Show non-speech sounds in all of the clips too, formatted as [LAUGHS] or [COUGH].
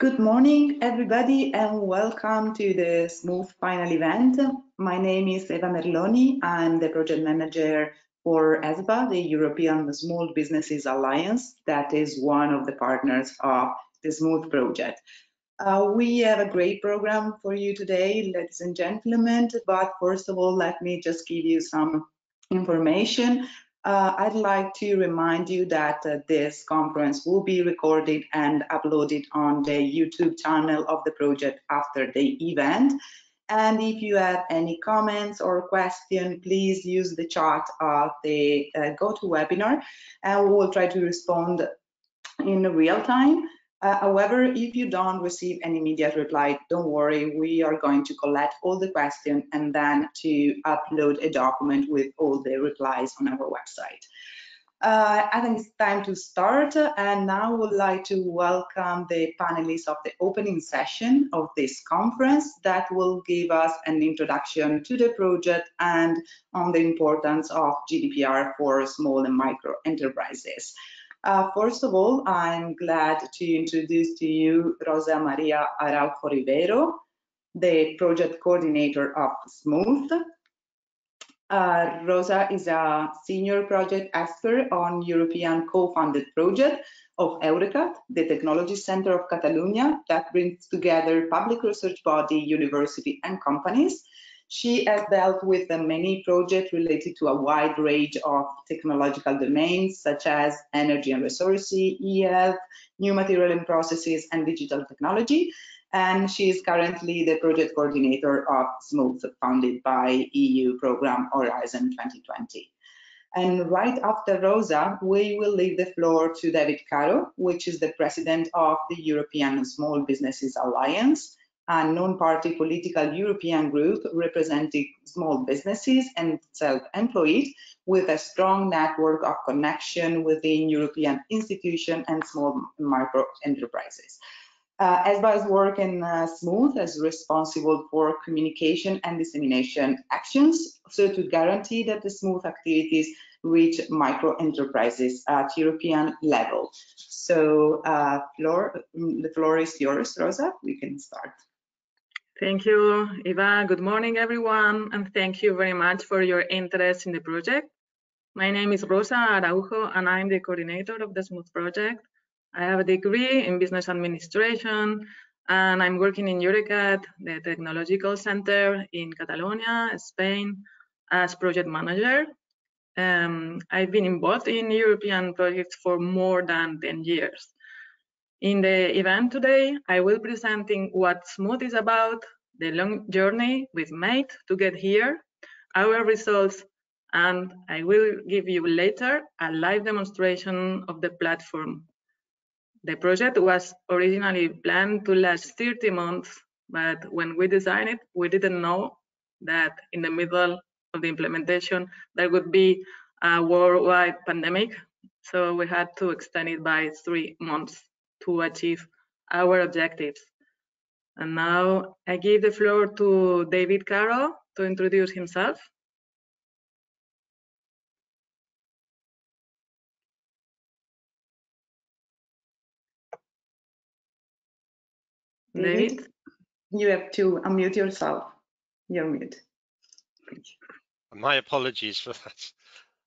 Good morning, everybody, and welcome to the Smooth Final event. My name is Eva Merloni. I'm the project manager for ESBA, the European Small Businesses Alliance, that is one of the partners of the Smooth project. Uh, we have a great program for you today, ladies and gentlemen, but first of all, let me just give you some information uh, I'd like to remind you that uh, this conference will be recorded and uploaded on the YouTube channel of the project after the event. And if you have any comments or question, please use the chat of the uh, GoToWebinar and we will try to respond in real time. Uh, however, if you don't receive an immediate reply, don't worry, we are going to collect all the questions and then to upload a document with all the replies on our website. Uh, I think it's time to start and now I would like to welcome the panelists of the opening session of this conference that will give us an introduction to the project and on the importance of GDPR for small and micro enterprises. Uh, first of all, I'm glad to introduce to you Rosa Maria Araujo Ribeiro, the project coordinator of Smooth. Uh, Rosa is a senior project expert on European co-funded project of Eurecat, the technology center of Catalonia that brings together public research body, university and companies she has dealt with many projects related to a wide range of technological domains, such as energy and resources, e-health, new material and processes, and digital technology. And she is currently the project coordinator of Smooth, founded by EU program Horizon 2020. And right after Rosa, we will leave the floor to David Caro, which is the president of the European Small Businesses Alliance a non-party political European group representing small businesses and self-employed with a strong network of connection within European institutions and small micro enterprises. Uh, ESBA's work in uh, Smooth as responsible for communication and dissemination actions, so to guarantee that the Smooth activities reach micro enterprises at European level. So, uh, floor, the floor is yours, Rosa. We can start. Thank you, Eva. Good morning, everyone, and thank you very much for your interest in the project. My name is Rosa Araujo, and I'm the coordinator of the Smooth project. I have a degree in business administration, and I'm working in Eurecat, the technological center in Catalonia, Spain, as project manager. Um, I've been involved in European projects for more than 10 years. In the event today, I will be presenting what Smooth is about, the long journey we've made to get here, our results, and I will give you later a live demonstration of the platform. The project was originally planned to last 30 months, but when we designed it, we didn't know that in the middle of the implementation, there would be a worldwide pandemic. So we had to extend it by three months to achieve our objectives. And now I give the floor to David Caro to introduce himself. David, David, you have to unmute yourself. You're mute. My apologies for that.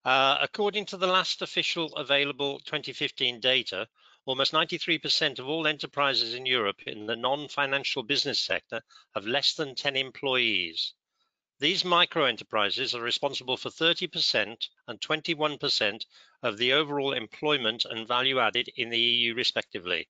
Uh, according to the last official available 2015 data, Almost 93% of all enterprises in Europe in the non-financial business sector have less than 10 employees. These micro enterprises are responsible for 30% and 21% of the overall employment and value added in the EU respectively.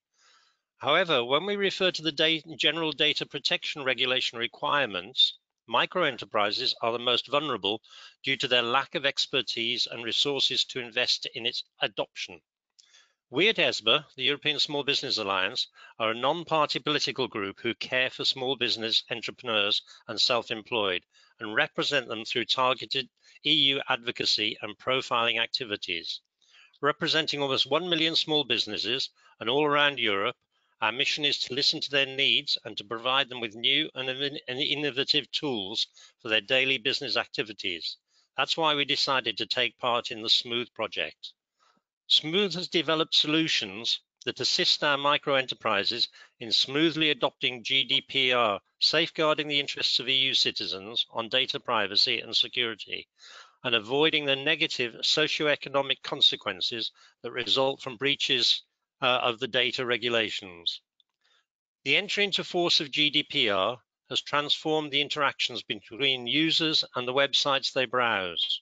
However, when we refer to the general data protection regulation requirements, micro enterprises are the most vulnerable due to their lack of expertise and resources to invest in its adoption. We at ESBA, the European Small Business Alliance, are a non-party political group who care for small business entrepreneurs and self-employed and represent them through targeted EU advocacy and profiling activities. Representing almost 1 million small businesses and all around Europe, our mission is to listen to their needs and to provide them with new and innovative tools for their daily business activities. That's why we decided to take part in the Smooth project. Smooth has developed solutions that assist our micro enterprises in smoothly adopting GDPR, safeguarding the interests of EU citizens on data privacy and security, and avoiding the negative socio-economic consequences that result from breaches uh, of the data regulations. The entry into force of GDPR has transformed the interactions between users and the websites they browse.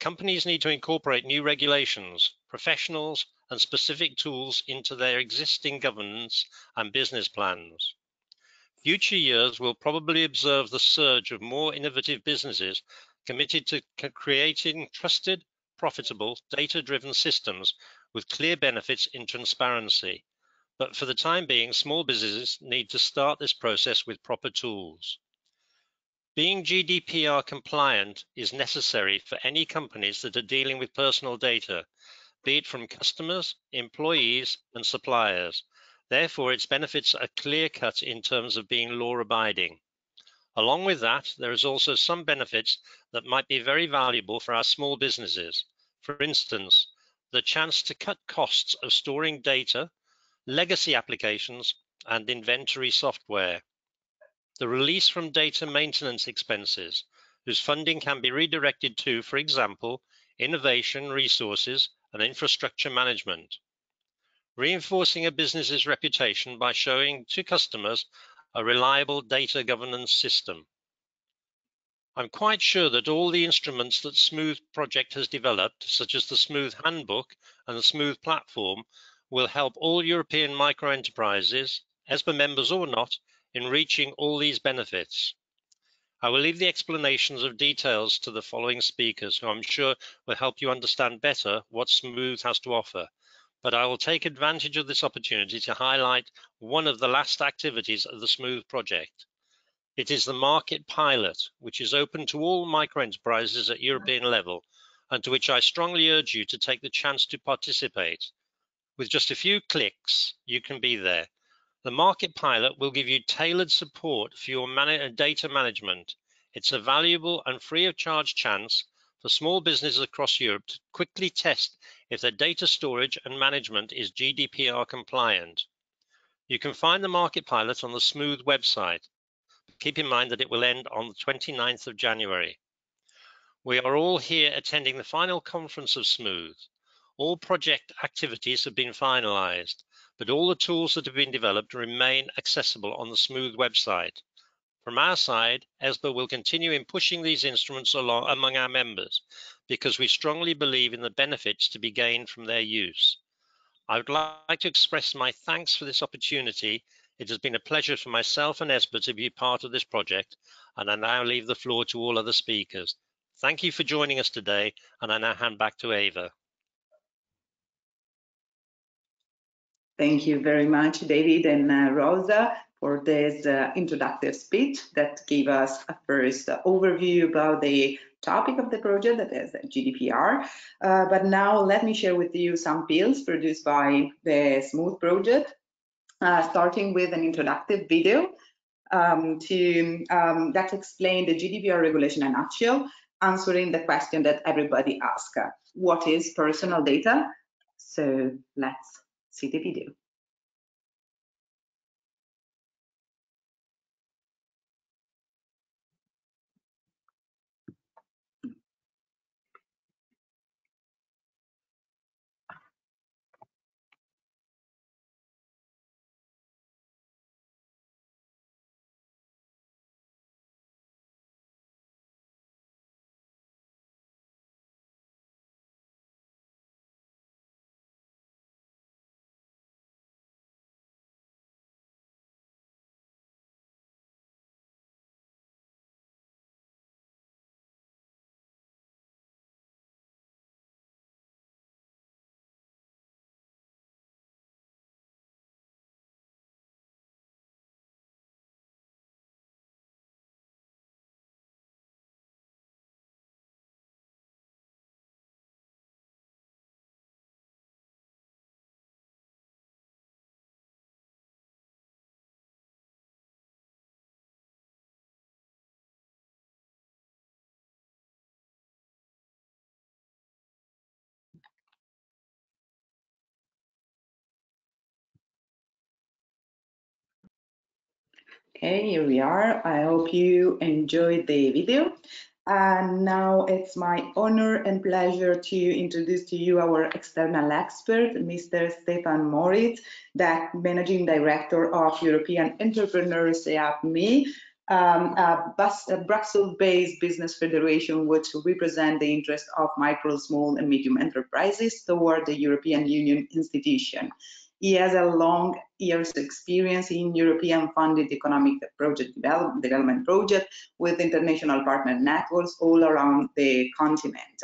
Companies need to incorporate new regulations, professionals, and specific tools into their existing governance and business plans. Future years will probably observe the surge of more innovative businesses committed to creating trusted, profitable, data-driven systems with clear benefits in transparency. But for the time being, small businesses need to start this process with proper tools. Being GDPR compliant is necessary for any companies that are dealing with personal data, be it from customers, employees, and suppliers. Therefore, its benefits are clear cut in terms of being law abiding. Along with that, there is also some benefits that might be very valuable for our small businesses. For instance, the chance to cut costs of storing data, legacy applications, and inventory software. The release from data maintenance expenses, whose funding can be redirected to, for example, innovation resources and infrastructure management. Reinforcing a business's reputation by showing to customers a reliable data governance system. I'm quite sure that all the instruments that Smooth project has developed, such as the Smooth Handbook and the Smooth Platform, will help all European micro enterprises, ESBA members or not, in reaching all these benefits. I will leave the explanations of details to the following speakers, who I'm sure will help you understand better what Smooth has to offer. But I will take advantage of this opportunity to highlight one of the last activities of the Smooth project. It is the market pilot, which is open to all micro enterprises at European level, and to which I strongly urge you to take the chance to participate. With just a few clicks, you can be there the market pilot will give you tailored support for your man uh, data management. It's a valuable and free of charge chance for small businesses across Europe to quickly test if their data storage and management is GDPR compliant. You can find the market pilot on the Smooth website. Keep in mind that it will end on the 29th of January. We are all here attending the final conference of Smooth. All project activities have been finalized but all the tools that have been developed remain accessible on the Smooth website. From our side, ESBA will continue in pushing these instruments along among our members because we strongly believe in the benefits to be gained from their use. I would like to express my thanks for this opportunity. It has been a pleasure for myself and ESBA to be part of this project, and I now leave the floor to all other speakers. Thank you for joining us today, and I now hand back to Eva. Thank you very much, David and uh, Rosa, for this uh, introductory speech that gave us a first uh, overview about the topic of the project, that is GDPR. Uh, but now let me share with you some pills produced by the Smooth project, uh, starting with an introductory video um, to um, that explain the GDPR regulation in a nutshell, answering the question that everybody asks, what is personal data? So let's see Okay, here we are. I hope you enjoyed the video. And now it's my honor and pleasure to introduce to you our external expert, Mr. Stefan Moritz, the Managing Director of European Entrepreneurs EAPME, um, a, a Brussels-based business federation which represent the interests of micro, small and medium enterprises toward the European Union institution. He has a long years experience in European funded economic project develop, development project with international partner networks all around the continent.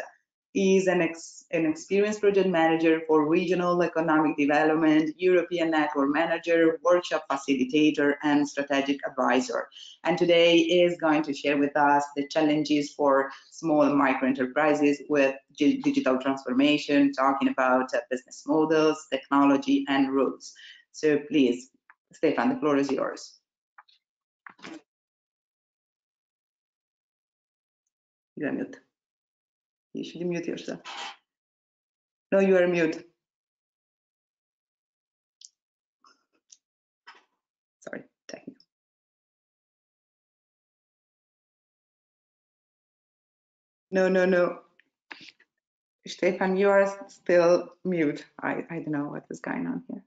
Is an, ex, an experienced project manager for regional economic development, European network manager, workshop facilitator, and strategic advisor. And today is going to share with us the challenges for small micro enterprises with digital transformation, talking about uh, business models, technology, and rules. So please, Stefan, the floor is yours. You are mute. You should mute yourself. No, you are mute. Sorry, technical. No, no, no. Stefan, you are still mute. I, I don't know what is going on here.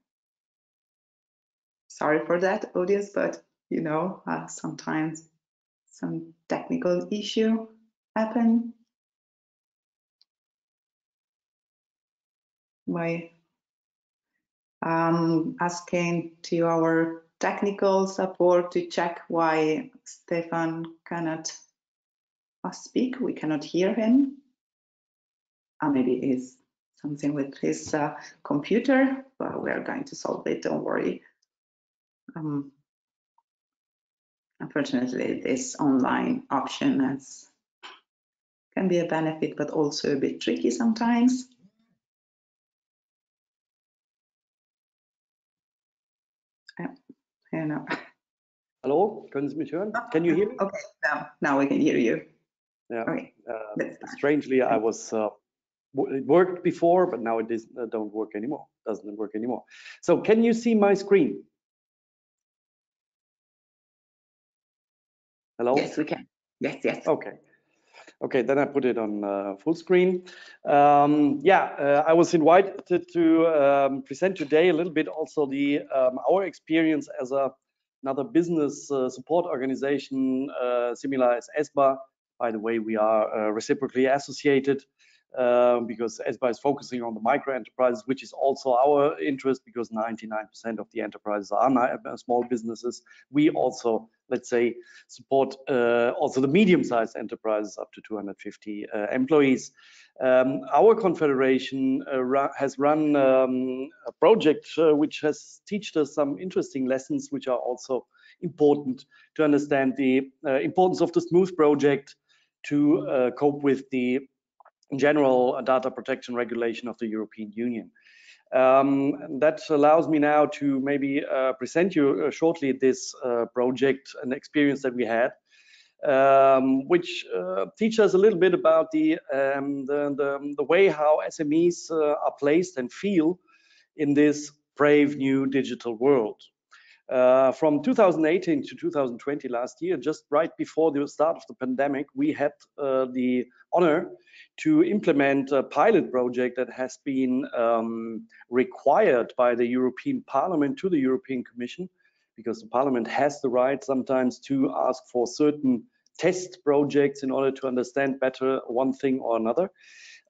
Sorry for that, audience, but you know, uh, sometimes some technical issue happen. By um, asking to our technical support to check why Stefan cannot speak. We cannot hear him. Uh, maybe it's something with his uh, computer, but we are going to solve it, don't worry. Um, unfortunately, this online option has, can be a benefit, but also a bit tricky sometimes. No. Hallo, können Sie mich hören? Can you hear me? Okay, now, now we can hear you. Yeah. Okay. Uh, strangely, I was uh, it worked before, but now it is, uh, don't work anymore. Doesn't work anymore. So, can you see my screen? Hello. Yes, we can. Yes, yes. Okay. Okay, then I put it on uh, full screen. Um, yeah, uh, I was invited to um, present today a little bit also the um, our experience as a another business uh, support organization uh, similar as ESBA. By the way, we are uh, reciprocally associated um, because ESBA is focusing on the micro enterprises, which is also our interest because 99% of the enterprises are uh, small businesses. We also, let's say, support uh, also the medium-sized enterprises up to 250 uh, employees. Um, our confederation uh, has run um, a project uh, which has taught us some interesting lessons, which are also important to understand the uh, importance of the Smooth project to cope with the general data protection regulation of the European Union. Um, that allows me now to maybe uh, present you uh, shortly this uh, project and experience that we had, um, which uh, teach us a little bit about the, um, the, the, the, way how SMEs uh, are placed and feel in this brave new digital world. Uh, from 2018 to 2020 last year, just right before the start of the pandemic, we had uh, the honor to implement a pilot project that has been um, required by the European Parliament to the European Commission, because the Parliament has the right sometimes to ask for certain test projects in order to understand better one thing or another.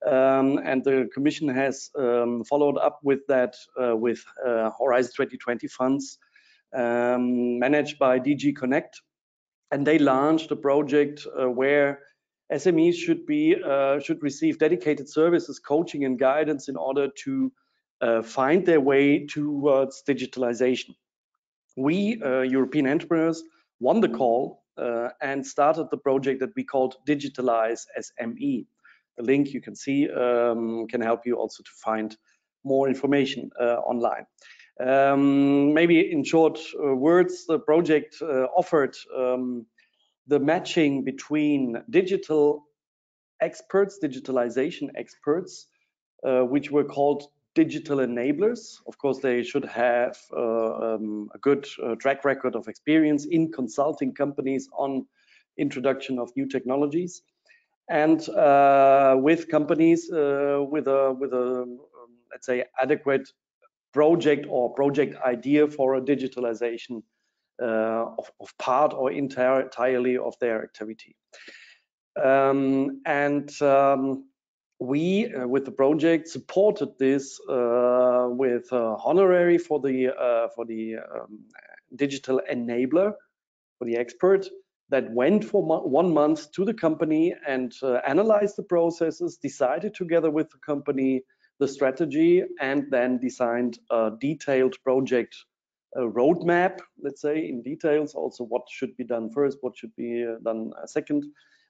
Um, and the Commission has um, followed up with that uh, with uh, Horizon 2020 funds um, managed by DG Connect. And they launched a project uh, where SMEs should be uh, should receive dedicated services, coaching, and guidance in order to uh, find their way towards digitalization. We uh, European entrepreneurs won the call uh, and started the project that we called Digitalize SME. The link you can see um, can help you also to find more information uh, online. Um, maybe in short uh, words, the project uh, offered um, the matching between digital experts, digitalization experts, uh, which were called digital enablers. Of course, they should have uh, um, a good uh, track record of experience in consulting companies on introduction of new technologies and uh, with companies with a with a um, let's say adequate project or project idea for a digitalization uh, of, of, part or entirely of their activity. Um, and um, we, uh, with the project, supported this uh, with honorary for the for the um, digital enabler, for the expert, that went for mo one month to the company and uh, analyzed the processes, decided together with the company the strategy, and then designed a detailed project uh, roadmap, let's say in details, also what should be done first, what should be uh, done second,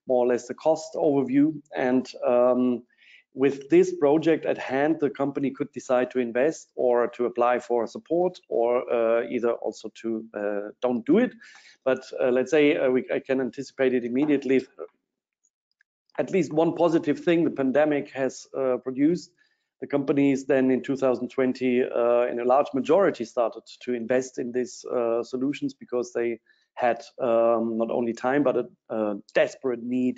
more or less the cost overview. And um, with this project at hand, the company could decide to invest or to apply for support or uh, either also to uh, don't do it. But uh, let's say uh, we, I can anticipate it immediately. At least one positive thing the pandemic has uh, produced. The companies then in 2020, uh, in a large majority, started to invest in these solutions because they had um, not only time but a, a desperate need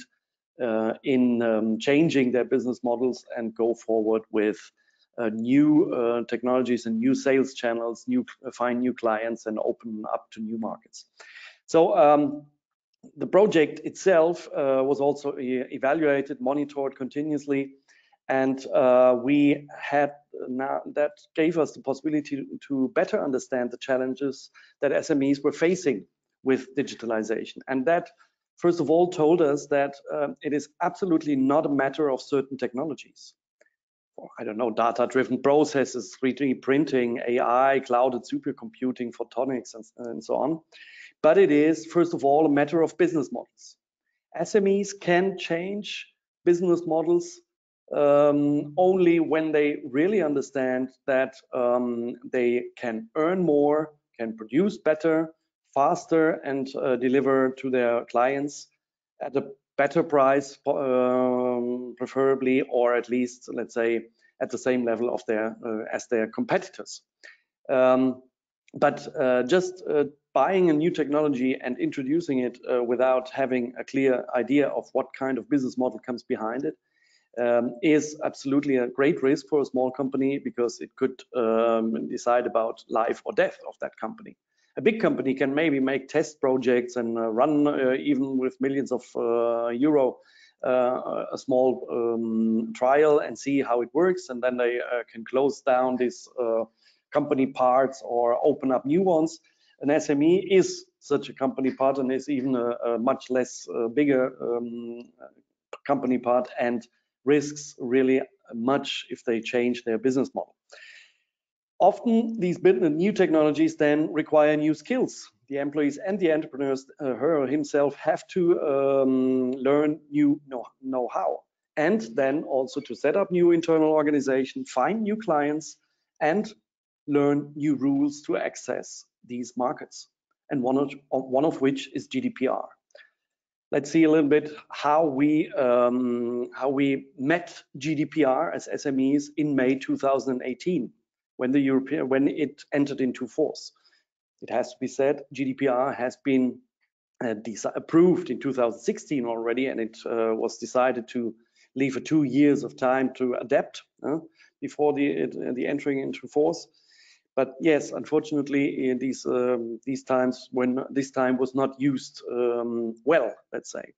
uh, in um, changing their business models and go forward with uh, new uh, technologies and new sales channels, new find new clients and open up to new markets. So um, the project itself uh, was also evaluated, monitored continuously, and uh, we had now that gave us the possibility to, better understand the challenges that SMEs were facing with digitalization, and that first of all told us that um, it is absolutely not a matter of certain technologies. I don't know, data-driven processes, 3D printing, AI, clouded supercomputing, photonics, and, and so on. But it is, first of all, a matter of business models. SMEs can change business models um, only when they really understand that um, they can earn more, can produce better, faster and uh, deliver to their clients at a better price, um, preferably, or at least, let's say, at the same level of their uh, as their competitors. Um, but uh, just uh, buying a new technology and introducing it uh, without having a clear idea of what kind of business model comes behind it um, is absolutely a great risk for a small company because it could um, decide about life or death of that company. A big company can maybe make test projects and uh, run uh, even with millions of uh, euro a small um, trial and see how it works. And then they can close down these company parts or open up new ones. An SME is such a company part and is even a, a much less uh, bigger um, company part and risks really much if they change their business model. Often these new technologies then require new skills. The employees and the entrepreneurs, uh, her or himself, have to um, learn new know-how and then also to set up new internal organization, find new clients and learn new rules to access these markets. And one of, one of which is GDPR. Let's see a little bit how we um, how we met GDPR as SMEs in May 2018 when the European when it entered into force. It has to be said, GDPR has been uh, approved in 2016 already, and it uh, was decided to leave a two years of time to adapt uh, before the uh, the entering into force. But yes, unfortunately, in these um, these times when this time was not used um, well, let's say.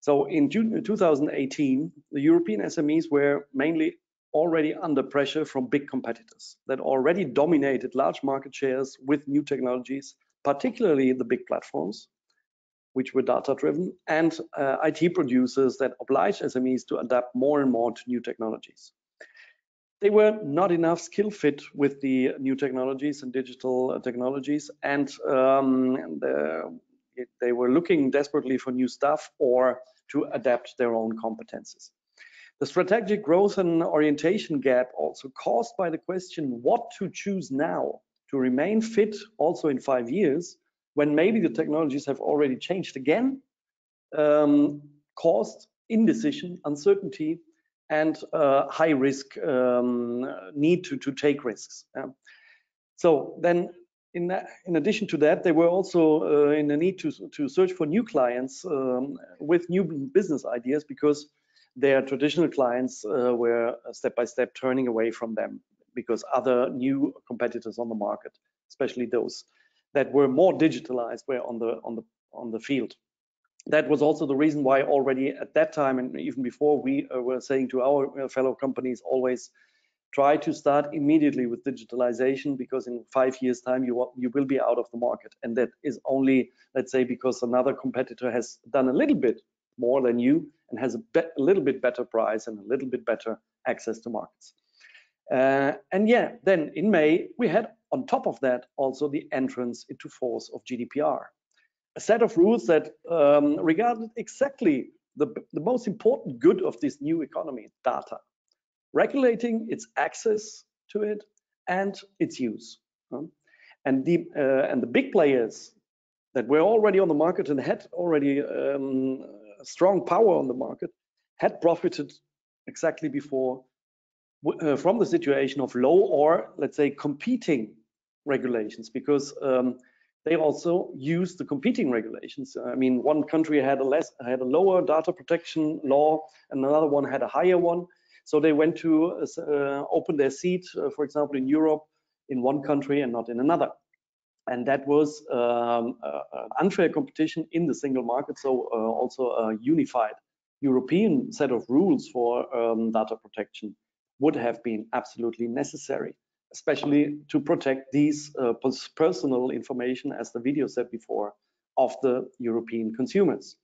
So in June 2018, the European SMEs were mainly already under pressure from big competitors that already dominated large market shares with new technologies, particularly the big platforms, which were data driven, and uh, IT producers that obliged SMEs to adapt more and more to new technologies. They were not enough skill fit with the new technologies and digital uh, technologies, and um, the, they were looking desperately for new stuff or to adapt their own competences. The strategic growth and orientation gap also caused by the question what to choose now to remain fit also in five years when maybe the technologies have already changed again um, caused indecision, uncertainty, and uh, high risk um, need to, to take risks. Yeah. So then in, that, in addition to that, they were also uh, in the need to, to search for new clients um, with new business ideas because their traditional clients uh, were step by step turning away from them because other new competitors on the market, especially those that were more digitalized, were on the on the on the field. That was also the reason why already at that time and even before we uh, were saying to our uh, fellow companies always try to start immediately with digitalization because in five years time you you will be out of the market. And that is only let's say because another competitor has done a little bit more than you and has a, a little bit better price and a little bit better access to markets. Uh, and yeah then in may we had on top of that also the entrance into force of gdpr a set of rules that um, regarded exactly the, the most important good of this new economy data regulating its access to it and its use. And the uh, and the big players that were already on the market and had already um, strong power on the market had profited exactly before uh, from the situation of low or let's say competing regulations because um, they also used the competing regulations. I mean, one country had a less had a lower data protection law, and another one had a higher one. So they went to uh, open their seat, uh, for example, in Europe, in one country and not in another. And that was um, uh, unfair competition in the single market, so uh, also a unified European set of rules for um, data protection would have been absolutely necessary, especially to protect these uh, personal information, as the video said before, of the European consumers.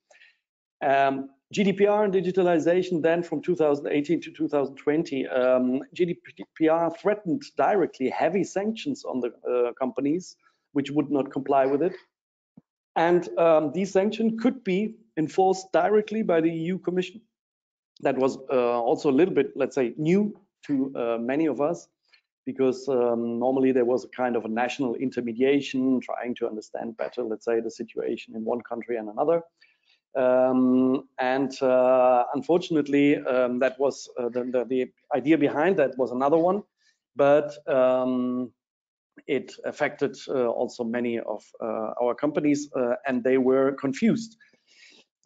Um, GDPR and digitalization then from 2018 to 2020, um, GDPR threatened directly heavy sanctions on the uh, companies which would not comply with it. And um, these sanctions could be enforced directly by the EU Commission. That was uh, also a little bit, let's say, new to uh, many of us because um, normally there was a kind of a national intermediation trying to understand better, let's say, the situation in one country and another. Um, and uh, unfortunately, um, that was uh, the, the, the, idea behind that was another one, but um, it affected uh, also many of uh, our companies, uh, and they were confused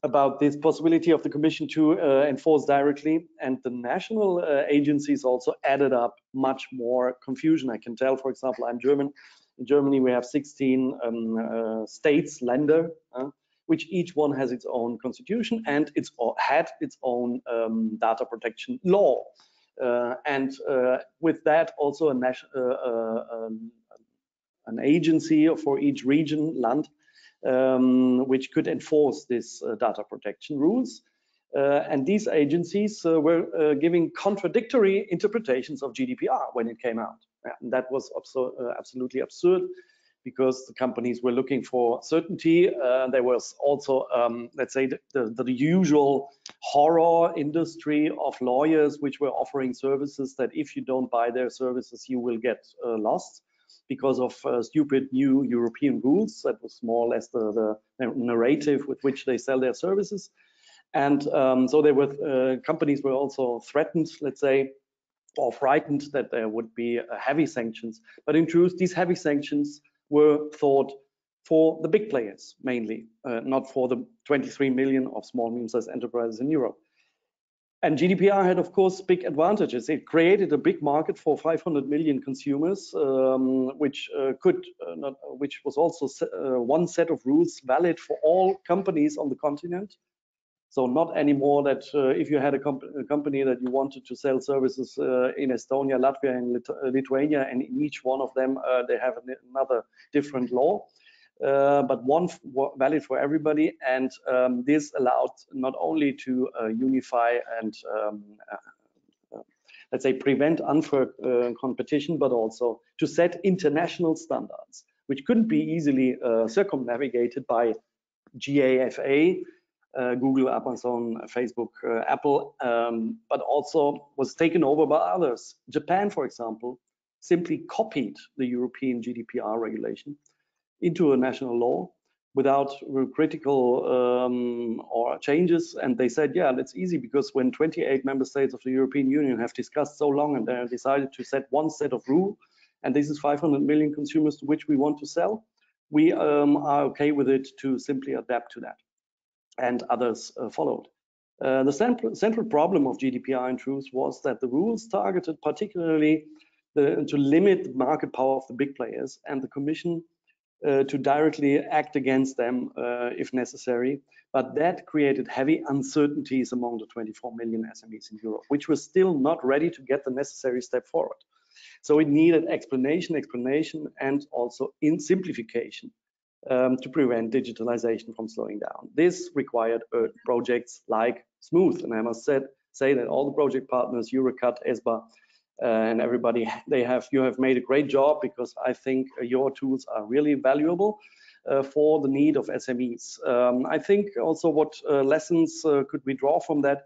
about this possibility of the Commission to uh, enforce directly. And the national agencies also added up much more confusion. I can tell, for example, I'm German. In Germany, we have 16 um, states, Länder, which each one has its own constitution and it's had its own um, data protection law. Uh, and uh, with that, also a uh, uh, um, an agency for each region, land, um, which could enforce this uh, data protection rules. Uh, and these agencies were giving contradictory interpretations of GDPR when it came out. And that was absolutely absurd because the companies were looking for certainty. Uh, there was also, um, let's say, the, the, the, usual horror industry of lawyers which were offering services that if you don't buy their services, you will get uh, lost because of uh, stupid new European rules. That was more or less the, the narrative with which they sell their services. And um, so they were, uh, companies were also threatened, let's say, or frightened that there would be uh, heavy sanctions. But in truth, these heavy sanctions were thought for the big players mainly, uh, not for the 23 million of small medium-sized enterprises in Europe. And GDPR had, of course, big advantages. It created a big market for 500 million consumers, um, which uh, could, uh, not, which was also uh, one set of rules valid for all companies on the continent. So not anymore that uh, if you had a, comp a, company that you wanted to sell services uh, in Estonia, Latvia, and Lit uh, Lithuania, and in each one of them uh, they have another different law, uh, but one valid for everybody. And um, this allowed not only to uh, unify and um, let's say prevent unfair competition, but also to set international standards, which couldn't be easily circumnavigated by GAFA, uh, Google, Amazon, Facebook, uh, Apple, um, but also was taken over by others. Japan, for example, simply copied the European GDPR regulation into a national law. without critical um, or changes. And they said, yeah, that's easy because when 28 member states of the European Union have discussed so long and they decided to set one set of rule, and this is 500 million consumers to which we want to sell, we um, are okay with it to simply adapt to that. And others uh, followed. Uh, the central, central problem of GDPR in truth was that the rules targeted particularly the, to limit the market power of the big players and the Commission uh, to directly act against them uh, if necessary. But that created heavy uncertainties among the 24 million SMEs in Europe, which were still not ready to get the necessary step forward. So it needed explanation, explanation, and also in simplification um, to prevent digitalization from slowing down. This required uh, projects like Smooth, and I must say, say that all the project partners, Eurecat, ESBA, and everybody [LAUGHS] they have you have made a great job because I think uh, your tools are really valuable uh, for the need of SMEs. Um, I think also what uh, lessons uh, could we draw from that?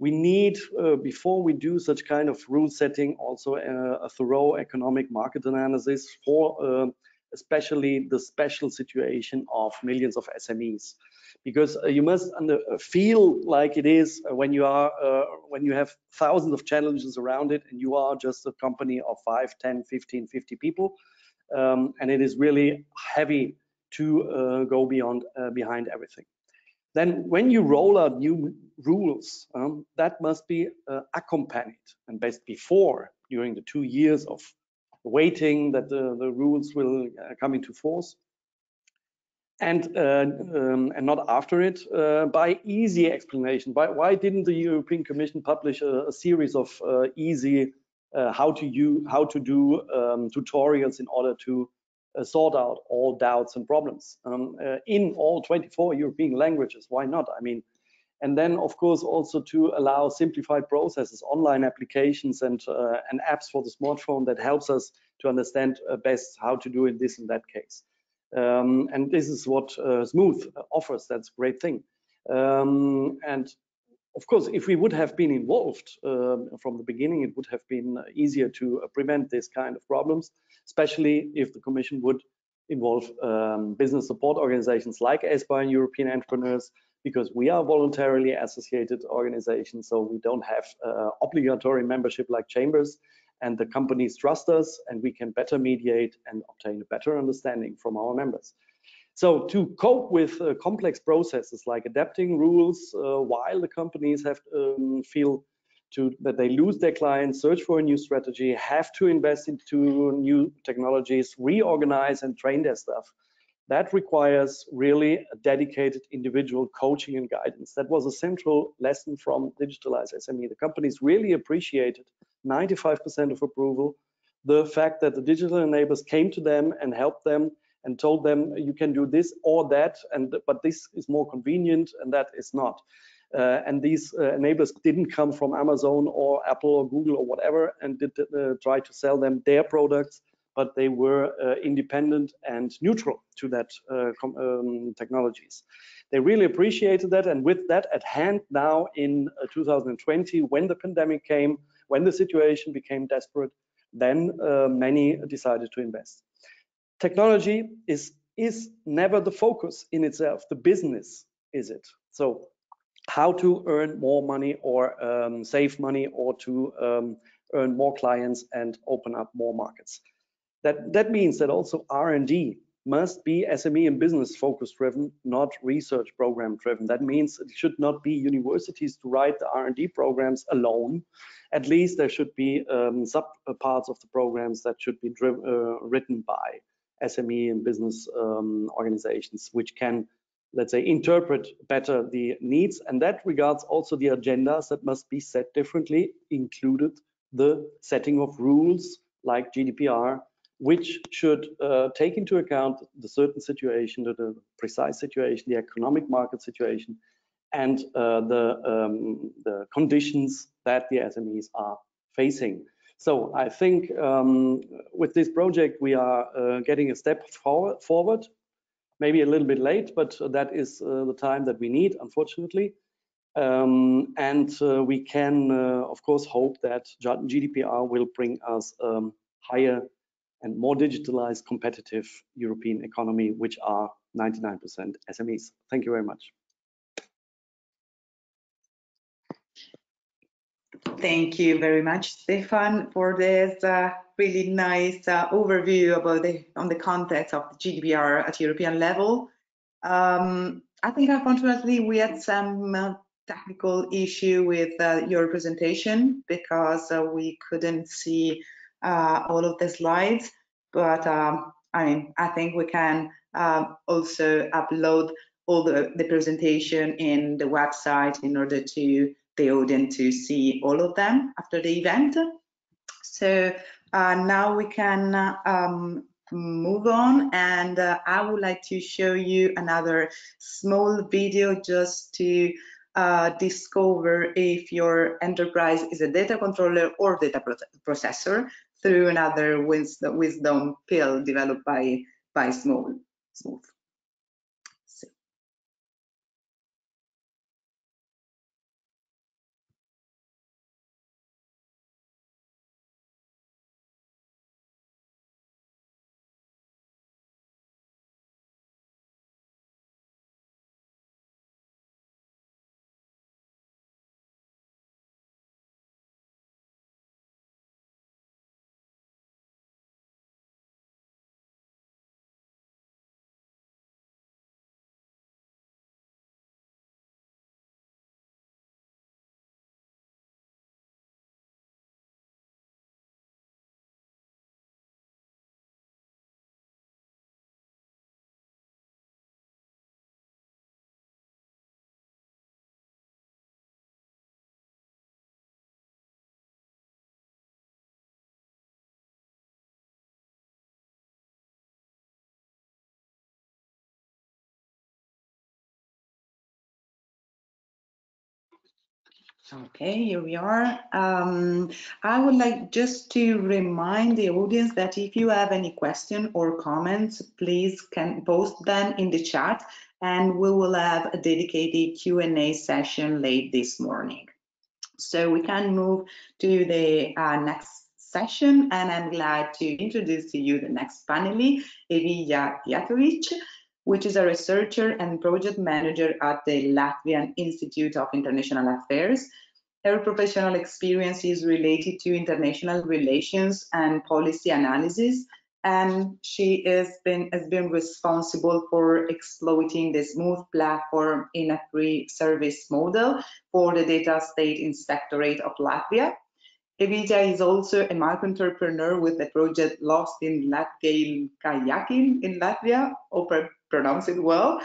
We need, uh, before we do such kind of rule setting, also a, a thorough economic market analysis for especially the special situation of millions of SMEs because uh, you must uh, feel like it is uh, when you are when you have thousands of challenges around it and you are just a company of 5 10 15 50 people um, and it is really heavy to go beyond behind everything. Then when you roll out new rules um, that must be uh, accompanied and best before during the two years of waiting that the, the rules will uh, come into force and uh, um, and not after it uh, by easy explanation. Why, why didn't the European Commission publish a, a series of uh, easy uh, how to use how to do um, tutorials in order to uh, sort out all doubts and problems um, in all 24 European languages? Why not? I mean, and then of course also to allow simplified processes, online applications and and apps for the smartphone that helps us to understand best how to do in this and that case. Um, and this is what uh, Smooth offers. That's a great thing. Um, and of course, if we would have been involved um, from the beginning, it would have been easier to uh, prevent this kind of problems, especially if the Commission would involve um, business support organizations like ESBA and European entrepreneurs, because we are voluntarily associated organizations, so we don't have uh, obligatory membership like chambers and the companies trust us and we can better mediate and obtain a better understanding from our members. So to cope with uh, complex processes like adapting rules uh, while the companies have um, feel to that they lose their clients, search for a new strategy, have to invest into new technologies, reorganize and train their staff. That requires really a dedicated individual coaching and guidance. That was a central lesson from Digitalize SME. The companies really appreciated 95% of approval, the fact that the digital enablers came to them and helped them and told them you can do this or that, and but this is more convenient and that is not. Uh, and these uh, enablers didn't come from Amazon or Apple or Google or whatever and did uh, try to sell them their products, but they were uh, independent and neutral to that uh, um, technologies. They really appreciated that, and with that at hand now in uh, 2020, when the pandemic came, when the situation became desperate, then uh, many decided to invest. Technology is, is never the focus in itself, the business is it. So how to earn more money or um, save money or to um, earn more clients and open up more markets. That, that means that also R&D must be SME and business focus driven, not research program driven. That means it should not be universities to write the R&D programs alone. At least there should be um, sub parts of the programs that should be driven, uh, written by SME and business um, organizations, which can, let's say, interpret better the needs. And that regards also the agendas that must be set differently, included the setting of rules like GDPR which should uh, take into account the certain situation, the, precise situation, the economic market situation, and uh, the, um, the conditions that the SMEs are facing. So I think um, with this project, we are uh, getting a step forward, forward, maybe a little bit late, but that is uh, the time that we need, unfortunately. Um, and uh, we can, uh, of course, hope that GDPR will bring us um, higher and more digitalized competitive European economy, which are 99% SMEs. Thank you very much. Thank you very much, Stefan, for this uh, really nice uh, overview about the on the context of the GDPR at European level. Um, I think unfortunately we had some uh, technical issue with uh, your presentation because uh, we couldn't see uh, all of the slides, but um, I mean I think we can um, also upload all the, the presentation in the website in order to the audience to see all of them after the event. So uh, now we can um, move on and uh, I would like to show you another small video just to uh, discover if your enterprise is a data controller or data processor through another wisdom, pill developed by, by Small, Smooth. Okay, here we are. Um, I would like just to remind the audience that if you have any question or comments, please can post them in the chat and we will have a dedicated Q&A session late this morning. So we can move to the uh, next session and I'm glad to introduce to you the next panelist, Evija Jakovic which is a researcher and project manager at the Latvian Institute of International Affairs. Her professional experience is related to international relations and policy analysis, and she has been, has been responsible for exploiting the Smooth platform in a free service model for the Data State Inspectorate of Latvia. Evija is also a micro-entrepreneur with the project Lost in Latgale Kayaking in Latvia, pronounce it well.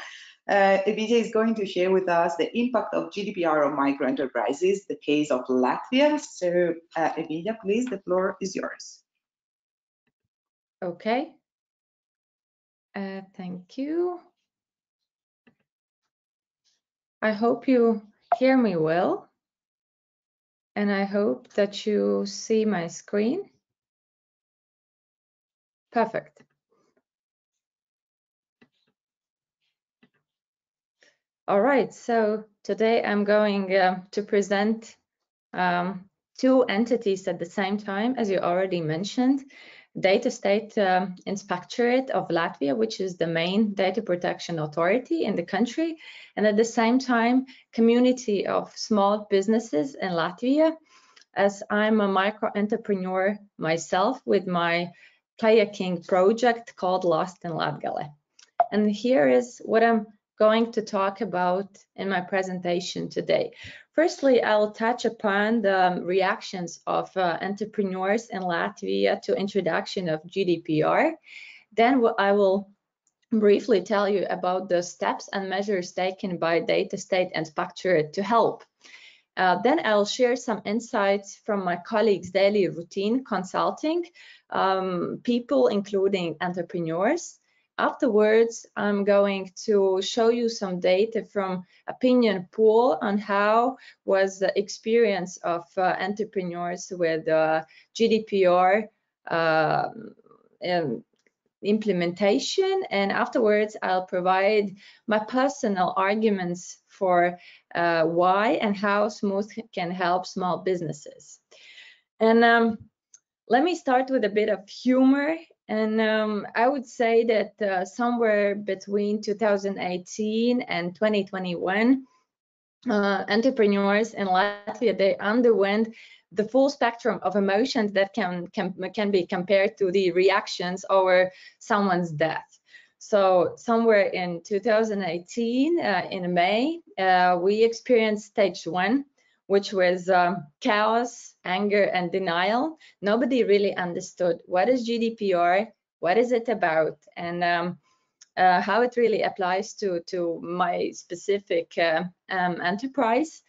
Uh, Evija is going to share with us the impact of GDPR on micro enterprises, the case of Latvia. So uh, please, the floor is yours. Okay. Uh, thank you. I hope you hear me well. And I hope that you see my screen. Perfect. All right, so today I'm going uh, to present um, two entities at the same time, as you already mentioned. Data State uh, Inspectorate of Latvia, which is the main data protection authority in the country, and at the same time, community of small businesses in Latvia, as I'm a micro entrepreneur myself with my kayaking project called Lost in Latgale. And here is what I'm going to talk about in my presentation today. Firstly, I'll touch upon the reactions of uh, entrepreneurs in Latvia to introduction of GDPR. Then I will briefly tell you about the steps and measures taken by Data State and Inspectorate to help. Uh, then I'll share some insights from my colleagues' daily routine consulting um, people, including entrepreneurs. Afterwards, I'm going to show you some data from opinion poll on how was the experience of uh, entrepreneurs with uh, GDPR uh, um, implementation. And afterwards, I'll provide my personal arguments for uh, why and how Smooth can help small businesses. And um, let me start with a bit of humor And um, I would say that uh, somewhere between 2018 and 2021, uh, entrepreneurs in Latvia, they underwent the full spectrum of emotions that can, can, can be compared to the reactions over someone's death. So somewhere in 2018, uh, in May, uh, we experienced stage one, which was um, chaos, anger, and denial. Nobody really understood what is GDPR, what is it about, and um, uh, how it really applies to, to my specific uh, um, enterprise.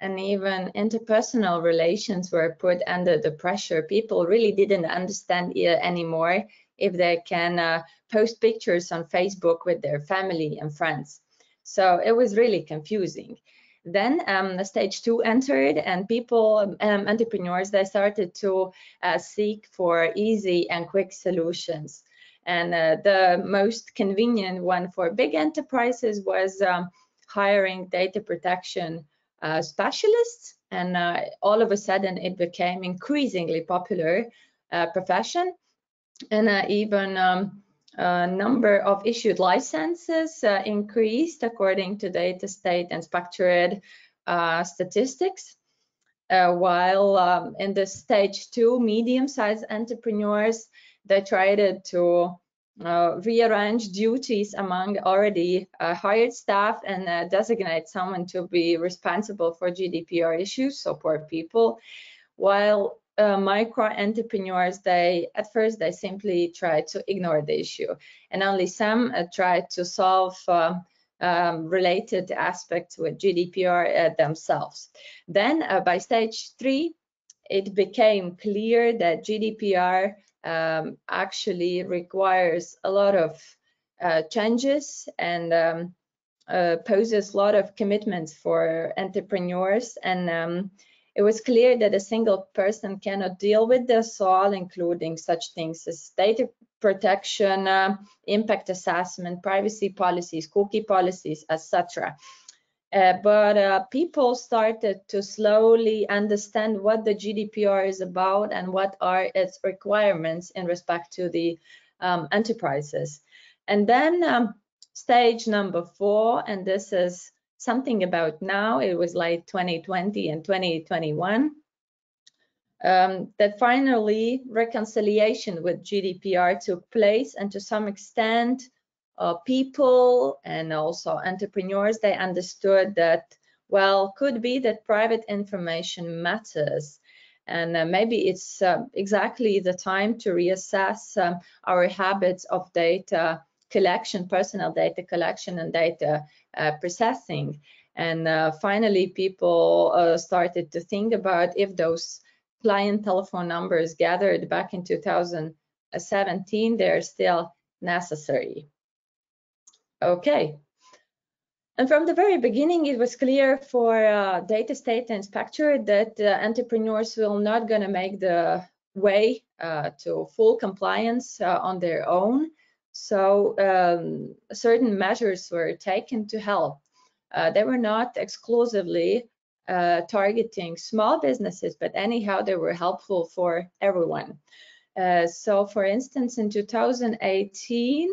And even interpersonal relations were put under the pressure. People really didn't understand anymore if they can uh, post pictures on Facebook with their family and friends. So it was really confusing. Then um, stage two entered and people, um, entrepreneurs, they started to uh, seek for easy and quick solutions. And uh, the most convenient one for big enterprises was um, hiring data protection uh, specialists. And uh, all of a sudden, it became increasingly popular uh, profession. And uh, even um, number of issued licenses uh, increased according to data state inspectorate uh, statistics. Uh, while um, in the stage two, medium-sized entrepreneurs, they tried to uh, rearrange duties among already uh, hired staff and uh, designate someone to be responsible for GDPR issues, so poor people, while uh, micro entrepreneurs, they at first they simply try to ignore the issue, and only some uh, try to solve uh, um, related aspects with GDPR uh, themselves. Then uh, by stage three, it became clear that GDPR um, actually requires a lot of uh, changes and um, poses a lot of commitments for entrepreneurs and um, it was clear that a single person cannot deal with this all, including such things as data protection, uh, impact assessment, privacy policies, cookie policies, etc. Uh, but uh, people started to slowly understand what the GDPR is about and what are its requirements in respect to the um, enterprises. And then um, stage number four, and this is something about now, it was like 2020 and 2021, um, that finally reconciliation with GDPR took place and to some extent uh, people and also entrepreneurs, they understood that, well, could be that private information matters and uh, maybe it's uh, exactly the time to reassess um, our habits of data collection, personal data collection and data uh, processing. And uh, finally, people uh, started to think about if those client telephone numbers gathered back in 2017, they're still necessary. Okay. And from the very beginning, it was clear for uh, data state inspector that uh, entrepreneurs will not going to make the way uh, to full compliance on their own. So um, certain measures were taken to help. Uh, they were not exclusively uh, targeting small businesses, but anyhow, they were helpful for everyone. Uh, so for instance, in 2018,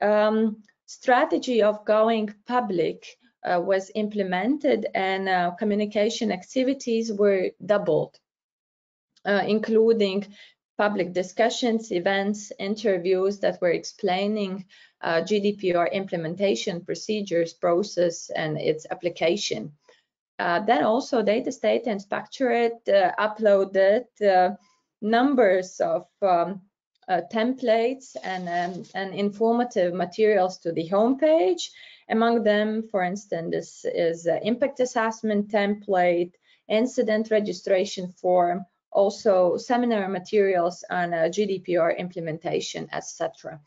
um, strategy of going public uh, was implemented and uh, communication activities were doubled, uh, including public discussions, events, interviews that were explaining uh, GDPR implementation procedures, process, and its application. Uh, then also Data State Inspectorate uh, uploaded uh, numbers of um, uh, templates and, um, and informative materials to the homepage. Among them, for instance, this is impact assessment template, incident registration form, also seminar materials on uh, GDPR implementation, etc.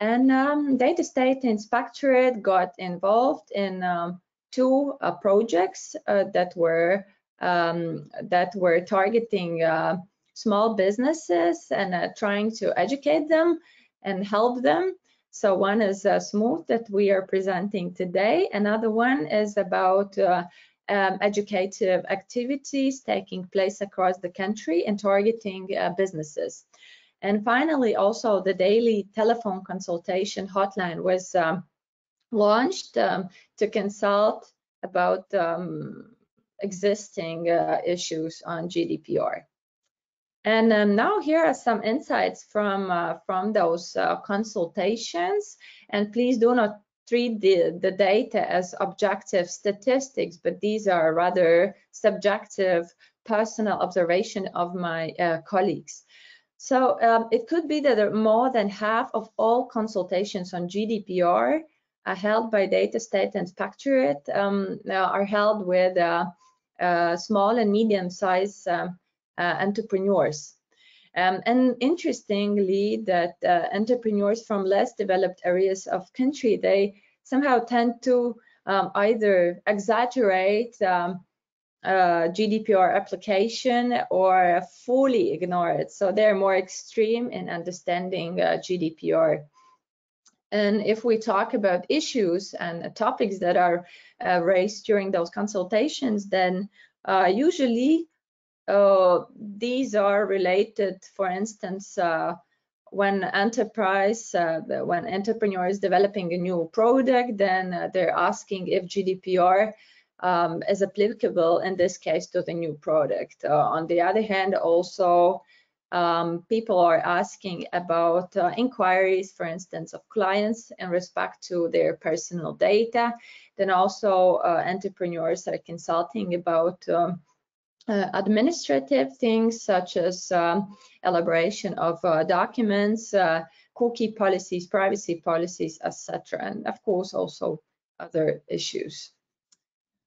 And um, Data State Inspectorate got involved in um, two uh, projects uh, that were um, that were targeting uh, small businesses and uh, trying to educate them and help them. So one is uh, Smooth that we are presenting today. Another one is about um, educative activities taking place across the country and targeting uh, businesses. And finally, also the daily telephone consultation hotline was um, launched um, to consult about um, existing uh, issues on GDPR. And um, now here are some insights from uh, from those uh, consultations. And please do not treat the, the data as objective statistics, but these are rather subjective personal observation of my uh, colleagues. So um, it could be that more than half of all consultations on GDPR are held by data state inspectorate um, are held with uh, uh, small and medium-sized um, uh, entrepreneurs. Um, and interestingly, that uh, entrepreneurs from less developed areas of country, they somehow tend to um, either exaggerate um, uh, GDPR application or fully ignore it. So they're more extreme in understanding uh, GDPR. And if we talk about issues and topics that are uh, raised during those consultations, then uh, usually these are related, for instance, uh, when enterprise, uh, when entrepreneur is developing a new product, then uh, they're asking if GDPR um, is applicable in this case to the new product. Uh, on the other hand, also um, people are asking about uh, inquiries, for instance, of clients in respect to their personal data. Then also entrepreneurs are consulting about um, uh, administrative things such as um, elaboration of uh, documents, uh, cookie policies, privacy policies, etc. And of course, also other issues.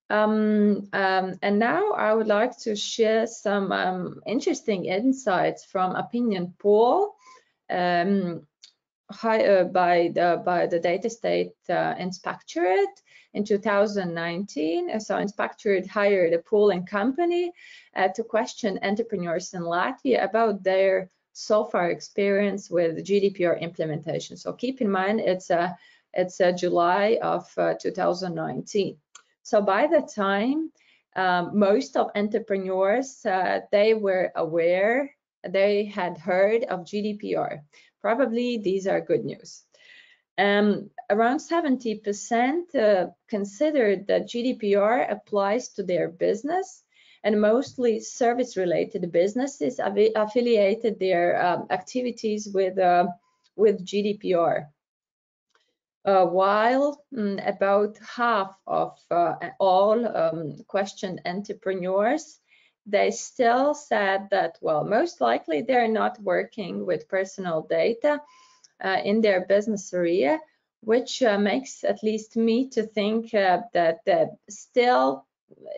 Um, um, and now I would like to share some um, interesting insights from opinion poll um, uh, by the by the data state uh, inspectorate in 2019. So Inspectorate hired a polling company uh, to question entrepreneurs in Latvia about their so far experience with GDPR implementation. So keep in mind, it's a it's a July of uh, 2019. So by the time um, most of entrepreneurs, uh, they were aware, they had heard of GDPR. Probably these are good news. Um, around 70% uh, considered that GDPR applies to their business and mostly service-related businesses affiliated their um, activities with, uh, with GDPR. Uh, while mm, about half of uh, all um, questioned entrepreneurs, they still said that, well, most likely they're not working with personal data uh, in their business area, which uh, makes at least me to think uh, that, that still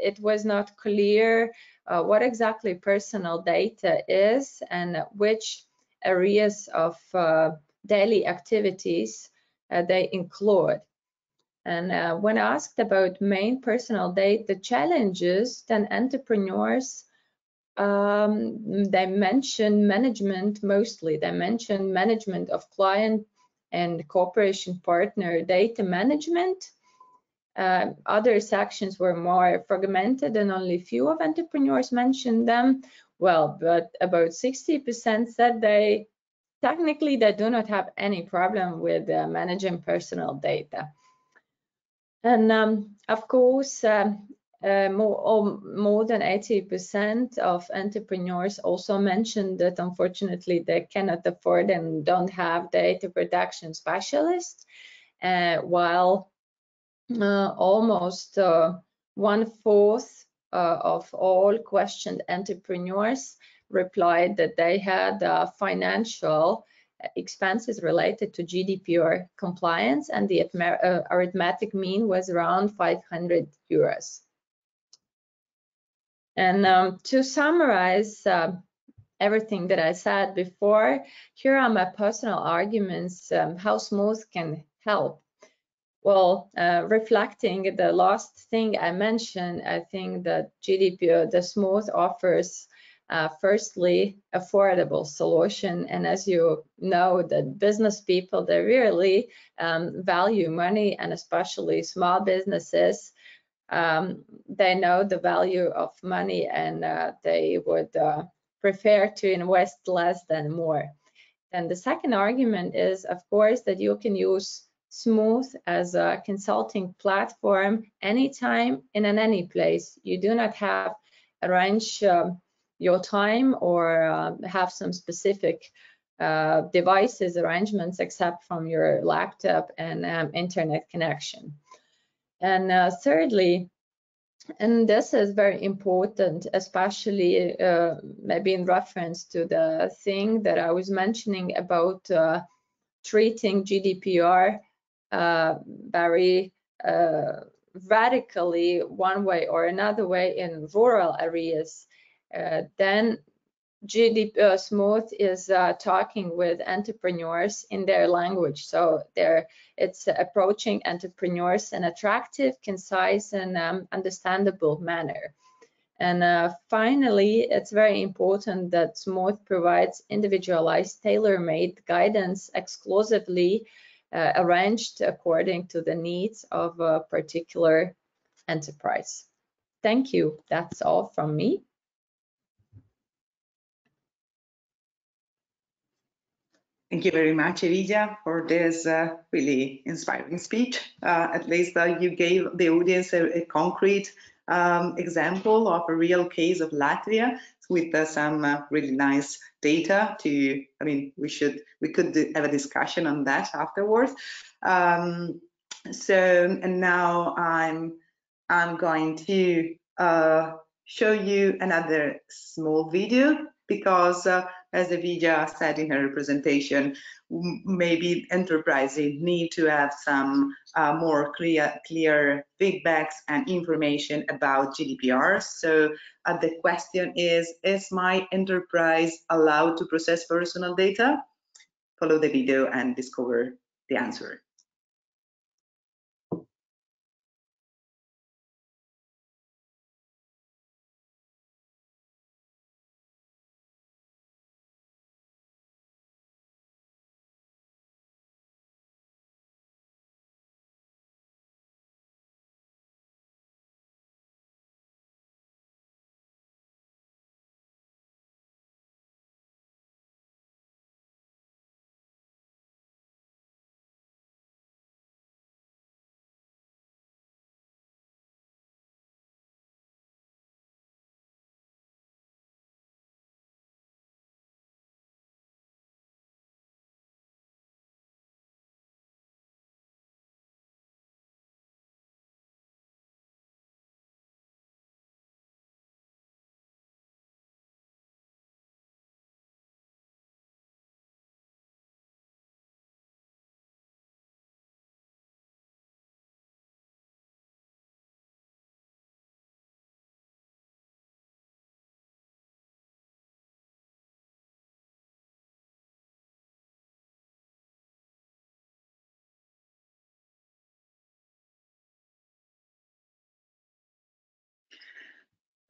it was not clear uh, what exactly personal data is and which areas of uh, daily activities uh, they include. And uh, when asked about main personal data challenges, then entrepreneurs um, they mention management mostly. They mention management of client and cooperation partner data management. Uh, other sections were more fragmented and only few of entrepreneurs mentioned them. Well, but about 60% said they technically they do not have any problem with uh, managing personal data. And um, of course, um, uh, more, more than 80% of entrepreneurs also mentioned that unfortunately they cannot afford and don't have data protection specialists, uh, while uh, almost uh, one fourth uh, of all questioned entrepreneurs replied that they had financial expenses related to GDPR compliance and the arithmetic mean was around 500 euros. And um, to summarize uh, everything that I said before, here are my personal arguments um, how smooth can help. Well, uh, reflecting the last thing I mentioned, I think that GDPR, the smooth offers uh, firstly, affordable solution. And as you know, that business people, they really um, value money and especially small businesses um, they know the value of money and uh, they would uh, prefer to invest less than more. And the second argument is, of course, that you can use Smooth as a consulting platform anytime and in any place. You do not have arrange um, your time or uh, have some specific uh, devices arrangements except from your laptop and um, internet connection. And uh, thirdly, and this is very important, especially uh, maybe in reference to the thing that I was mentioning about uh, treating GDPR uh, very radically one way or another way in rural areas, then GDP uh, Smooth is uh, talking with entrepreneurs in their language. So there, it's approaching entrepreneurs in attractive, concise, and um, understandable manner. And uh, finally, it's very important that Smooth provides individualized, tailor-made guidance exclusively uh, arranged according to the needs of a particular enterprise. Thank you. That's all from me. Thank you very much, Evija, for this uh, really inspiring speech. Uh, at least uh, you gave the audience a, a concrete um, example of a real case of Latvia with uh, some uh, really nice data to, I mean, we should, we could have a discussion on that afterwards. Um, so, and now I'm, I'm going to uh, show you another small video because as Evija said in her presentation, maybe enterprises need to have some uh, more clear, clear feedbacks and information about GDPR. So uh, the question is, is my enterprise allowed to process personal data? Follow the video and discover the answer.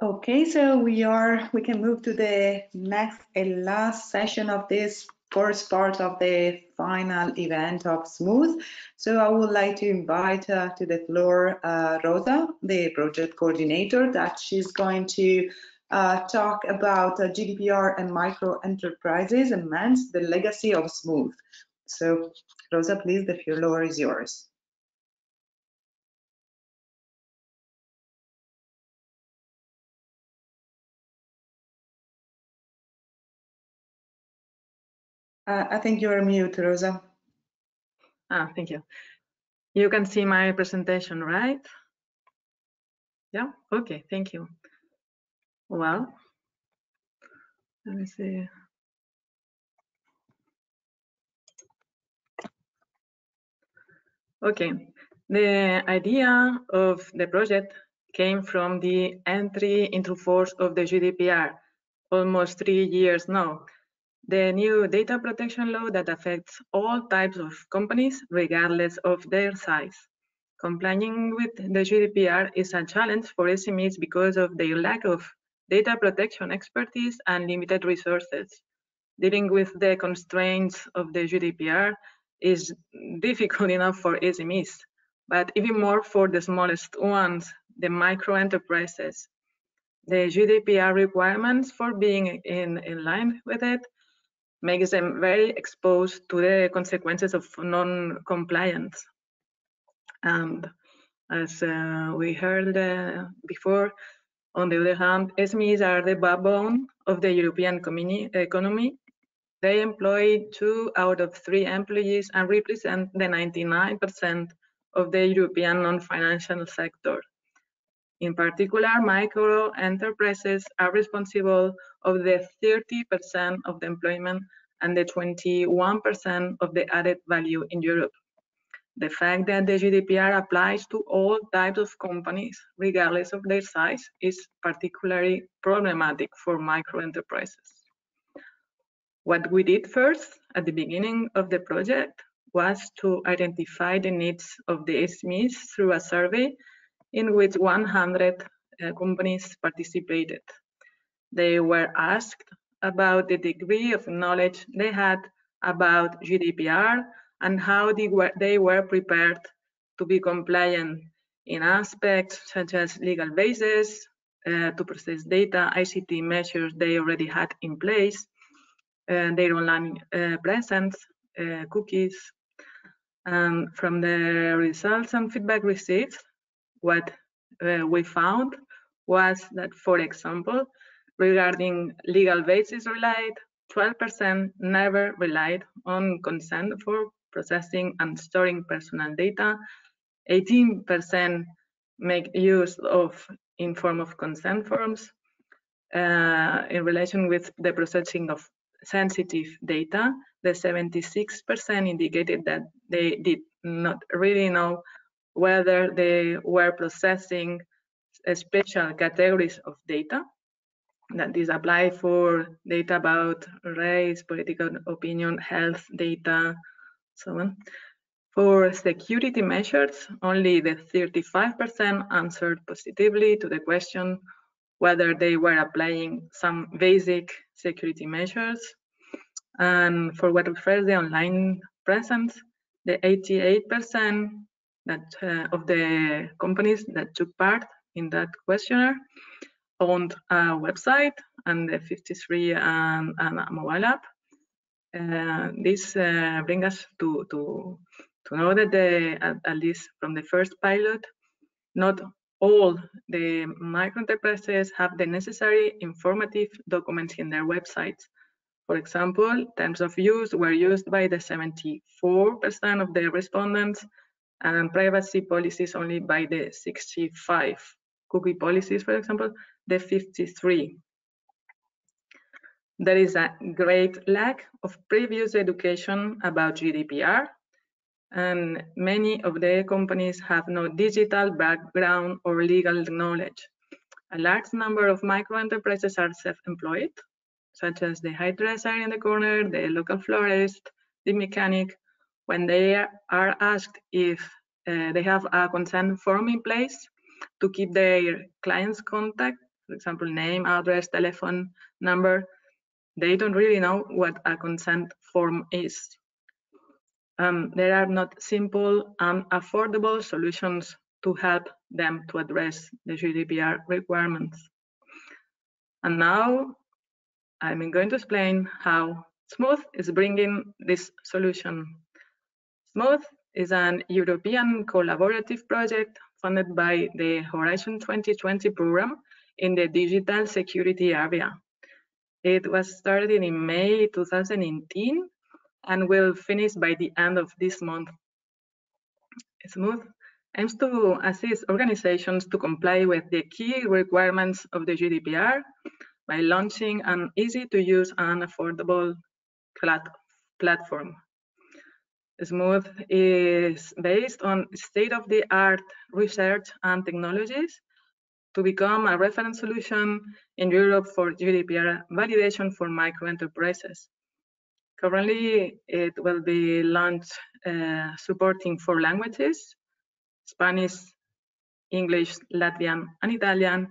Okay, so we are, we can move to the next and last session of this first part of the final event of Smooth. So I would like to invite uh, to the floor uh, Rosa, the project coordinator, that she's going to uh, talk about uh, GDPR and micro enterprises and MENTs, the legacy of Smooth. So Rosa, please, the floor is yours. Uh, I think you're mute, Rosa. Ah, thank you. You can see my presentation, right? Yeah, okay, thank you. Well, let me see. Okay, the idea of the project came from the entry into force of the GDPR almost three years now the new data protection law that affects all types of companies regardless of their size. Complying with the GDPR is a challenge for SMEs because of their lack of data protection expertise and limited resources. Dealing with the constraints of the GDPR is difficult [LAUGHS] enough for SMEs, but even more for the smallest ones, the micro enterprises. The GDPR requirements for being in, in line with it makes them very exposed to the consequences of non-compliance. And as uh, we heard uh, before, on the other hand, SMEs are the backbone of the European economy. They employ two out of three employees and represent the 99% of the European non-financial sector. In particular, micro enterprises are responsible of the 30% of the employment and the 21% of the added value in Europe. The fact that the GDPR applies to all types of companies, regardless of their size, is particularly problematic for micro enterprises. What we did first at the beginning of the project was to identify the needs of the SMEs through a survey in which 100 uh, companies participated. They were asked about the degree of knowledge they had about GDPR and how they were, they were prepared to be compliant in aspects such as legal bases, uh, to process data, ICT measures they already had in place, uh, their online uh, presence, uh, cookies. And from the results and feedback received, what uh, we found was that, for example, regarding legal basis relied, 12% never relied on consent for processing and storing personal data. 18% make use of in form of consent forms uh, in relation with the processing of sensitive data. The 76% indicated that they did not really know whether they were processing special categories of data that is apply for data about race, political opinion, health data, so on. For security measures, only the 35% answered positively to the question whether they were applying some basic security measures. And for what refers the online presence, the 88% that uh, of the companies that took part in that questionnaire owned a website and the 53 and, and a mobile app. Uh, this uh, brings us to, to, to know that the, at, at, least from the first pilot, not all the micro enterprises have the necessary informative documents in their websites. For example, terms of use were used by the 74% of the respondents and privacy policies only by the 65 cookie policies, for example, the 53. There is a great lack of previous education about GDPR, and many of the companies have no digital background or legal knowledge. A large number of micro enterprises are self-employed, such as the hairdresser in the corner, the local florist, the mechanic. When they are asked if uh, they have a consent form in place to keep their clients' contact, for example, name, address, telephone number, they don't really know what a consent form is. Um, there are not simple and affordable solutions to help them to address the GDPR requirements. And now I'm going to explain how Smooth is bringing this solution. Smooth is an European collaborative project funded by the Horizon 2020 program in the digital security area. It was started in May 2018 and will finish by the end of this month. Smooth aims to assist organizations to comply with the key requirements of the GDPR by launching an easy-to-use and affordable plat platform. Smooth is based on state-of-the-art research and technologies to become a reference solution in Europe for GDPR validation for microenterprises. Currently, it will be launched uh, supporting four languages, Spanish, English, Latvian, and Italian,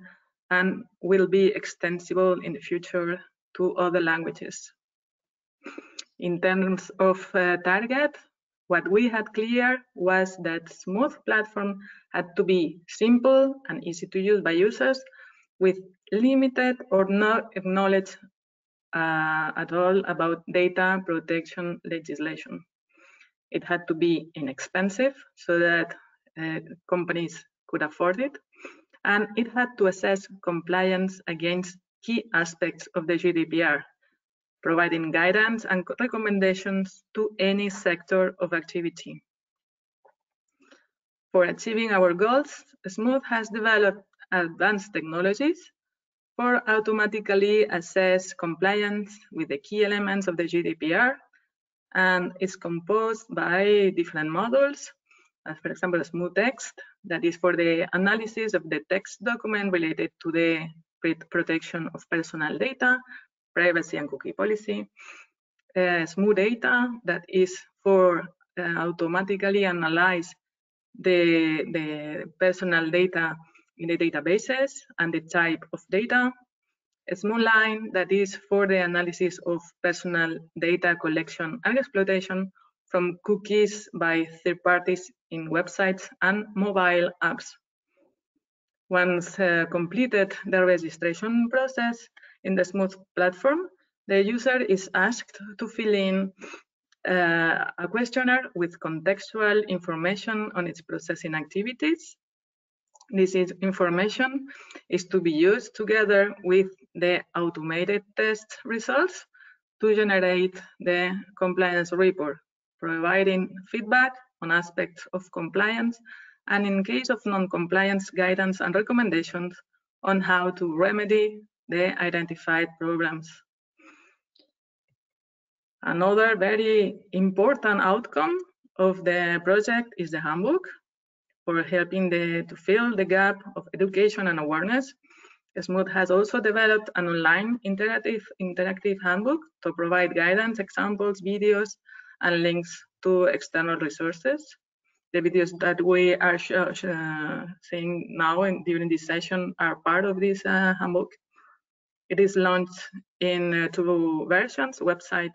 and will be extensible in the future to other languages. In terms of uh, target, what we had clear was that smooth platform had to be simple and easy to use by users with limited or no knowledge uh, at all about data protection legislation. It had to be inexpensive so that uh, companies could afford it, and it had to assess compliance against key aspects of the GDPR, providing guidance and recommendations to any sector of activity. For achieving our goals, Smooth has developed advanced technologies for automatically assess compliance with the key elements of the GDPR and is composed by different models, as for example, Smooth Text, that is for the analysis of the text document related to the protection of personal data, privacy and cookie policy. Uh, Smooth Data, that is for uh, automatically analyze the, the personal data in the databases and the type of data. A small line that is for the analysis of personal data collection and exploitation from cookies by third parties in websites and mobile apps. Once uh, completed the registration process in the Smooth platform, the user is asked to fill in uh, a questionnaire with contextual information on its processing activities. This is information is to be used together with the automated test results to generate the compliance report, providing feedback on aspects of compliance and in case of non-compliance guidance and recommendations on how to remedy the identified problems. Another very important outcome of the project is the handbook for helping the, to fill the gap of education and awareness. Smooth has also developed an online interactive, interactive handbook to provide guidance, examples, videos, and links to external resources. The videos that we are uh, seeing now and during this session are part of this uh, handbook. It is launched in uh, two versions, website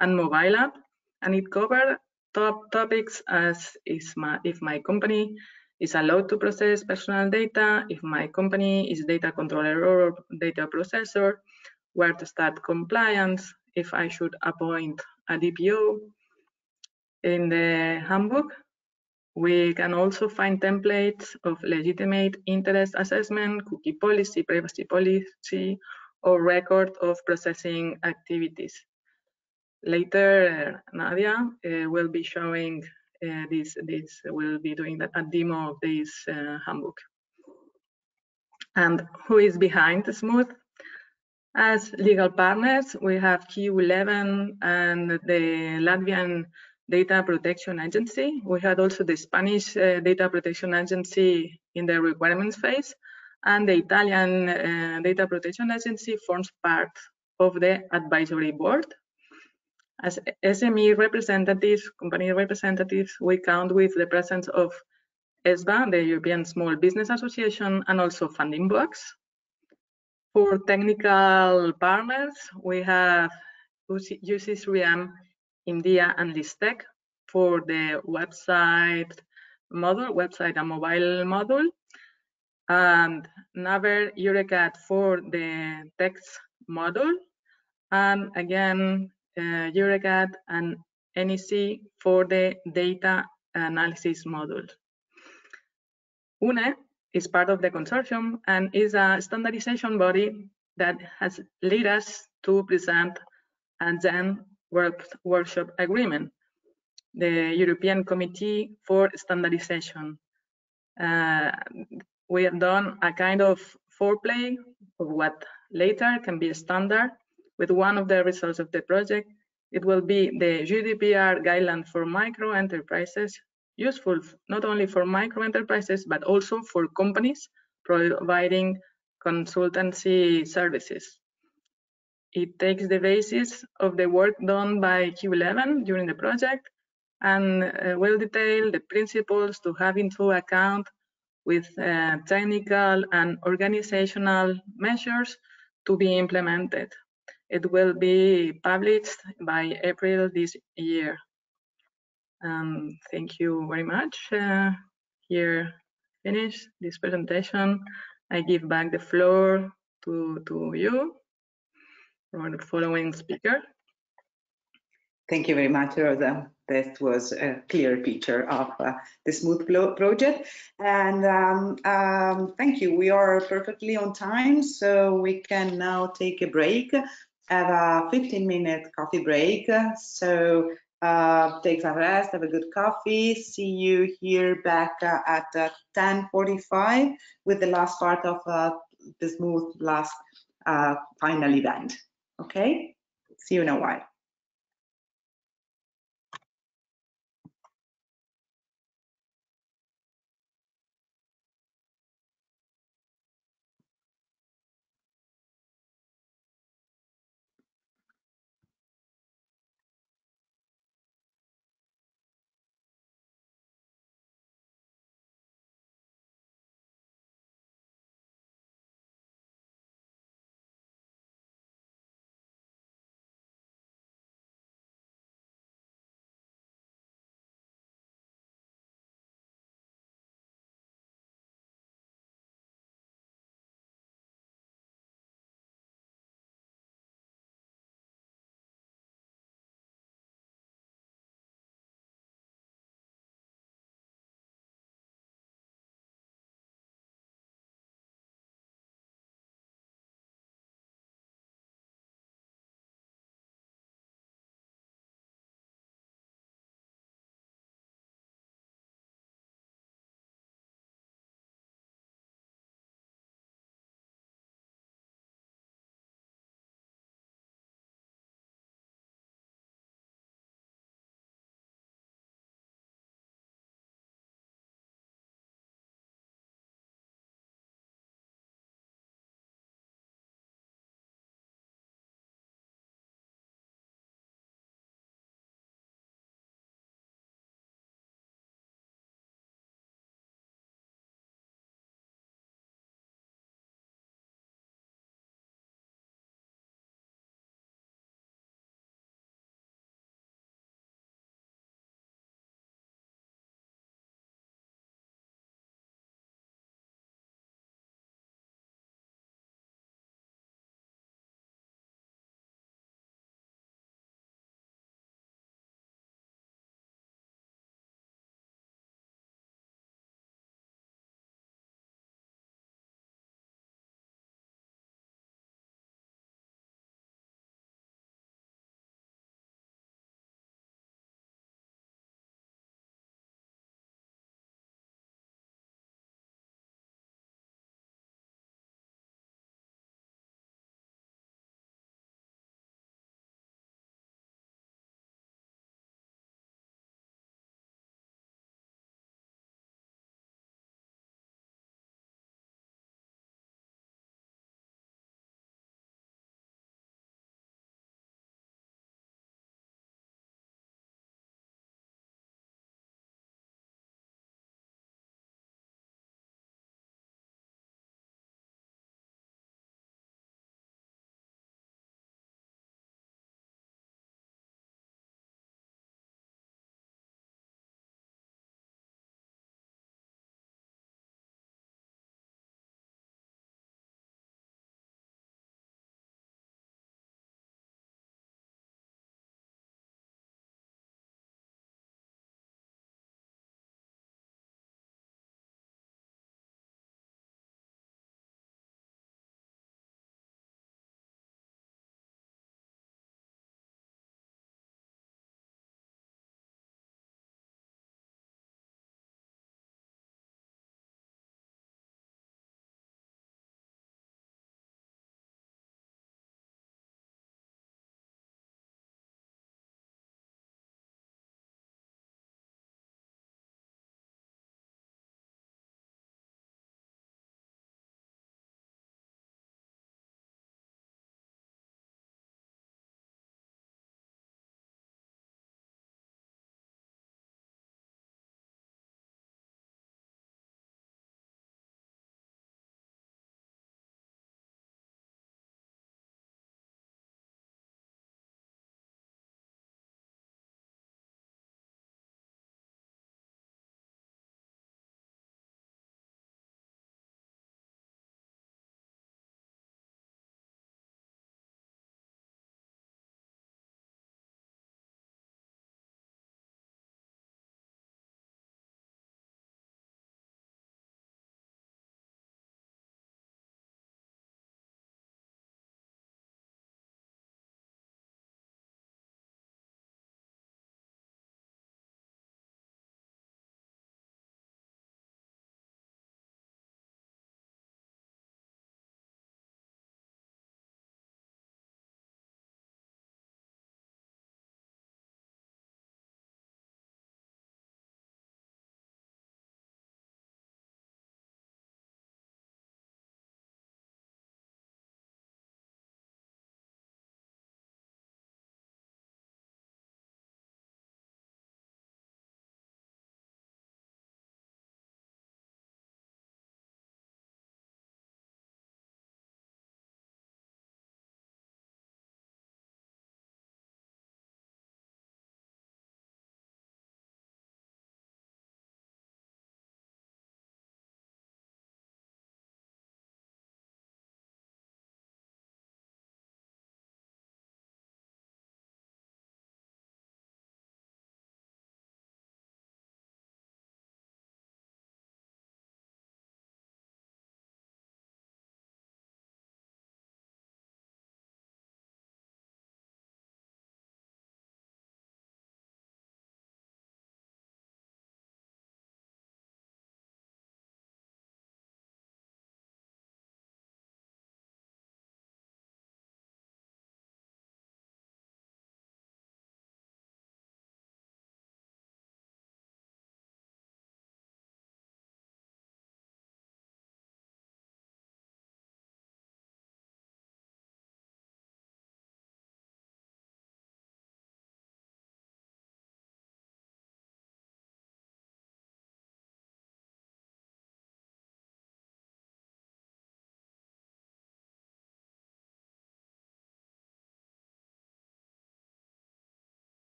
and mobile app, and it covers top topics as my, if my company is allowed to process personal data, if my company is data controller or data processor, where to start compliance, if I should appoint a DPO. In the handbook, we can also find templates of legitimate interest assessment, cookie policy, privacy policy, or record of processing activities. Later, Nadia uh, will be showing uh, this, this will be doing a demo of this uh, handbook. And who is behind Smooth? As legal partners, we have Q11 and the Latvian Data Protection Agency. We had also the Spanish uh, Data Protection Agency in the requirements phase, and the Italian uh, Data Protection Agency forms part of the advisory board. As SME representatives, company representatives, we count with the presence of ESBA, the European Small Business Association, and also FundingBox. For technical partners, we have UC3M, IMDEA, and LSTech for the website module, website and mobile module, and Naver Eurecat for the text module, and again, uh, Eurecat and NEC for the data analysis module. UNE is part of the consortium and is a standardization body that has led us to present and then work, workshop agreement, the European Committee for Standardization. Uh, we have done a kind of foreplay of what later can be a standard with one of the results of the project. It will be the GDPR guideline for micro enterprises, useful not only for micro enterprises, but also for companies providing consultancy services. It takes the basis of the work done by Q11 during the project and uh, will detail the principles to have into account with uh, technical and organizational measures to be implemented. It will be published by April this year. Um, thank you very much. Uh, here, finish this presentation. I give back the floor to, to you. for the following speaker. Thank you very much, Rosa. This was a clear picture of uh, the Smooth project. And um, um, thank you. We are perfectly on time, so we can now take a break, have a 15 minute coffee break. So uh, take some rest, have a good coffee. See you here back uh, at 10.45 with the last part of uh, the Smooth last uh, final event. Okay, see you in a while.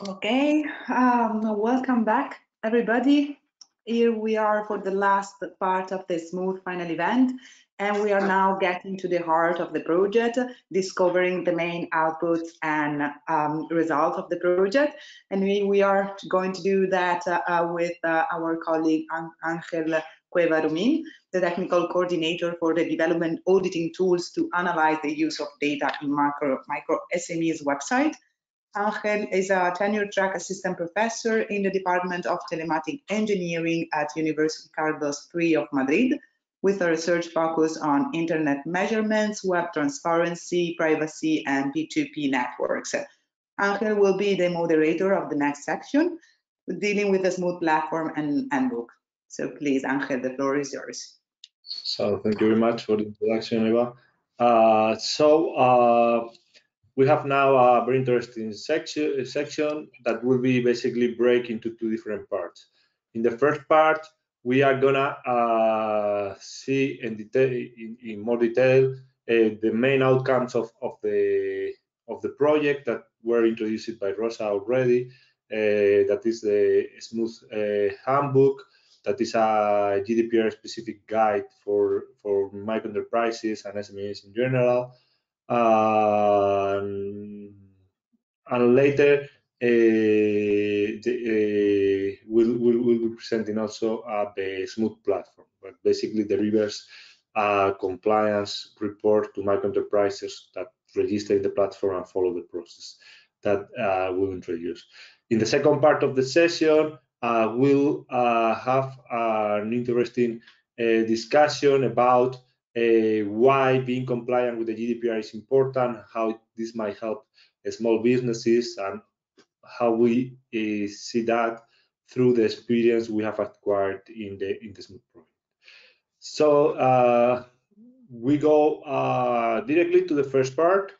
Okay, um, welcome back, everybody. Here we are for the last part of the Smooth Final event, and we are now getting to the heart of the project, discovering the main outputs and um, results of the project. And we, we are going to do that uh, uh, with uh, our colleague Angel Cuevas Rumin, the technical coordinator for the development auditing tools to analyze the use of data in micro, micro SMEs website. Angel is a tenure track assistant professor in the Department of Telematic Engineering at University Carlos III of Madrid, with a research focus on internet measurements, web transparency, privacy, and P2P networks. Angel will be the moderator of the next section, dealing with the smooth platform and handbook. So please, Angel, the floor is yours. So thank you very much for the introduction, Eva. Uh, so uh, we have now a very interesting section, section that will be basically break into two different parts. In the first part, we are gonna uh, see in detail, in, in more detail, uh, the main outcomes of, of the of the project that were introduced by Rosa already. Uh, that is the Smooth uh, Handbook. That is a GDPR specific guide for for micro enterprises and SMEs in general. Um, and later uh, the, uh, we'll, we'll, we'll, be presenting also uh, the smooth platform, but basically the reverse compliance report to micro enterprises that register in the platform and follow the process that we'll introduce. In the second part of the session, uh, we'll uh, have uh, an interesting discussion about why being compliant with the GDPR is important, how this might help small businesses, and how we uh, see that through the experience we have acquired in the in Smooth project. So uh, we go uh, directly to the first part,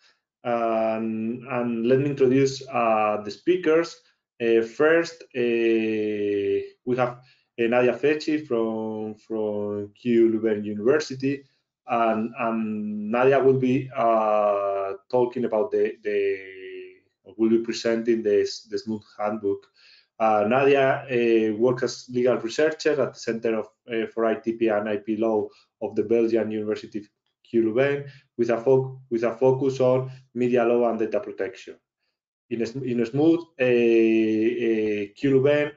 and, and let me introduce uh, the speakers. Uh, first, uh, we have Nadia Feci from from Leuven University, and, and Nadia will be talking about the the will be presenting this, the Smooth Handbook. Uh, Nadia uh, works as legal researcher at the Center of, uh, for ITP and IP Law of the Belgian University Leuven with a, with a focus on media law and data protection. In a, in a Smooth, uh, uh,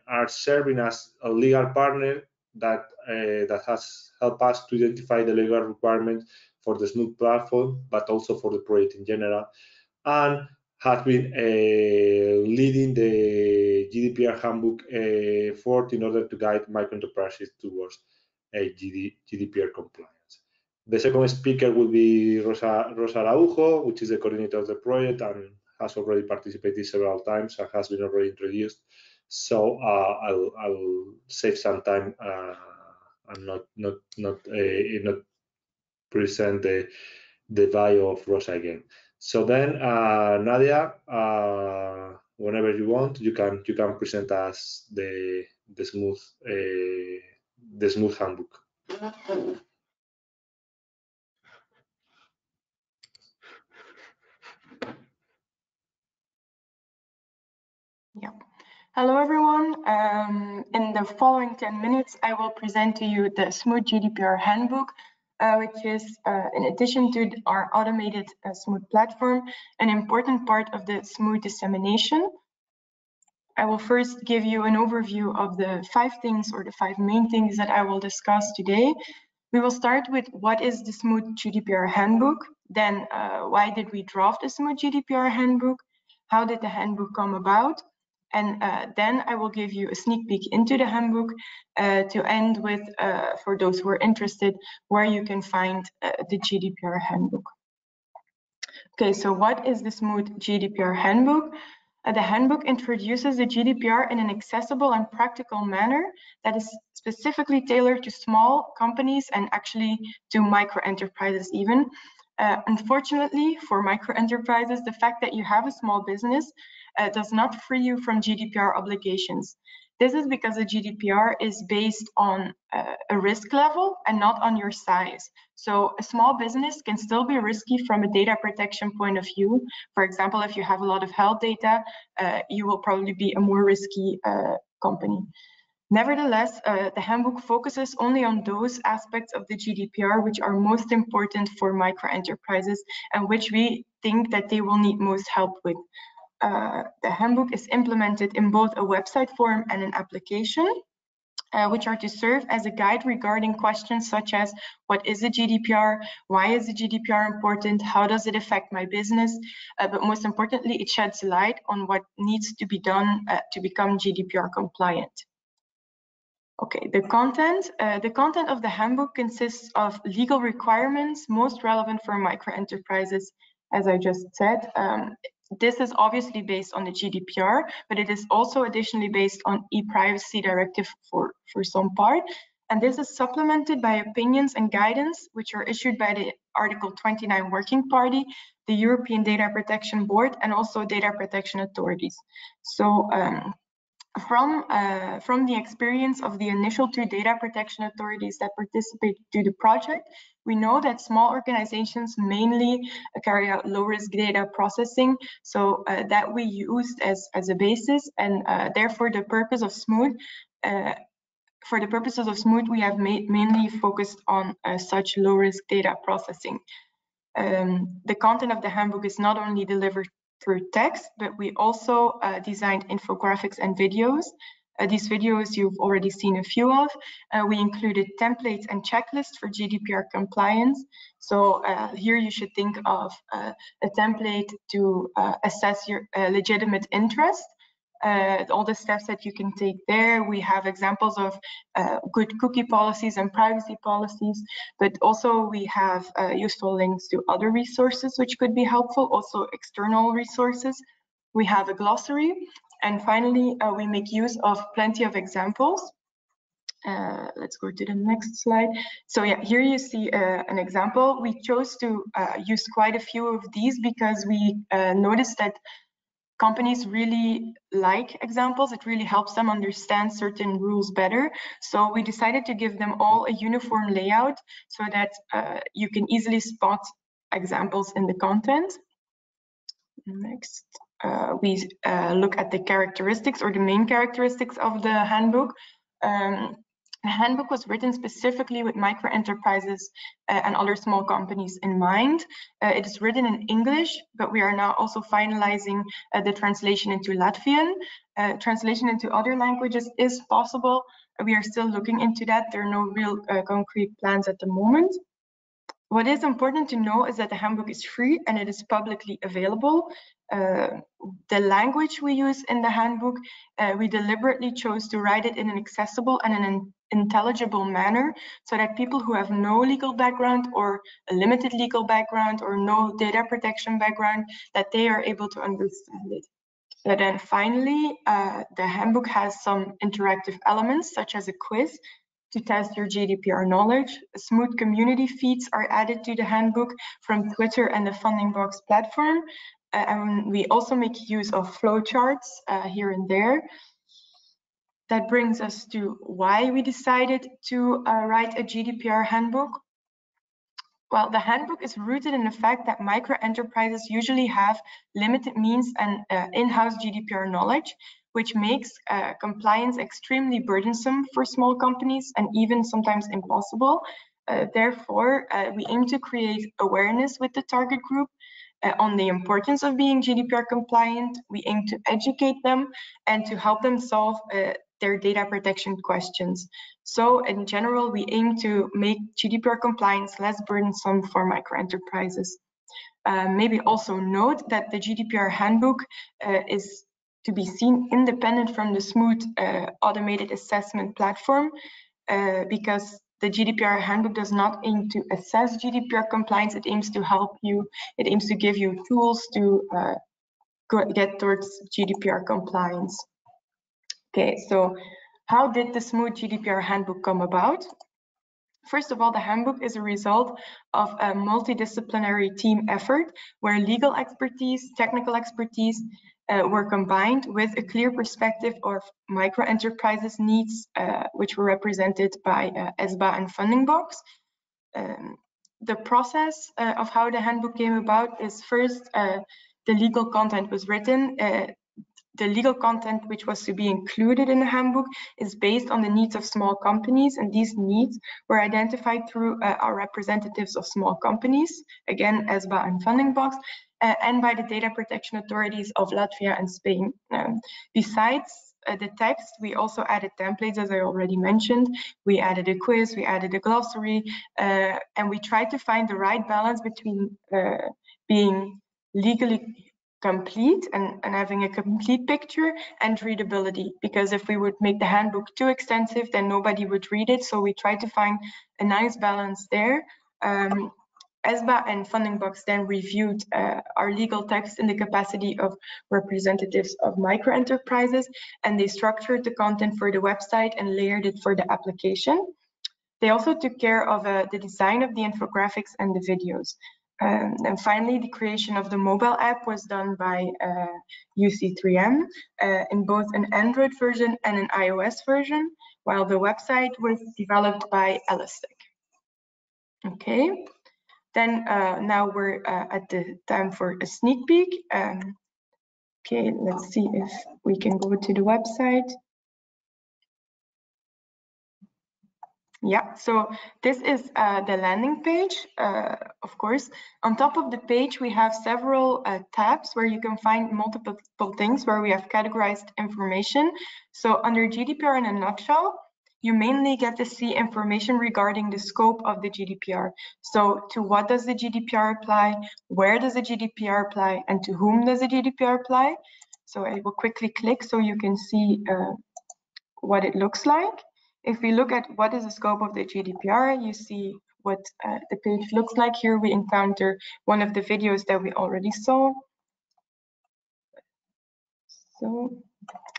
are serving as a legal partner that uh, that has helped us to identify the legal requirements for the Smooth platform, but also for the project in general. And has been uh, leading the GDPR handbook uh, effort in order to guide microenterprises towards GDPR compliance. The second speaker will be Rosa, Rosa Araujo, which is the coordinator of the project and has already participated several times and has been already introduced. So uh, I'll, I'll, save some time uh, and not not not uh, not present the the bio of Rosa again. So then, uh, Nadia, uh, whenever you want, you can you can present us the the smooth uh, the smooth handbook. Yeah. Hello, everyone. Um, in the following 10 minutes, I will present to you the Smooth GDPR Handbook, uh, which is, uh, in addition to our automated uh, Smooth platform, an important part of the Smooth dissemination. I will first give you an overview of the five things or the five main things that I will discuss today. We will start with what is the Smooth GDPR handbook, then uh, why did we draft the Smooth GDPR handbook, how did the handbook come about, and uh, then I will give you a sneak peek into the handbook uh, to end with, uh, for those who are interested, where you can find uh, the GDPR handbook. Okay, so what is the Smooth GDPR handbook? Uh, the handbook introduces the GDPR in an accessible and practical manner that is specifically tailored to small companies and actually to micro enterprises even. Uh, unfortunately, for micro enterprises, the fact that you have a small business uh, does not free you from GDPR obligations. This is because the GDPR is based on uh, a risk level and not on your size. So a small business can still be risky from a data protection point of view. For example, if you have a lot of health data, uh, you will probably be a more risky uh, company. Nevertheless, uh, the handbook focuses only on those aspects of the GDPR which are most important for micro enterprises and which we think that they will need most help with. Uh, the handbook is implemented in both a website form and an application, uh, which are to serve as a guide regarding questions such as what is the GDPR, why is the GDPR important, how does it affect my business, uh, but most importantly, it sheds light on what needs to be done uh, to become GDPR compliant. Okay, the content. Uh, the content of the handbook consists of legal requirements most relevant for micro enterprises, as I just said. Um, this is obviously based on the GDPR, but it is also additionally based on e-privacy directive for, for some part. And this is supplemented by opinions and guidance, which are issued by the Article 29 Working Party, the European Data Protection Board, and also data protection authorities. So um, from uh, from the experience of the initial two data protection authorities that participate to the project, we know that small organizations mainly carry out low risk data processing, so uh, that we used as as a basis, and uh, therefore the purpose of Smooth. Uh, for the purposes of Smooth, we have mainly focused on uh, such low risk data processing. Um, the content of the handbook is not only delivered through text, but we also uh, designed infographics and videos. Uh, these videos you've already seen a few of. Uh, we included templates and checklists for GDPR compliance. So uh, here you should think of uh, a template to uh, assess your legitimate interest uh, all the steps that you can take there. We have examples of uh, good cookie policies and privacy policies, but also we have uh, useful links to other resources which could be helpful, also external resources. We have a glossary, and finally, uh, we make use of plenty of examples. Uh, let's go to the next slide. So yeah, here you see uh, an example. We chose to use quite a few of these because we noticed that companies really like examples. It really helps them understand certain rules better. So we decided to give them all a uniform layout so that uh, you can easily spot examples in the content. Next, uh, we uh, look at the characteristics or the main characteristics of the handbook. Um, the handbook was written specifically with micro enterprises uh, and other small companies in mind. Uh, it is written in English, but we are now also finalizing uh, the translation into Latvian. Uh, translation into other languages is possible. We are still looking into that. There are no real uh, concrete plans at the moment. What is important to know is that the handbook is free and it is publicly available. Uh, the language we use in the handbook, uh, we deliberately chose to write it in an accessible and an intelligible manner so that people who have no legal background or a limited legal background or no data protection background, that they are able to understand it. And then finally, uh, the handbook has some interactive elements such as a quiz to test your GDPR knowledge. Smooth community feeds are added to the handbook from Twitter and the FundingBox platform. And we also make use of flowcharts uh, here and there. That brings us to why we decided to uh, write a GDPR handbook. Well, the handbook is rooted in the fact that micro enterprises usually have limited means and uh, in-house GDPR knowledge, which makes uh, compliance extremely burdensome for small companies and even sometimes impossible. Uh, therefore, uh, we aim to create awareness with the target group uh, on the importance of being GDPR compliant. We aim to educate them and to help them solve uh, their data protection questions. So in general, we aim to make GDPR compliance less burdensome for micro enterprises. Uh, maybe also note that the GDPR handbook uh, is to be seen independent from the smooth uh, automated assessment platform uh, because the GDPR handbook does not aim to assess GDPR compliance. It aims to help you. It aims to give you tools to uh, get towards GDPR compliance. Okay, so how did the Smooth GDPR handbook come about? First of all, the handbook is a result of a multidisciplinary team effort where legal expertise, technical expertise, uh, were combined with a clear perspective of micro enterprises needs, uh, which were represented by uh, ESBA and FundingBox. Um, the process uh, of how the handbook came about is first uh, the legal content was written. The legal content which was to be included in the handbook is based on the needs of small companies and these needs were identified through uh, our representatives of small companies, again ESBA and FundingBox, uh, and by the data protection authorities of Latvia and Spain. Um, besides uh, the text, we also added templates, as I already mentioned. We added a quiz, we added a glossary, uh, and we tried to find the right balance between uh, being legally complete and, and having a complete picture and readability because if we would make the handbook too extensive then nobody would read it so we tried to find a nice balance there um, ESBA and FundingBox then reviewed uh, our legal text in the capacity of representatives of micro enterprises, and they structured the content for the website and layered it for the application. They also took care of uh, the design of the infographics and the videos. Um, and finally, the creation of the mobile app was done by uh, UC3M uh, in both an Android version and an iOS version, while the website was developed by LSTech. Okay, then uh, now we're uh, at the time for a sneak peek. Um, okay, let's see if we can go to the website. Yeah, so this is uh, the landing page, uh, of course. On top of the page, we have several uh, tabs where you can find multiple things where we have categorized information. So under GDPR in a nutshell, you mainly get to see information regarding the scope of the GDPR. So to what does the GDPR apply, where does the GDPR apply, and to whom does the GDPR apply? So I will quickly click so you can see uh, what it looks like. If we look at what is the scope of the GDPR, you see what uh, the page looks like. Here we encounter one of the videos that we already saw. So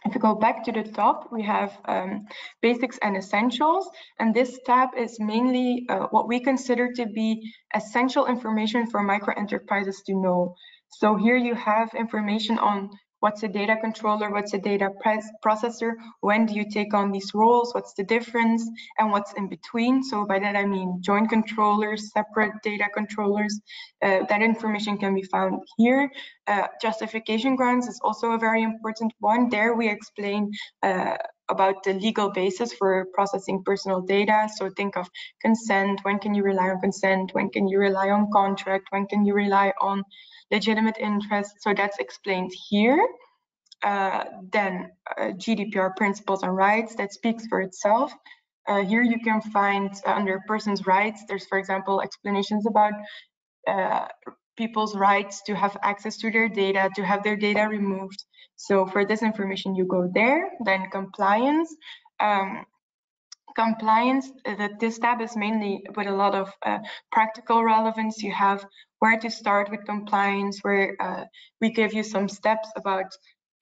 if we go back to the top, we have um, basics and essentials. And this tab is mainly uh, what we consider to be essential information for micro enterprises to know. So here you have information on what's a data controller, what's a data processor, when do you take on these roles, what's the difference, and what's in between. So by that I mean joint controllers, separate data controllers. Uh, that information can be found here. Uh, justification grounds is also a very important one. There we explain uh, about the legal basis for processing personal data. So think of consent, when can you rely on consent, when can you rely on contract, when can you rely on legitimate interest. So that's explained here. Uh, then uh, GDPR principles and rights that speaks for itself. Uh, here you can find uh, under person's rights, there's for example explanations about uh, people's rights to have access to their data, to have their data removed. So for this information, you go there. Then compliance. Um, compliance, uh, that this tab is mainly with a lot of uh, practical relevance. You have where to start with compliance, where uh, we give you some steps about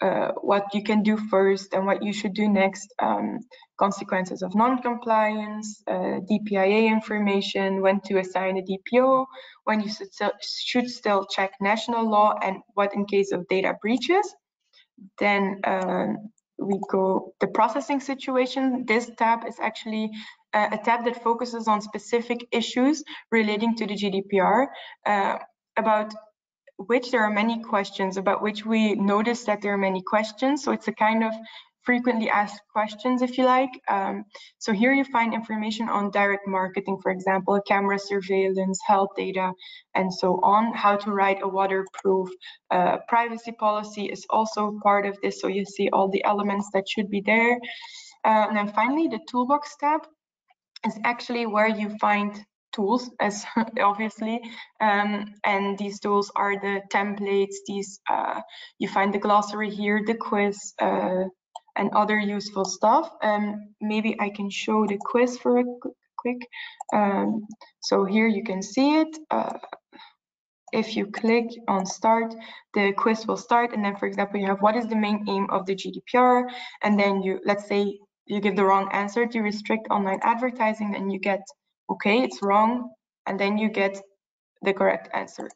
uh, what you can do first and what you should do next, um, consequences of non-compliance, uh, DPIA information, when to assign a DPO, when you should still, should still check national law, and what in case of data breaches. Then um, we go the processing situation. This tab is actually uh, a tab that focuses on specific issues relating to the GDPR uh, about which there are many questions about which we notice that there are many questions. So it's a kind of frequently asked questions, if you like. Um, so here you find information on direct marketing, for example, camera surveillance, health data, and so on, how to write a waterproof uh, privacy policy is also part of this. So you see all the elements that should be there. Uh, and then finally, the toolbox tab is actually where you find tools as [LAUGHS] obviously um, and these tools are the templates these uh, you find the glossary here the quiz uh, and other useful stuff. Um, maybe I can show the quiz for a quick. Um, so here you can see it. Uh, if you click on start, the quiz will start. And then, for example, you have what is the main aim of the GDPR? And then you, let's say you give the wrong answer to restrict online advertising, then you get, okay, it's wrong. And then you get the correct answer.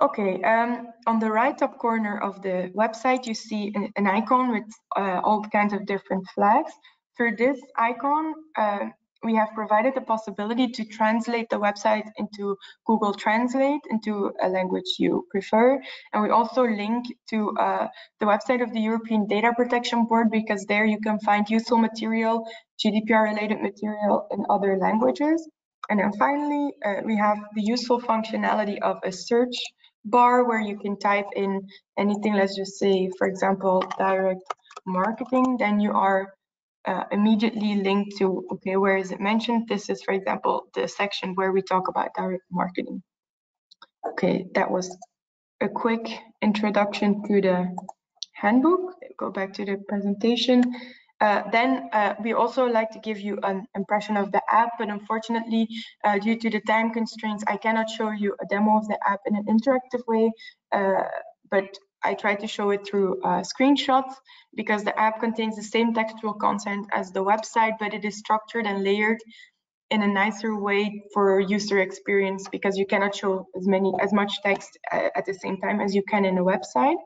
Okay, um, on the right top corner of the website, you see an, an icon with uh, all kinds of different flags. For this icon, uh, we have provided the possibility to translate the website into Google Translate into a language you prefer. And we also link to uh, the website of the European Data Protection Board because there you can find useful material, GDPR related material in other languages. And then finally, uh, we have the useful functionality of a search bar where you can type in anything, let's just say, for example, direct marketing, then you are uh, immediately linked to, okay, where is it mentioned? This is, for example, the section where we talk about direct marketing. Okay, that was a quick introduction to the handbook. Go back to the presentation. Uh, then uh, we also like to give you an impression of the app, but unfortunately, uh, due to the time constraints, I cannot show you a demo of the app in an interactive way, uh, but I try to show it through uh, screenshots because the app contains the same textual content as the website, but it is structured and layered in a nicer way for user experience because you cannot show as many as much text at the same time as you can in a website.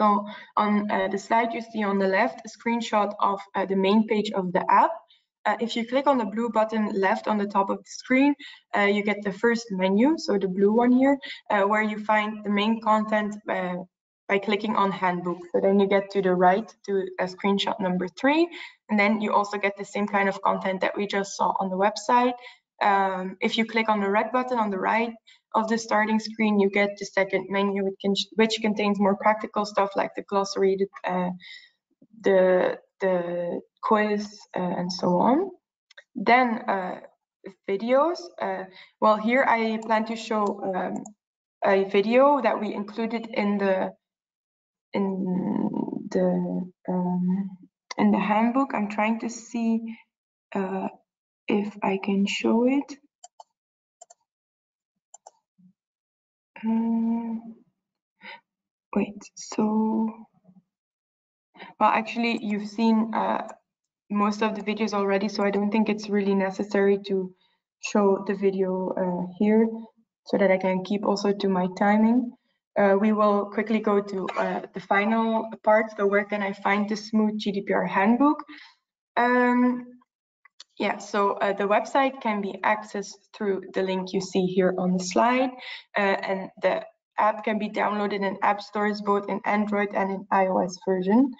So on uh, the slide you see on the left a screenshot of uh, the main page of the app. Uh, if you click on the blue button left on the top of the screen, uh, you get the first menu, so the blue one here, uh, where you find the main content uh, by clicking on handbook. So then you get to the right to a screenshot number three, and then you also get the same kind of content that we just saw on the website. Um, if you click on the red button on the right, of the starting screen, you get the second menu, which, contains more practical stuff like the glossary, the, uh, the, the quiz, uh, and so on. Then uh, videos. Uh, well, here I plan to show um, a video that we included in the in the um, in the handbook. I'm trying to see uh, if I can show it. Um, wait, so, well, actually, you've seen uh, most of the videos already, so I don't think it's really necessary to show the video uh, here so that I can keep also to my timing. Uh, we will quickly go to uh, the final part, so where can I find the Smooth GDPR handbook? Um, yeah, so uh, the website can be accessed through the link you see here on the slide, uh, and the app can be downloaded in app stores, both in Android and in iOS version.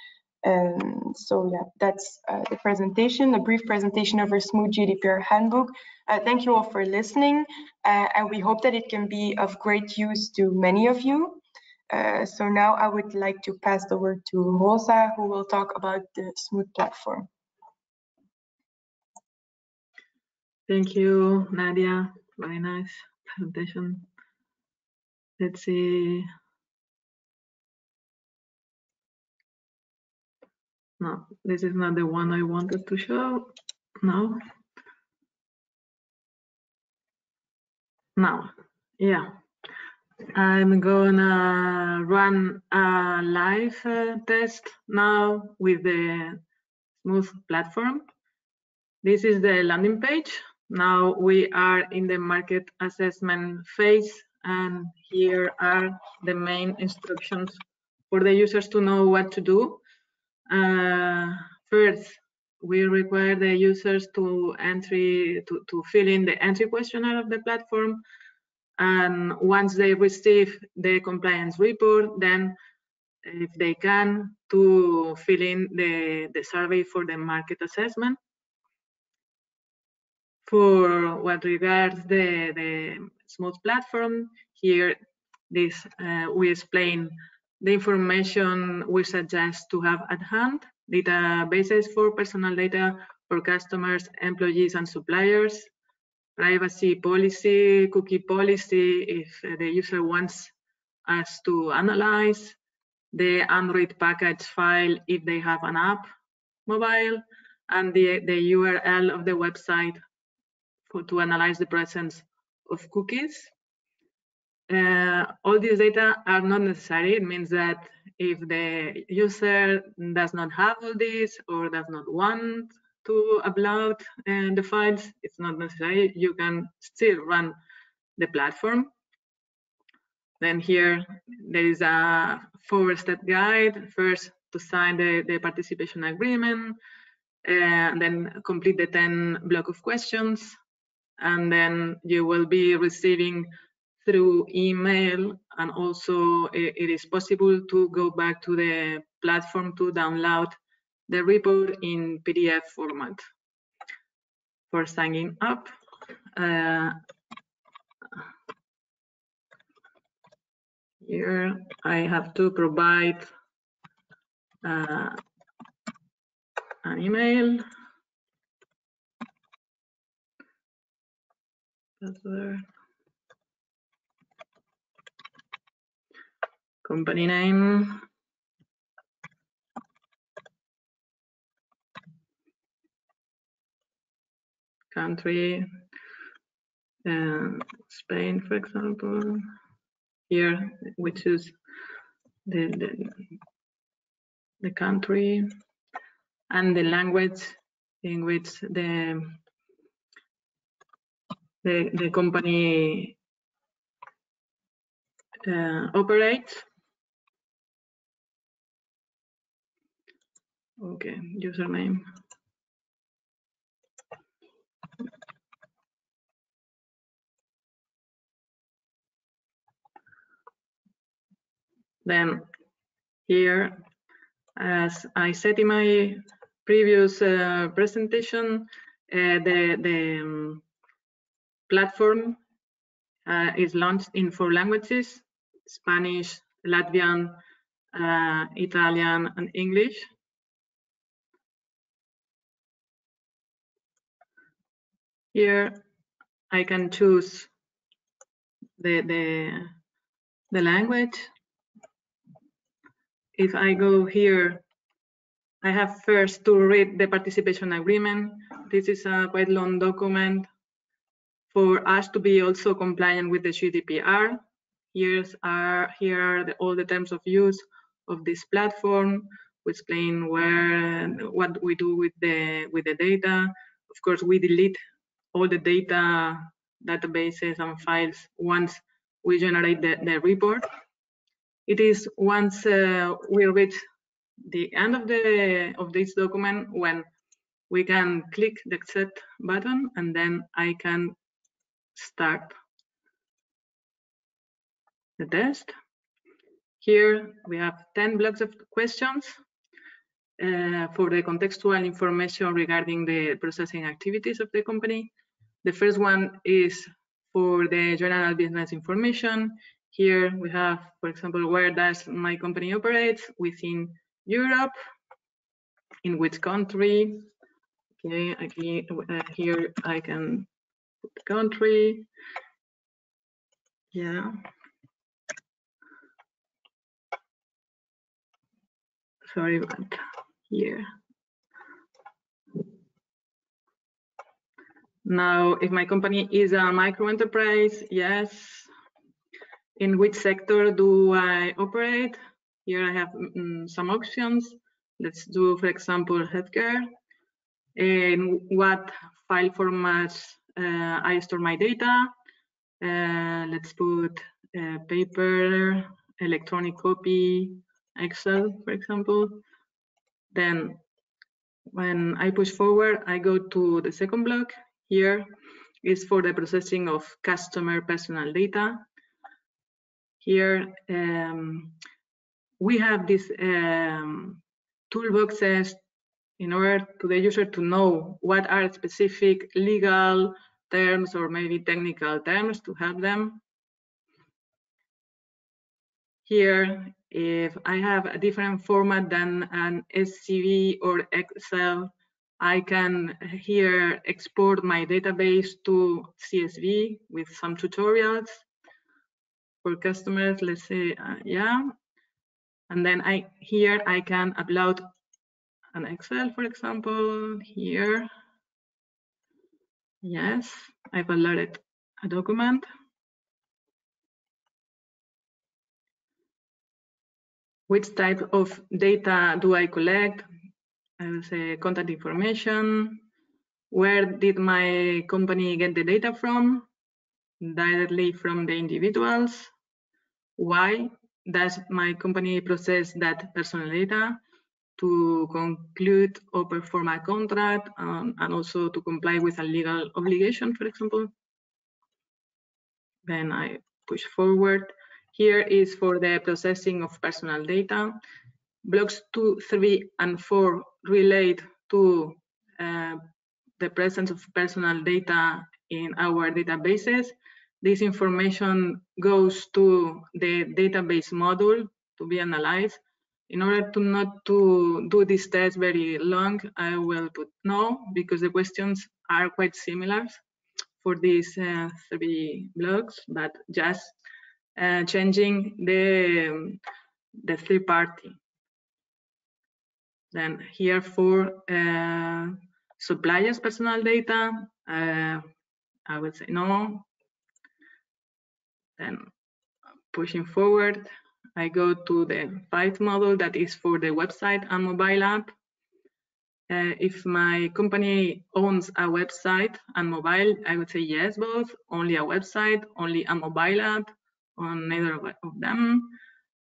Um, so yeah, that's uh, the presentation, a brief presentation of our Smooth GDPR handbook. Uh, thank you all for listening, uh, and we hope that it can be of great use to many of you. Uh, so now I would like to pass the word to Rosa, who will talk about the Smooth platform. Thank you, Nadia. Very nice presentation. Let's see. No, this is not the one I wanted to show. No. Now, yeah. I'm gonna run a live uh, test now with the Smooth platform. This is the landing page now we are in the market assessment phase and here are the main instructions for the users to know what to do. Uh, first, we require the users to entry to, to fill in the entry questionnaire of the platform. And once they receive the compliance report then if they can to fill in the, the survey for the market assessment. For what regards the, the smooth platform, here this uh, we explain the information we suggest to have at hand, databases for personal data for customers, employees, and suppliers, privacy policy, cookie policy if the user wants us to analyze, the Android package file if they have an app mobile, and the, the URL of the website for, to analyze the presence of cookies. Uh, all these data are not necessary. It means that if the user does not have all this or does not want to upload uh, the files, it's not necessary. You can still run the platform. Then here there is a four-step guide. First, to sign the, the participation agreement, and then complete the 10 block of questions. And then you will be receiving through email and also it, it is possible to go back to the platform to download the report in PDF format. For signing up, uh, here I have to provide uh, an email company name country uh, Spain for example here we choose the, the the country and the language in which the the, the company uh, operates. Okay, username. Then here as I said in my previous uh, presentation, uh, the, the um, platform uh, is launched in four languages, Spanish, Latvian, uh, Italian, and English. Here I can choose the, the, the language if I go here, I have first to read the participation agreement. This is a quite long document for us to be also compliant with the GDPR. Here's are, here are the, all the terms of use of this platform. We explain where what we do with the with the data. Of course, we delete all the data databases and files once we generate the, the report it is once uh, we reach the end of the of this document when we can click the accept button and then I can start the test. Here we have 10 blocks of questions uh, for the contextual information regarding the processing activities of the company. The first one is for the general business information. Here we have, for example, where does my company operate within Europe, in which country. Okay, aquí, uh, here I can put the country. Yeah. Sorry about here. Now, if my company is a micro enterprise, yes, in which sector do I operate? Here I have mm, some options. Let's do, for example, healthcare. In what file formats uh, I store my data. Uh, let's put uh, paper, electronic copy, Excel, for example. Then when I push forward, I go to the second block. Here is for the processing of customer personal data. Here um, we have these um, toolboxes in order to the user to know what are specific legal terms or maybe technical terms to help them. Here, if I have a different format than an SCV or Excel, I can here export my database to CSV with some tutorials for customers, let's say, uh, yeah. And then I here I can upload an Excel, for example, here. Yes, I've uploaded a document. Which type of data do I collect? I will say contact information. Where did my company get the data from? directly from the individuals. why does my company process that personal data to conclude or perform a contract um, and also to comply with a legal obligation, for example. Then I push forward. Here is for the processing of personal data. Blocks two, three, and four relate to uh, the presence of personal data in our databases. This information goes to the database module to be analyzed. In order to not to do this test very long, I will put no because the questions are quite similar for these uh, three blocks, but just uh, changing the the third party. Then here for uh, suppliers personal data, uh, I would say no. Then pushing forward, I go to the fifth model that is for the website and mobile app. Uh, if my company owns a website and mobile, I would say yes, both, only a website, only a mobile app, on neither of them.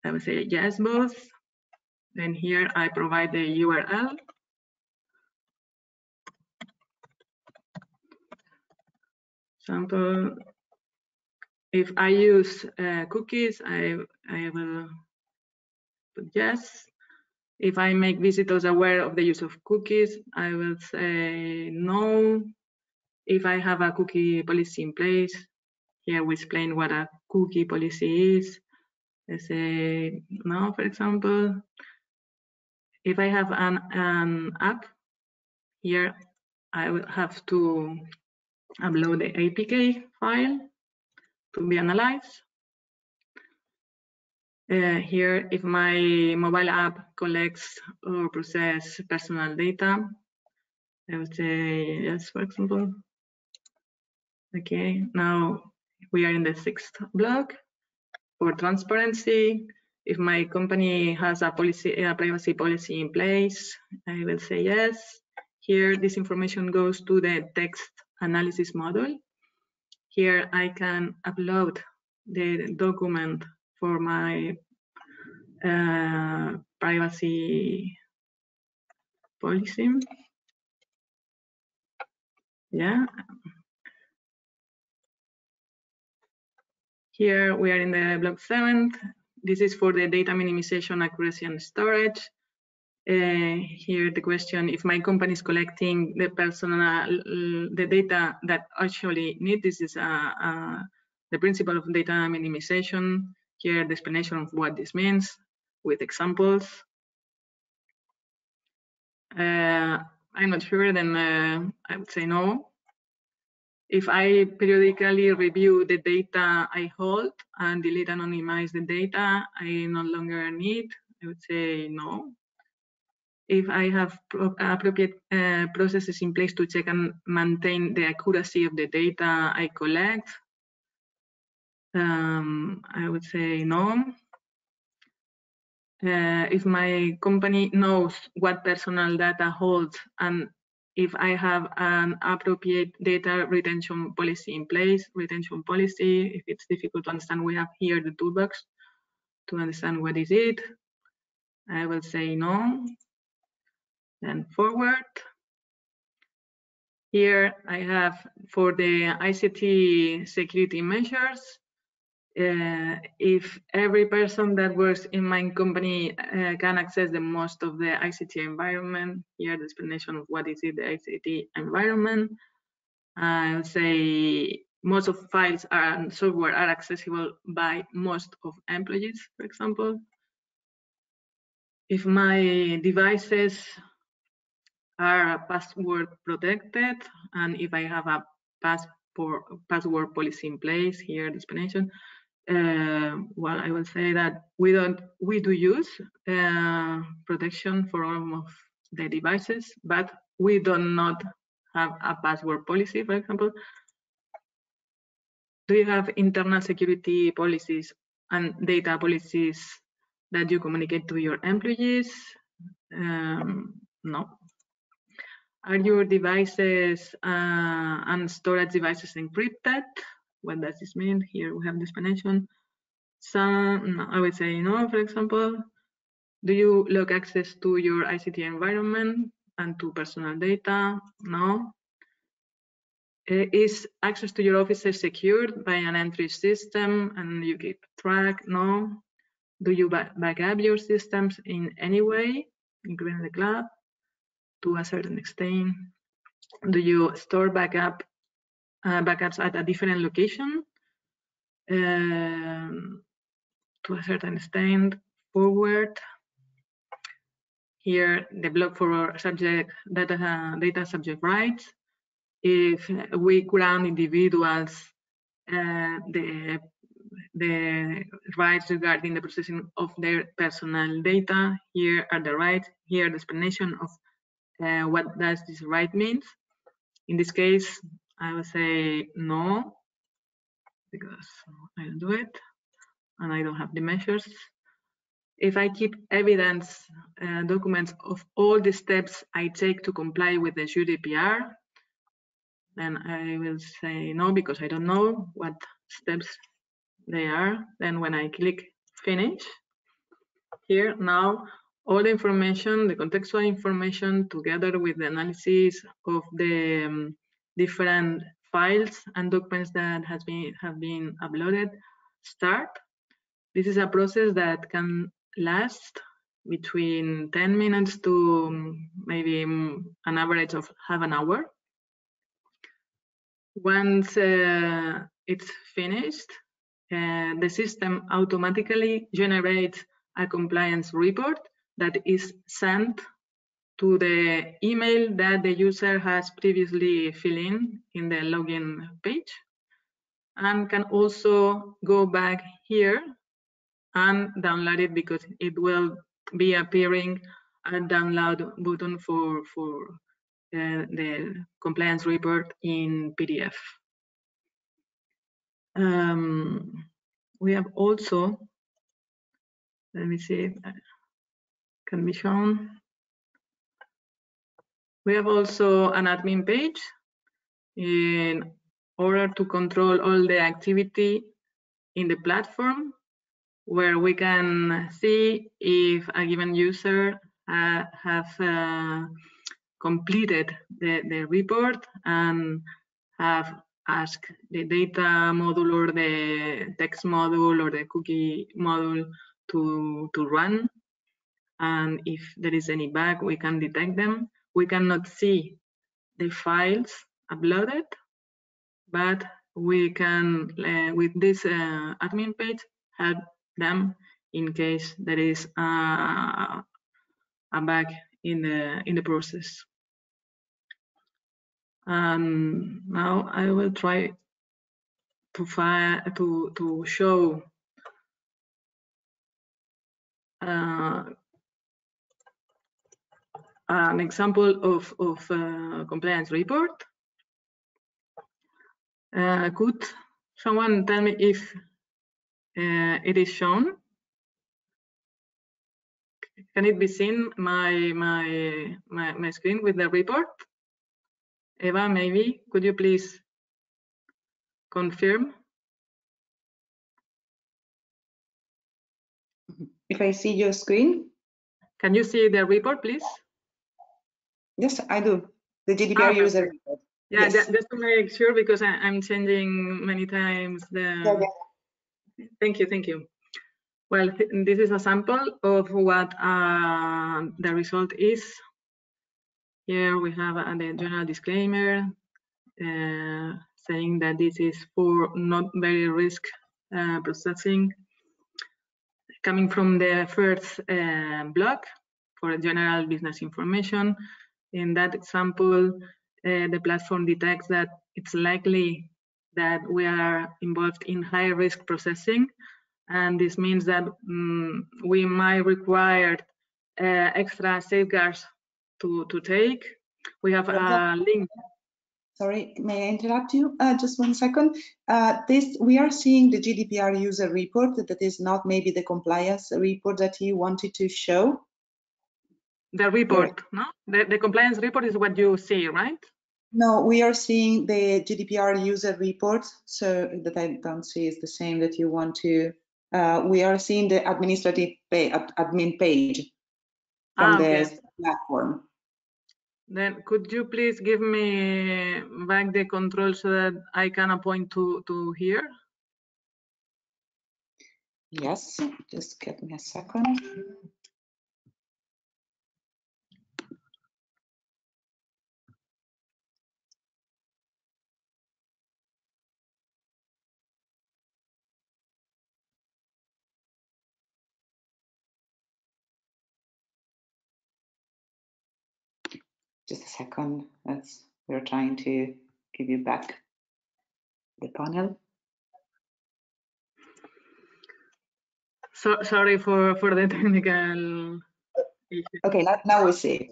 I would say yes, both. Then here I provide the URL. Sample. If I use uh, cookies, I, I will put yes. If I make visitors aware of the use of cookies, I will say no. If I have a cookie policy in place, here we explain what a cookie policy is. Let's say no, for example. If I have an, an app, here I will have to upload the APK file to be analyzed. Uh, here, if my mobile app collects or process personal data, I would say yes, for example. Okay, now we are in the sixth block for transparency. If my company has a policy, a privacy policy in place, I will say yes. Here, this information goes to the text analysis model. Here, I can upload the document for my uh, privacy policy. Yeah. Here we are in the block seventh. This is for the data minimization, accuracy, and storage. Uh, here the question, if my company is collecting the personal, the data that actually need, this is uh, uh, the principle of data minimization. Here the explanation of what this means with examples. Uh, I'm not sure, then I would say no. If I periodically review the data I hold and delete anonymize the data I no longer need, I would say no. If I have appropriate uh, processes in place to check and maintain the accuracy of the data I collect, um, I would say no. Uh, if my company knows what personal data holds and if I have an appropriate data retention policy in place, retention policy, if it's difficult to understand, we have here the toolbox to understand what is it. I will say no. Then forward. Here I have for the ICT security measures, uh, if every person that works in my company uh, can access the most of the ICT environment, here the explanation of what is it, the ICT environment. I would say most of files and software are accessible by most of employees, for example. If my devices are password protected, and if I have a passport password policy in place, here the explanation, uh, well, I will say that we don't we do use uh, protection for all of the devices, but we do not have a password policy, for example. Do you have internal security policies and data policies that you communicate to your employees? Um, no. Are your devices uh, and storage devices encrypted? What does this mean? Here we have the explanation. some, I would say no, for example. Do you lock access to your ICT environment and to personal data? No. Uh, is access to your offices secured by an entry system and you keep track? No. Do you back up your systems in any way, including the cloud, to a certain extent? Do you store backup backups at a different location um, to a certain extent? Forward. Here, the block for subject data, data subject rights if we grant individuals uh, the the rights regarding the processing of their personal data. Here are the rights. Here the explanation of uh, what does this right means. In this case, I will say no, because I don't do it, and I don't have the measures. If I keep evidence uh, documents of all the steps I take to comply with the GDPR, then I will say no because I don't know what steps they are. Then when I click finish, here now all the information, the contextual information together with the analysis of the um, different files and documents that has been have been uploaded start. This is a process that can last between 10 minutes to um, maybe an average of half an hour. Once uh, it's finished, uh, the system automatically generates a compliance report that is sent to the email that the user has previously filled in in the login page and can also go back here and download it because it will be appearing a download button for for uh, the compliance report in PDF. Um, we have also, let me see can be shown. We have also an admin page in order to control all the activity in the platform where we can see if a given user uh, have uh, completed the, the report and have asked the data module or the text module or the cookie module to, to run. And if there is any bug, we can detect them. We cannot see the files uploaded, but we can, uh, with this uh, admin page, help them in case there is a, a bug in the in the process. Now I will try to find to to show uh, an example of of uh, compliance report. Uh, could someone tell me if uh, it is shown? Can it be seen my my my, my screen with the report? Eva, maybe, could you please confirm? If I see your screen? Can you see the report, please? Yes, I do. The GDPR Ah, user. Yeah, Yes. ju- just to make sure, because I, I'm changing many times the. Thank you, thank you. Well, th- this is a sample of what uh, the result is. Here we have uh, the general disclaimer uh, saying that this is for not very risk uh, processing. Coming from the first uh, block for general business information. In that example, uh, the platform detects that it's likely that we are involved in high risk processing. And this means that mm, we might require uh, extra safeguards to, to take. We have a link. Sorry, may I interrupt you? Uh, just one second. Uh, this we are seeing the GDPR user report that is not maybe the compliance report that you wanted to show. The report, no? The, the compliance report is what you see, right? No, we are seeing the GDPR user report, so that I don't see is the same that you want to uh, we are seeing the administrative pay, admin page from Ah, okay. the platform. Then could you please give me back the control so that I can appoint to, to here? Yes, just give me a second. Second, as we're trying to give you back the panel. So, sorry for, for the [LAUGHS] technical issue. Okay, now, we see.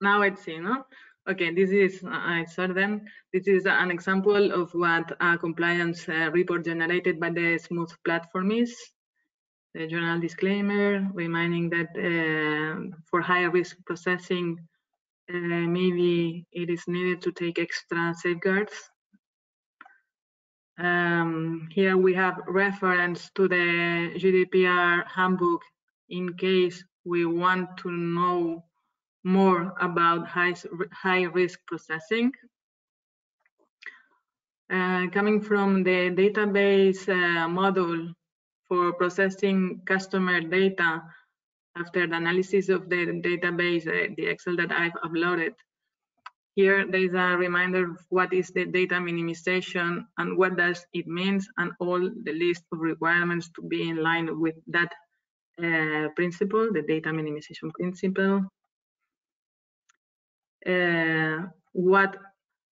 Now it's see, no? Okay, this is, I saw them. This is an example of what a compliance uh, report generated by the Smooth platform is. The journal disclaimer reminding that uh, for high risk processing, uh, maybe it is needed to take extra safeguards. Um, here we have reference to the GDPR handbook in case we want to know more about high, high risk processing. Uh, coming from the database uh, model for processing customer data after the analysis of the database, uh, the Excel that I've uploaded. Here there is a reminder of what is the data minimization and what does it means and all the list of requirements to be in line with that uh, principle, the data minimization principle. Uh, what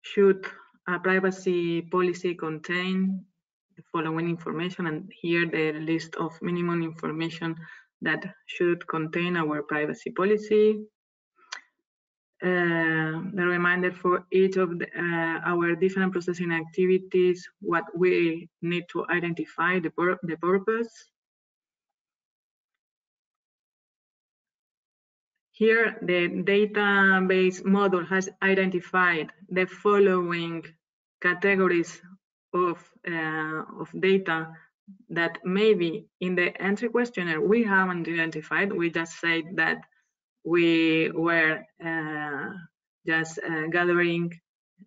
should a privacy policy contain the following information and here the list of minimum information that should contain our privacy policy. Uh, the reminder for each of the, uh, our different processing activities, what we need to identify the, pur the purpose, Here, the database model has identified the following categories of, uh, of data that maybe in the entry questionnaire we haven't identified. We just said that we were uh, just uh, gathering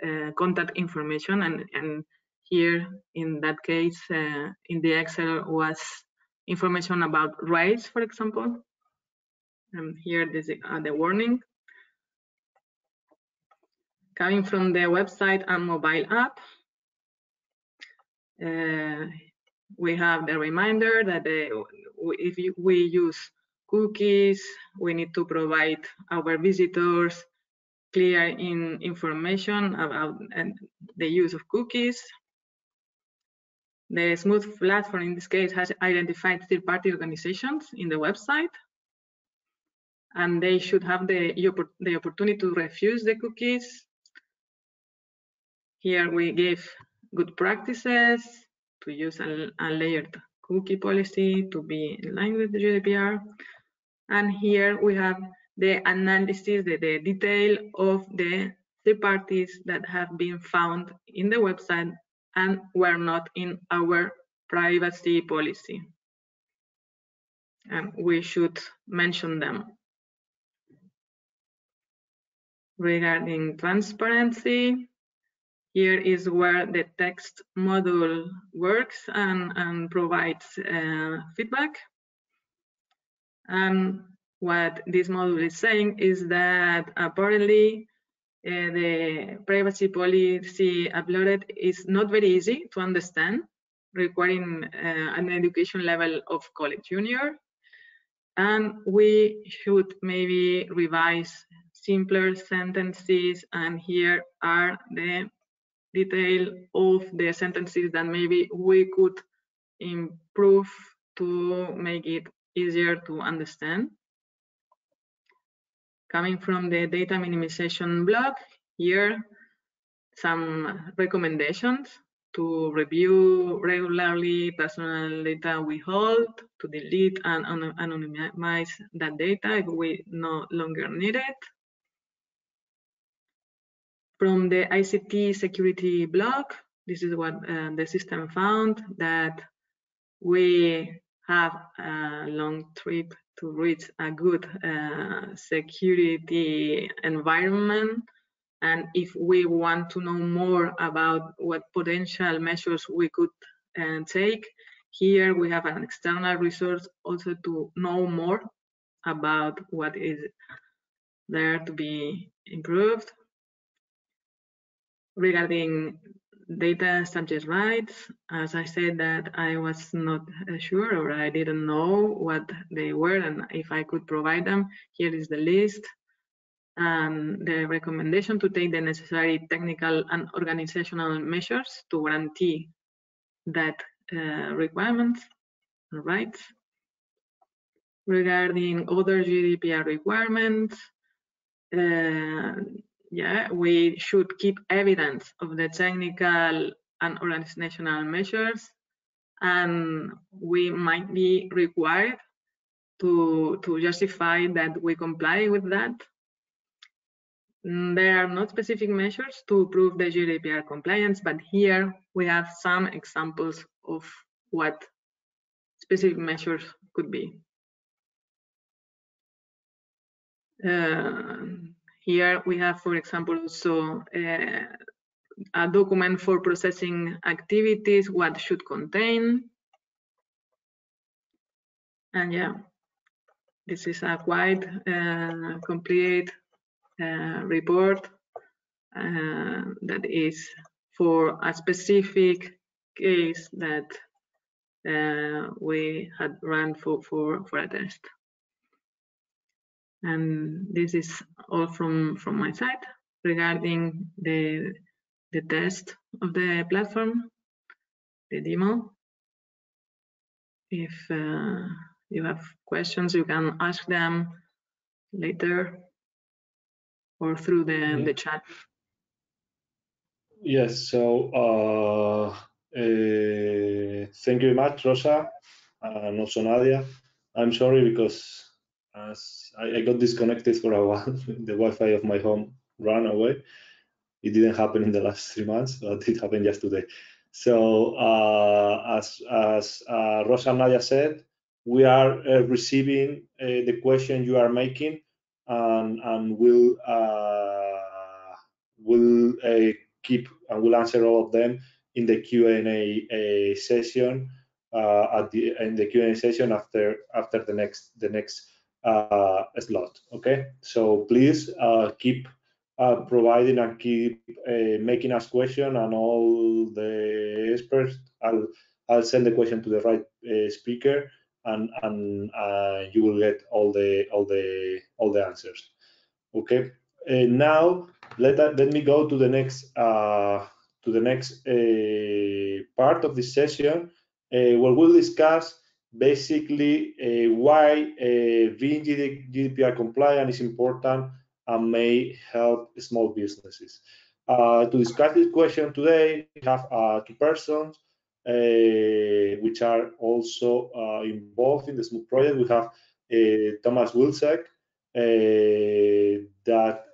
uh, contact information and, and here in that case uh, in the Excel was information about race, for example. And here this is uh, the warning. Coming from the website and mobile app, uh, we have the reminder that if we use cookies, we need to provide our visitors clear in information about the use of cookies. The Smooth platform in this case has identified third-party organizations in the website and they should have the, the opportunity to refuse the cookies. Here we give good practices to use a, a layered cookie policy to be in line with the GDPR. And here we have the analysis, the, the detail of the third parties that have been found in the website and were not in our privacy policy. And we should mention them regarding transparency. Here is where the text module works and, and provides uh, feedback. And what this module is saying is that apparently uh, the privacy policy uploaded is not very easy to understand, requiring uh, an education level of college junior. And we should maybe revise simpler sentences and here are the detail of the sentences that maybe we could improve to make it easier to understand. Coming from the data minimization block, here some recommendations to review regularly personal data we hold, to delete and anonymize that data if we no longer need it, from the ICT security block, this is what uh, the system found, that we have a long trip to reach a good uh, security environment. And if we want to know more about what potential measures we could uh, take, here we have an external resource also to know more about what is there to be improved. Regarding data subject rights, as I said that I was not uh, sure or I didn't know what they were and if I could provide them, here is the list and the recommendation to take the necessary technical and organizational measures to guarantee that uh, requirements and rights. Regarding other GDPR requirements, uh, yeah, we should keep evidence of the technical and organizational measures, and we might be required to, to justify that we comply with that. Mm, there are not specific measures to prove the GDPR compliance, but here we have some examples of what specific measures could be. Uh, here we have, for example, also uh, a document for processing activities, what should contain. And yeah, this is a quite uh, complete uh, report uh, that is for a specific case that uh, we had run for, for, for a test. And this is all from, from my side regarding the, the test of the platform, the demo. If uh, you have questions, you can ask them later or through the, mm -hmm. the chat. Yes, so uh, uh, thank you very much, Rosa, and also Nadia. I'm sorry because as I, I, got disconnected for a while. [LAUGHS] the Wi-Fi of my home ran away. It didn't happen in the last three months, but it happened just today. So uh, as as uh, Rosa and Nadia said, we are uh, receiving uh, the question you are making, and and will uh, will uh, keep and will answer all of them in the Q&A session at the in the Q&A session after after the next the next uh, slot. Okay, so please uh, keep uh, providing and keep making us question, and all the experts. I'll I'll send the question to the right speaker, and and you will get all the all the all the answers. Okay. now let let me go to the next uh, to the next uh, part of this session uh, where we'll discuss basically uh, why uh, being GDPR compliant is important and may help small businesses. Uh, to discuss this question today, we have uh, two persons uh, which are also uh, involved in the Smooth project. We have Thomas Wilczek, that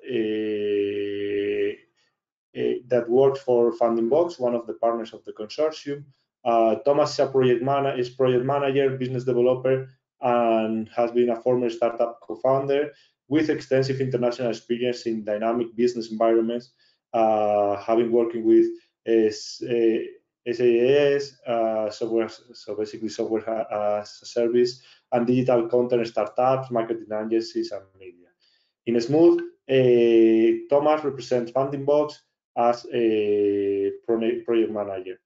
that works for FundingBox, one of the partners of the consortium, uh, Thomas is a project manager, is project manager, business developer, and has been a former startup co-founder with extensive international experience in dynamic business environments, uh, having working with SaaS, uh, software, so basically software as a service, and digital content startups, marketing agencies, and media. In Smooth, uh, Thomas represents FundingBox as a project manager.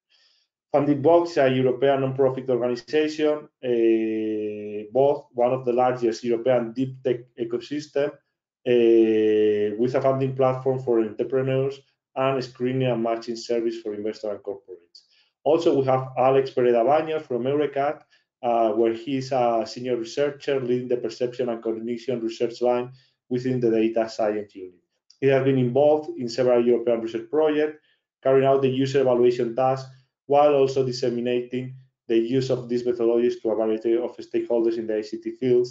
FundingBox is a European non-profit organization, uh, both one of the largest European deep tech ecosystem uh, with a funding platform for entrepreneurs and screening and matching service for investors and corporates. Also, we have Alex Pereda Baños from Eurecat, uh, where is a senior researcher leading the perception and cognition research line within the data science unit. He has been involved in several European research projects, carrying out the user evaluation task while also disseminating the use of these methodologies to a variety of stakeholders in the ICT fields.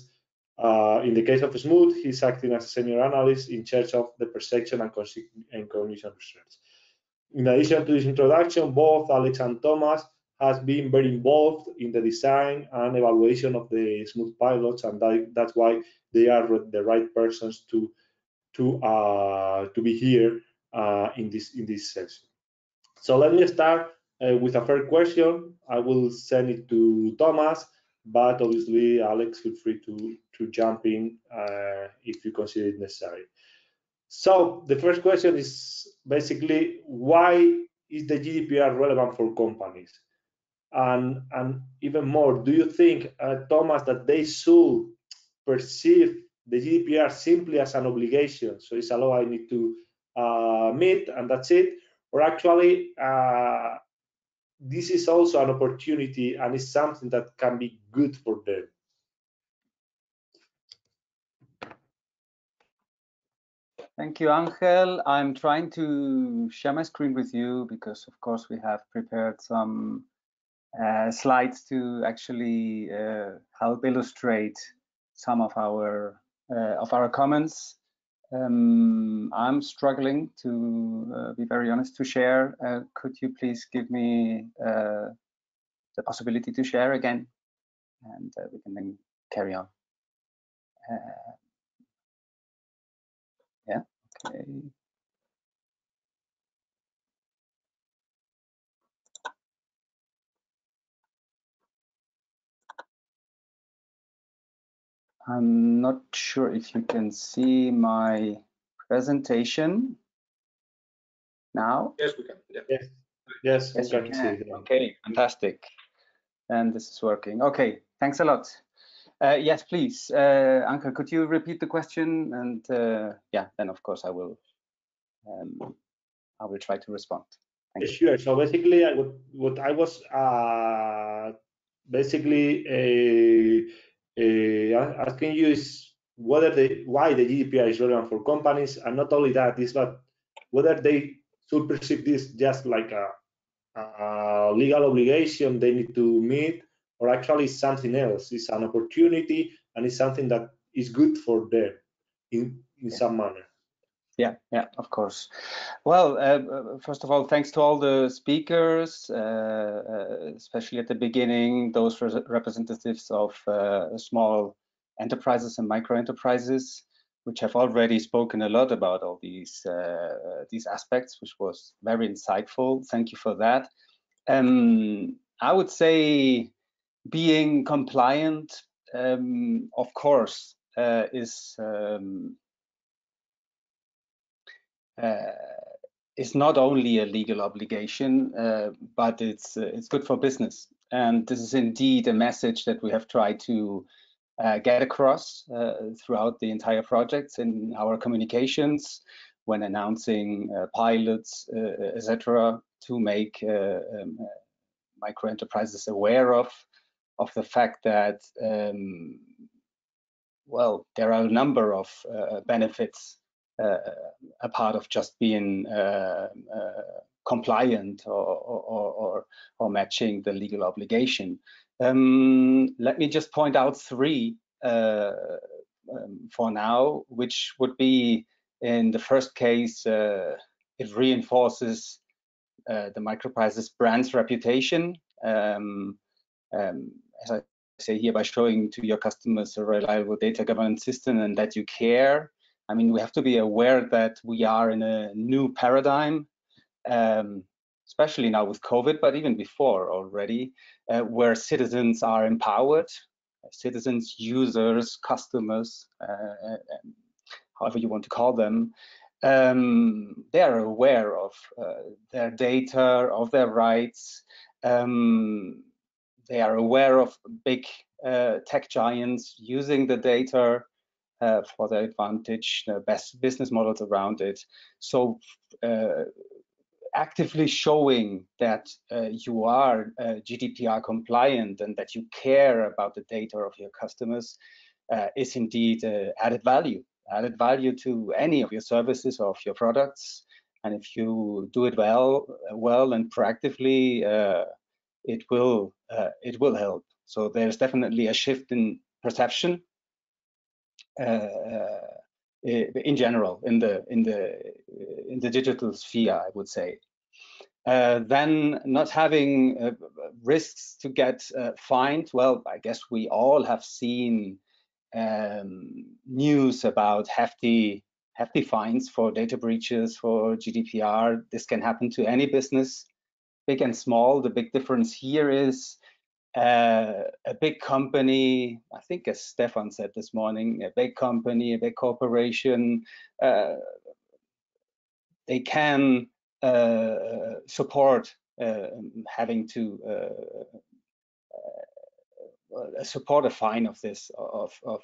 Uh, in the case of Smooth, he's acting as a senior analyst in charge of the perception and, and cognition research. In addition to this introduction, both Alex and Thomas has been very involved in the design and evaluation of the smooth pilots, and that, that's why they are the right persons to to uh, to be here uh, in this in this session. So let me start uh, with a first question. I will send it to Thomas, but obviously Alex, feel free to to jump in uh, if you consider it necessary. So the first question is basically why is the GDPR relevant for companies? And, and even more, do you think, uh, Thomas, that they should perceive the GDPR simply as an obligation? So it's a law I need to uh, meet and that's it. Or actually, uh, this is also an opportunity and it's something that can be good for them. Thank you, Angel. I'm trying to share my screen with you because, of course, we have prepared some uh, slides to actually uh, help illustrate some of our uh, of our comments. Um, I'm struggling to uh, be very honest to share. Uh, could you please give me uh, the possibility to share again, and we can then carry on. yeah. Okay. I'm not sure if you can see my presentation now. Yes, we can. Yeah. Yes, yes, yes we can. Okay, fantastic. And this is working. Okay, thanks a lot. Uh, yes, please, uh, Anka, could you repeat the question? And uh, yeah, then of course I will. Um, I will try to respond. Thank sure. So basically, I would, what I was uh, basically a Eh, asking you is whether the why the GDPR is relevant for companies, and not only that, is but whether they should perceive this just like a, a legal obligation they need to meet, or actually something else. It's an opportunity, and it's something that is good for them in in yeah. some manner. Yeah, yeah, of course. Well, uh, uh, first of all, thanks to all the speakers, uh, uh, especially at the beginning, those representatives of uh, small enterprises and micro enterprises, which have already spoken a lot about all these uh, these aspects, which was very insightful. Thank you for that. Um, I would say being compliant, um, of course, is um, is not only a legal obligation, uh, but it's uh, it's good for business. And this is indeed a message that we have tried to uh, get across uh, throughout the entire project in our communications when announcing uh, pilots, etc., to make um, micro enterprises aware of of the fact that um, well, there are a number of benefits uh, a part of just being uh, uh, compliant or, or, or, or, matching the legal obligation. Um, let me just point out three um, for now, which would be in the first case, it reinforces the microprice's brand's reputation. Um, um, as I say here, by showing to your customers a reliable data governance system and that you care I mean, we have to be aware that we are in a new paradigm, um, especially now with COVID, but even before already, uh, where citizens are empowered, citizens, users, customers, uh, um, however you want to call them, um, they are aware of uh, their data, of their rights. Um, they are aware of big uh, tech giants using the data uh, for their advantage, the best business models around it. So uh, actively showing that uh, you are uh, GDPR compliant and that you care about the data of your customers uh, is indeed uh, added value, added value to any of your services or of your products. And if you do it well, well and proactively, it will it will help. So there's definitely a shift in perception in general in the in the in the digital sphere, I would say. Uh, then not having uh, risks to get uh, fined. Well, I guess we all have seen um, news about hefty hefty fines for data breaches for GDPR. This can happen to any business, big and small. The big difference here is uh, a big company, I think as Stefan said this morning, a big company, a big corporation, uh, they can uh, support uh, having to uh, uh, support a fine of this of, of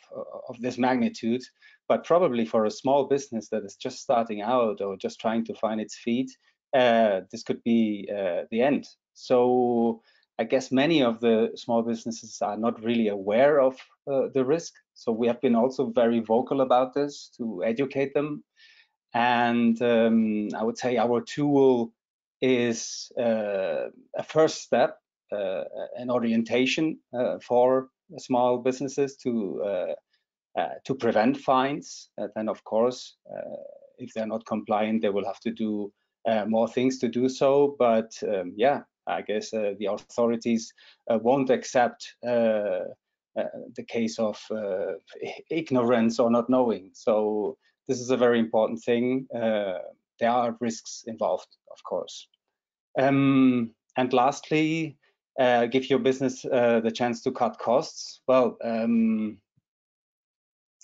of this magnitude. But probably for a small business that is just starting out or just trying to find its feet uh, this could be uh, the end. So i guess many of the small businesses are not really aware of uh, the risk so we have been also very vocal about this to educate them and um, i would say our tool is uh, a first step uh, an orientation uh, for small businesses to uh, to prevent fines. then, of course, if they're not compliant, they will have to do more things to do so. But um, yeah, I guess the authorities won't accept uh, the case of uh, ignorance or not knowing. So this is a very important thing. Uh, there are risks involved, of course. Um, and lastly, uh, give your business uh, the chance to cut costs? Well, um,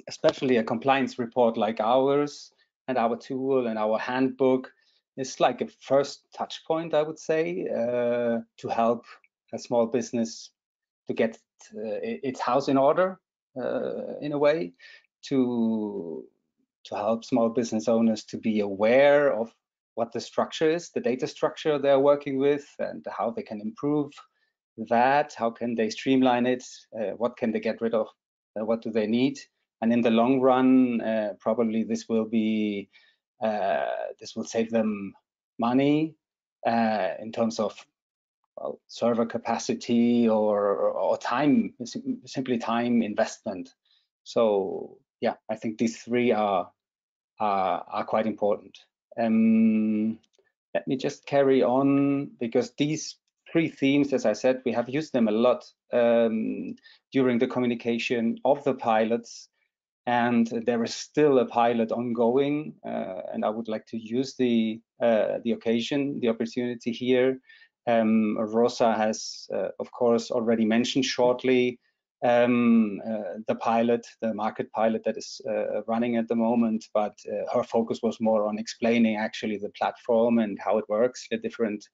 especially a compliance report like ours and our tool and our handbook is like a first touch point, I would say, uh, to help a small business to get uh, its house in order uh, in a way, to to help small business owners to be aware of what the structure is, the data structure they're working with, and how they can improve that? How can they streamline it? Uh, what can they get rid of? Uh, what do they need? And in the long run, uh, probably this will be this will save them money uh, in terms of well, server capacity or, or time, simply time investment. So yeah, I think these three are are, are quite important. Um, let me just carry on because these three themes, as I said, we have used them a lot um, during the communication of the pilots. And there is still a pilot ongoing, uh, and I would like to use the uh, the occasion, the opportunity here. Um, Rosa has, uh, of course, already mentioned shortly um, uh, the pilot, the market pilot that is uh, running at the moment, but uh, her focus was more on explaining actually the platform and how it works, the different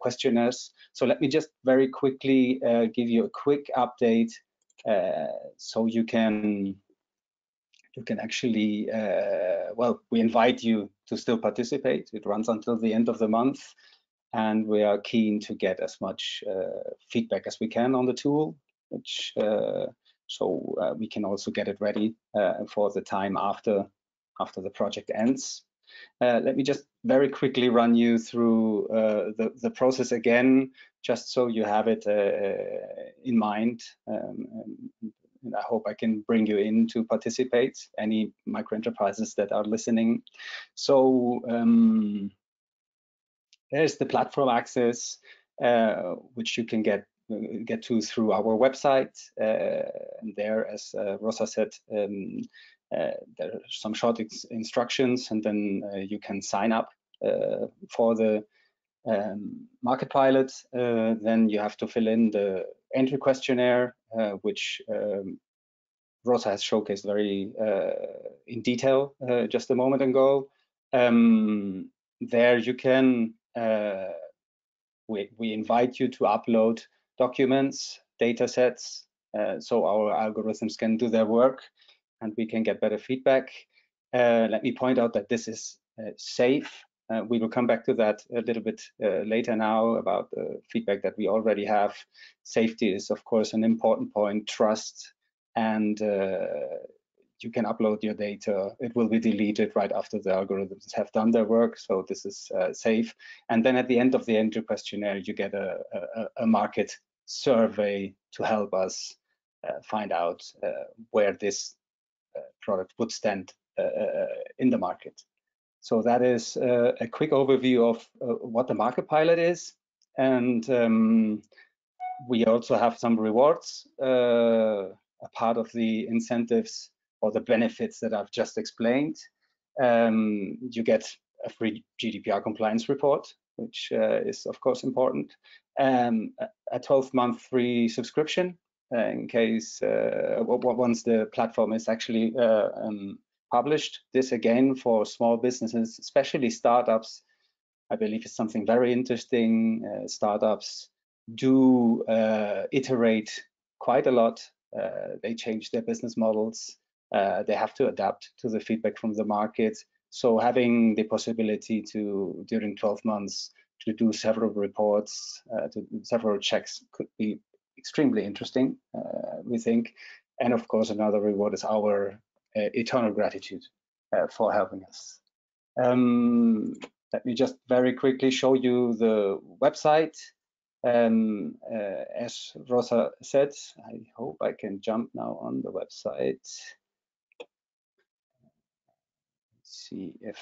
questionnaires. So let me just very quickly give you a quick update so you can you can actually, well, we invite you to still participate. It runs until the end of the month and we are keen to get as much feedback as we can on the tool which uh, so uh, we can also get it ready uh, for the time after after the project ends. let me just very quickly run you through the, the process again, just so you have it in mind. Um, and I hope I can bring you in to participate, any micro enterprises that are listening. So um, there's the platform access, uh, which you can get get to through our website. Uh, and there, as uh, Rosa said, um, uh, there are some short instructions, and then you can sign up for the um, market pilot. then you have to fill in the entry questionnaire, which um, Rosa has showcased very uh, in detail uh, just a moment ago. Um, there you can, uh, we, we invite you to upload documents, data sets, uh, so our algorithms can do their work and we can get better feedback. Uh, let me point out that this is uh, safe. Uh, we will come back to that a little bit uh, later now about the feedback that we already have. Safety is, of course, an important point, trust, and uh, you can upload your data. It will be deleted right after the algorithms have done their work. So this is uh, safe. And then at the end of the entry questionnaire, you get a, a, a market survey to help us uh, find out uh, where this product would stand in the market. So that is uh, a quick overview of uh, what the market pilot is. And um, we also have some rewards, uh, a part of the incentives or the benefits that I've just explained. Um, you get a free GDPR compliance report, which uh, is of course important, um, a 12-month free subscription uh, in case uh, once the platform is actually um, published. This again for small businesses, especially startups, I believe is something very interesting. Uh, startups do uh, iterate quite a lot. Uh, they change their business models. they have to adapt to the feedback from the market. So having the possibility to, during 12 months, to do several reports, uh, to several checks could be extremely interesting, uh, we think. And of course, another reward is our uh, eternal gratitude uh, for helping us. Um, let me just very quickly show you the website. Um, uh, as Rosa said, I hope I can jump now on the website. See if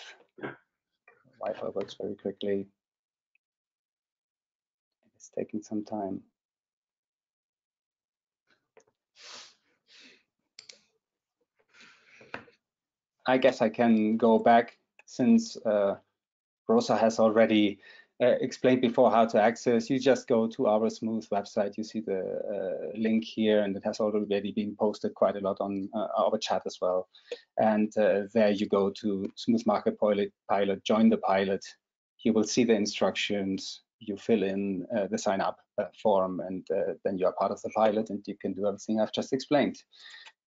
Wi-Fi works very quickly. It's taking some time. I guess I can go back since uh, Rosa has already uh, explained before how to access. You just go to our Smooth website. You see the uh, link here, and it has already been posted quite a lot on uh, our chat as well. And uh, there you go to Smooth Market Pilot, pilot, join the pilot. You will see the instructions. You fill in uh, the sign up form, and then you are part of the pilot, and you can do everything I've just explained.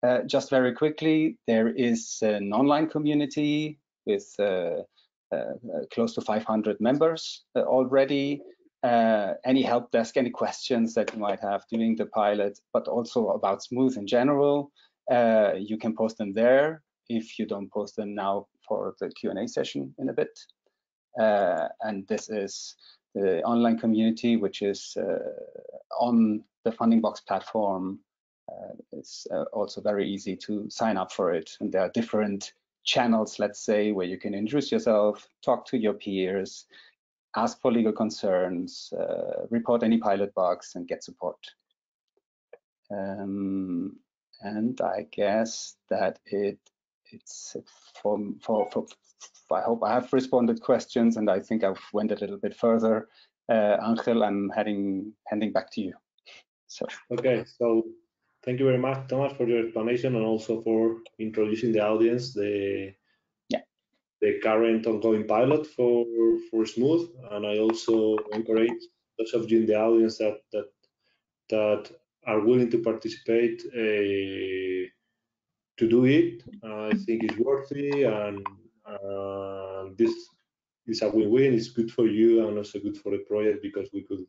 Uh, just very quickly, there is an online community with uh, uh, close to 500 members uh, already. Uh, any help desk, any questions that you might have during the pilot, but also about Smooth in general, uh, you can post them there if you don't post them now for the Q&A session in a bit. and this is the online community, which is on the FundingBox platform uh, it's uh, also very easy to sign up for it. And there are different channels, let's say, where you can introduce yourself, talk to your peers, ask for legal concerns, uh, report any pilot bugs, and get support. Um, and I guess that it it's for, for, for, I hope I have responded questions, and I think I've went a little bit further. Uh, Angel, I'm heading handing back to you. So okay, so Thank you very much, Thomas, for your explanation and also for introducing the audience the yeah. the current ongoing pilot for for Smooth. And I also encourage those of you in the audience that that that are willing to participate uh, to do it. I think it's worthy and uh, this is a win-win. It's good for you and also good for the project because we could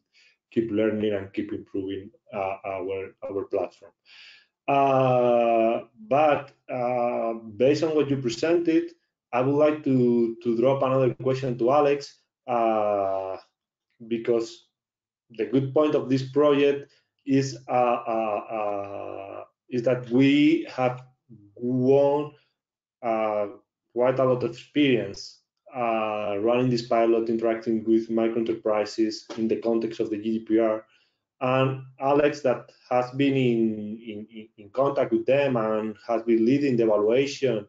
keep learning and keep improving uh, our our platform. Uh, but uh, based on what you presented, I would like to to drop another question to Alex uh, because the good point of this project is uh, uh, is that we have won quite a lot of experience uh, running this pilot, interacting with micro enterprises in the context of the GDPR. And Alex, that has been in, in, in contact with them and has been leading the evaluation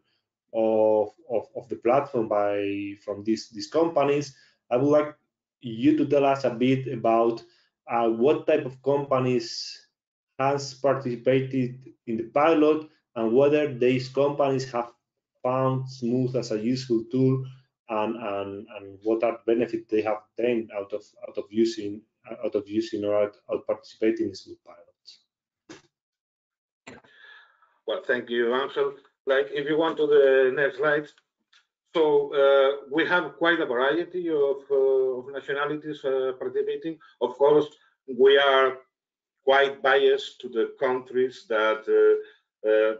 of, of, of the platform by from these, these companies. I would like you to tell us a bit about uh, what type of companies has participated in the pilot and whether these companies have found Smooth as a useful tool and, and, and what are benefits they have gained out of out of using out of using or out, out participating in Smooth pilots. Well, thank you, Angel. Like, if you want to the next slide. So uh, we have quite a variety of, uh, of nationalities uh, participating. Of course, we are quite biased to the countries that uh, uh,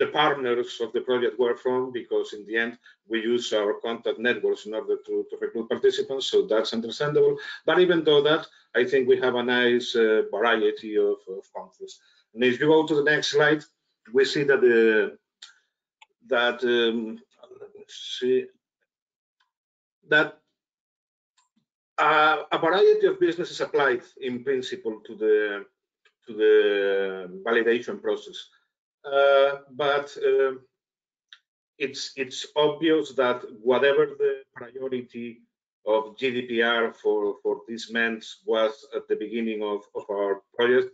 the partners of the project were from because in the end we use our contact networks in order to, to recruit participants so that's understandable. But even though that i think we have a nice uh, variety of, of countries. And if you go to the next slide we see that the that um, see that uh, a variety of businesses applied in principle to the to the validation process, uh, but uh, it's it's obvious that whatever the priority of GDPR for for these MENTs was at the beginning of, of our project,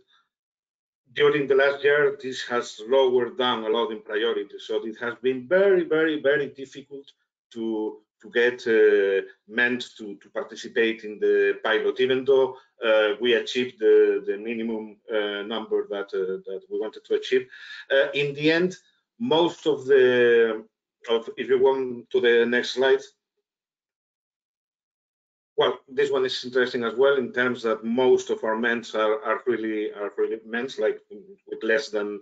during the last year, this has lowered down a lot in priority. So it has been very, very, very difficult to to get uh, meant to, to participate in the pilot, even though uh, we achieved the, the minimum uh, number that that we wanted to achieve. In the end, most of the of if you want to the next slide, well, this one is interesting as well in terms that most of our MENTs are, are really are really MENTs like with less than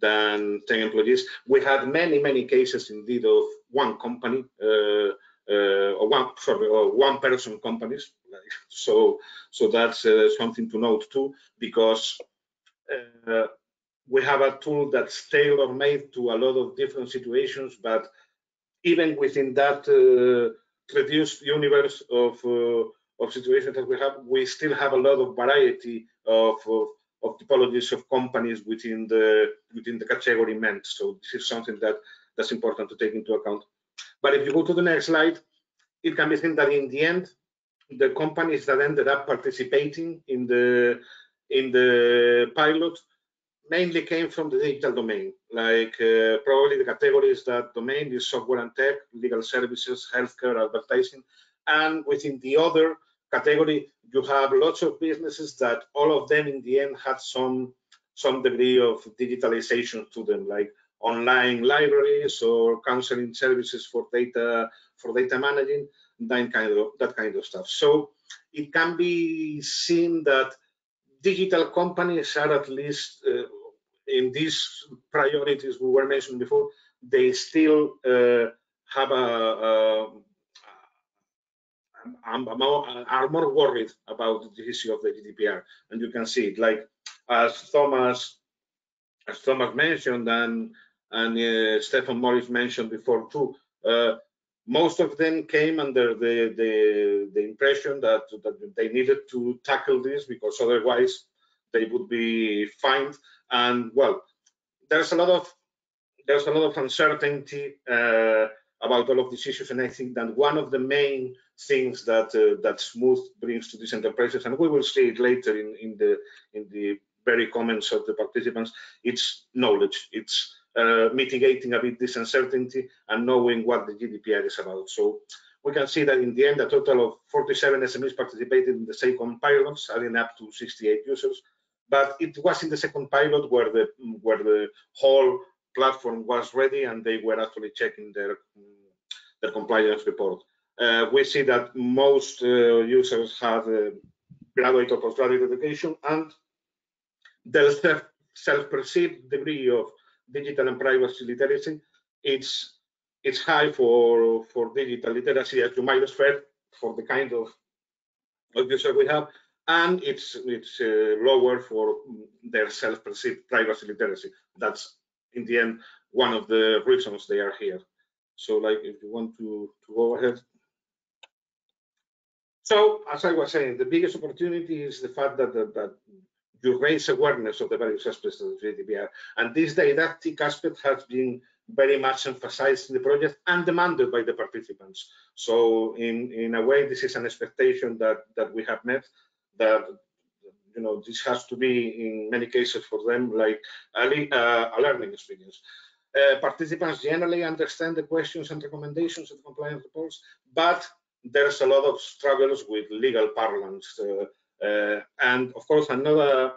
than 10 employees. We had many many cases indeed of one company uh, uh, or one sorry or one person companies. [LAUGHS] So so that's uh, something to note too because uh, we have a tool that's tailor made to a lot of different situations, but even within that uh, reduced universe of uh, of situations that we have, we still have a lot of variety of, of, of typologies of companies within the within the category MENT. So this is something that that's important to take into account. But if you go to the next slide, it can be seen that in the end, the companies that ended up participating in the in the pilot mainly came from the digital domain, like uh, probably the categories that domain is software and tech, legal services, healthcare, advertising, and within the other category, you have lots of businesses that all of them in the end had some some degree of digitalization to them, like online libraries or counseling services for data for data managing, that kind of that kind of stuff. So it can be seen that digital companies are at least uh, in these priorities we were mentioned before, they still uh, have a, a, more, are more worried about the issue of the GDPR, and you can see it. Like as Thomas, as Thomas mentioned, and and uh, Stefan Morris mentioned before too. Uh, most of them came under the, the, the impression that, that they needed to tackle this because otherwise they would be fined. And well, there's a lot of there's a lot of uncertainty uh, about all of these issues, and I think that one of the main things that uh, that Smooth brings to these enterprises, and we will see it later in in the in the very comments of the participants, it's knowledge. It's uh, mitigating a bit this uncertainty and knowing what the GDPR is about. So we can see that in the end, a total of 47 SMEs participated in the second pilots, adding up to 68 users. But it was in the second pilot where the where the whole platform was ready and they were actually checking their their compliance report. Uh, we see that most uh, users have a graduate or postgraduate education and their self-perceived degree of digital and privacy literacy it's it's high for for digital literacy as you might expect for the kind of, user we have and it's it's uh, lower for their self-perceived privacy literacy. That's in the end one of the reasons they are here. So, like, if you want to to go ahead. So, as I was saying, the biggest opportunity is the fact that that, that you raise awareness of the various aspects of the GDPR, and this didactic aspect has been very much emphasized in the project and demanded by the participants. So in, in a way, this is an expectation that, that we have met that you know this has to be in many cases for them like a, uh, a learning experience. Uh, participants generally understand the questions and recommendations of compliance reports, but there's a lot of struggles with legal parlance. Uh, and of course, another,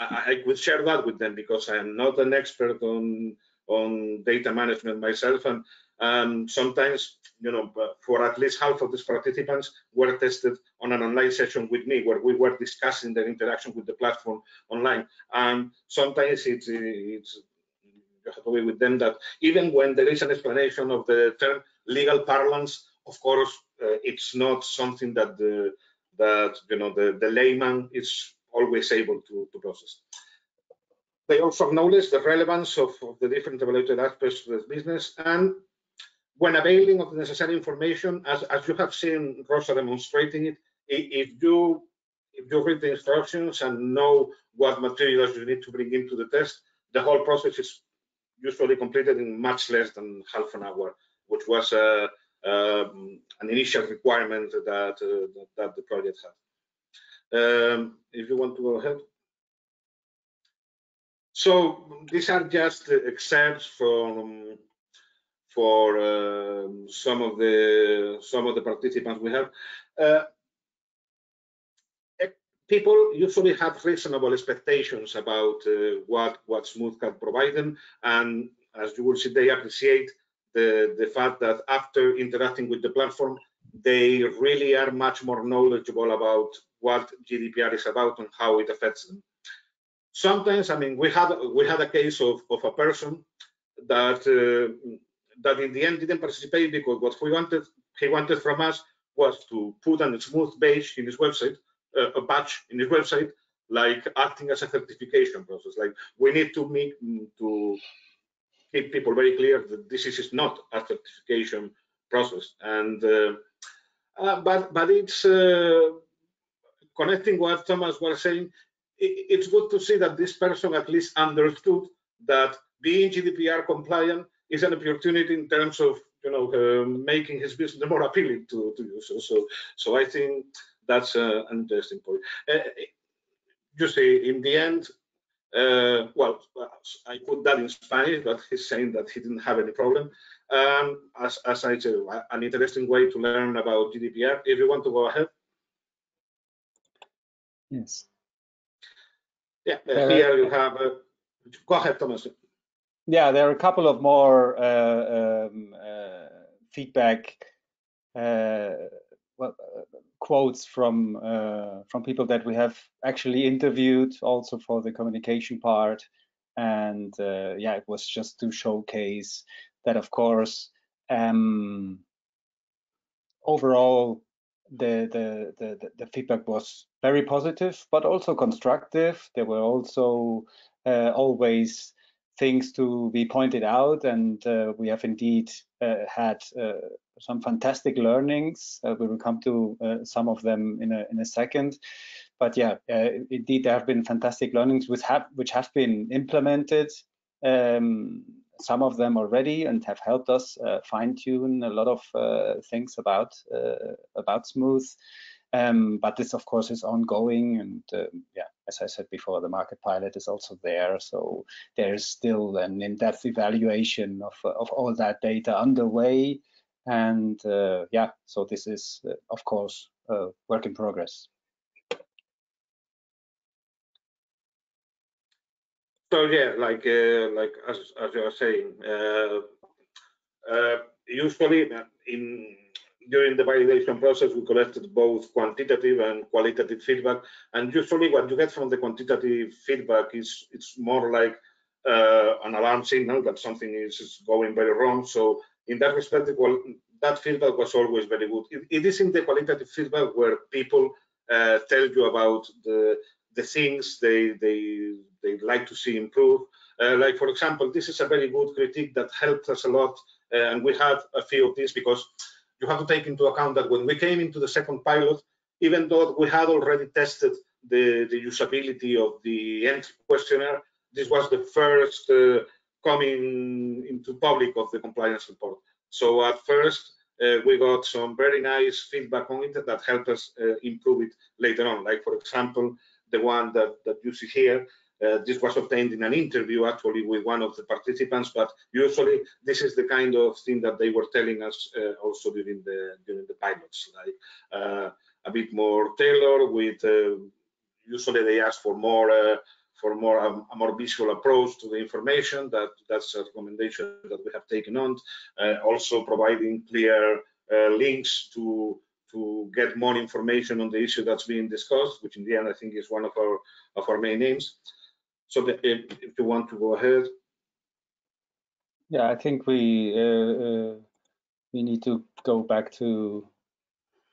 I, I could share that with them because I am not an expert on on data management myself, and um, sometimes, you know, for at least half of these participants were tested on an online session with me where we were discussing their interaction with the platform online. And sometimes it's, it's you have to be with them that even when there is an explanation of the term legal parlance, of course, uh, it's not something that the that you know the, the layman is always able to, to process. They also acknowledge the relevance of, of the different evaluated aspects of the business and when availing of the necessary information, as, as you have seen Rosa demonstrating it, if you if you read the instructions and know what materials you need to bring into the test, the whole process is usually completed in much less than half an hour, which was uh, um, an initial requirement that, uh, that, the project had. Um, if you want to go ahead. So these are just excerpts from for uh, some of the some of the participants we have. Uh, people usually have reasonable expectations about uh, what what Smooth can provide them, and as you will see, they appreciate the the fact that after interacting with the platform, they really are much more knowledgeable about what GDPR is about and how it affects them. Sometimes, I mean, we had we had a case of, of a person that uh, that in the end didn't participate because what he wanted he wanted from us was to put on a smooth badge in his website, uh, a badge in his website, like acting as a certification process. Like we need to make to keep people very clear that this is not a certification process. And uh, uh, but but it's uh, connecting what Thomas was saying. It, it's good to see that this person at least understood that being GDPR compliant is an opportunity in terms of you know uh, making his business more appealing to to users. So so I think that's uh, an interesting point. Uh, you see, in the end, uh, well, I put that in Spanish, but he's saying that he didn't have any problem. Um, as, as I said, an interesting way to learn about GDPR. If you want to go ahead. Yes. Yeah, uh, here you have, uh, go ahead, Thomas. Yeah, there are a couple of more uh, um, uh, feedback uh, well, quotes from uh, from people that we have actually interviewed also for the communication part. And uh, yeah it was just to showcase that of course um, overall the, the, the the feedback was very positive but also constructive. There were also uh, always things to be pointed out. And uh, we have indeed uh, had uh, some fantastic learnings. Uh, we will come to uh, some of them in a, in a second. But yeah, uh, indeed, there have been fantastic learnings which have, which have been implemented, um, some of them already, and have helped us uh, fine tune a lot of uh, things about, uh, about Smooth. Um, but this, of course, is ongoing. And um, yeah, as I said before, the market pilot is also there. So there's still an in-depth evaluation of, of all that data underway. And uh, yeah, so this is, uh, of course, a work in progress. So yeah, like uh, like as as you are saying, uh, uh, usually in during the validation process we collected both quantitative and qualitative feedback, and usually what you get from the quantitative feedback is it's more like uh, an alarm signal that something is going very wrong. So in that respect, well, that feedback was always very good. it, it is in the qualitative feedback where people uh, tell you about the the things they they they like to see improve. Uh, like for example, this is a very good critique that helped us a lot, uh, and we had a few of these because you have to take into account that when we came into the second pilot, even though we had already tested the, the usability of the entry questionnaire, this was the first uh, coming into public of the compliance report. So at first, uh, we got some very nice feedback on it that helped us uh, improve it later on. Like for example, the one that, that you see here, uh, this was obtained in an interview actually with one of the participants, but usually this is the kind of thing that they were telling us uh, also during the during the pilots, like uh, a bit more tailored with, uh, usually they ask for more for more um, a more visual approach to the information. That that's a recommendation that we have taken on. Uh, also providing clear uh, links to to get more information on the issue that's being discussed, which in the end I think is one of our of our main aims. So the, if, if, you want to go ahead. Yeah, I think we uh, uh we need to go back to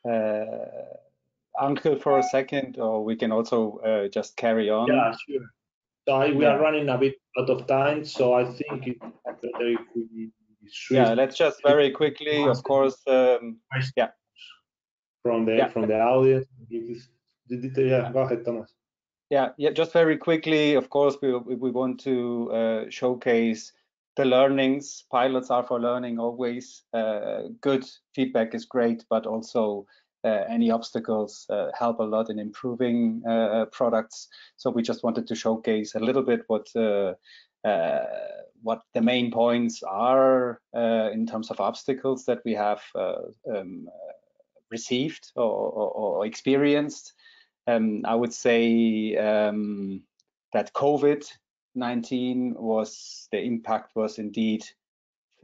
uh, Angel for a second, or we can also uh, just carry on. Yeah, sure. So I, we are running a bit out of time, so I think it's better if we Swift Yeah, let's just very quickly, of course, um, yeah. from the Yeah. from the audience. Give this- the detail- Yeah, go ahead, Thomas. Yeah, yeah, just very quickly, of course, we, we want to uh, showcase the learnings. Pilots are for learning always. Uh, good feedback is great, but also any obstacles uh, help a lot in improving uh, products. So we just wanted to showcase a little bit what uh, uh, what the main points are uh, in terms of obstacles that we have uh, um, uh, received or, or, or experienced. Um, I would say um, that COVID-19 was the impact was indeed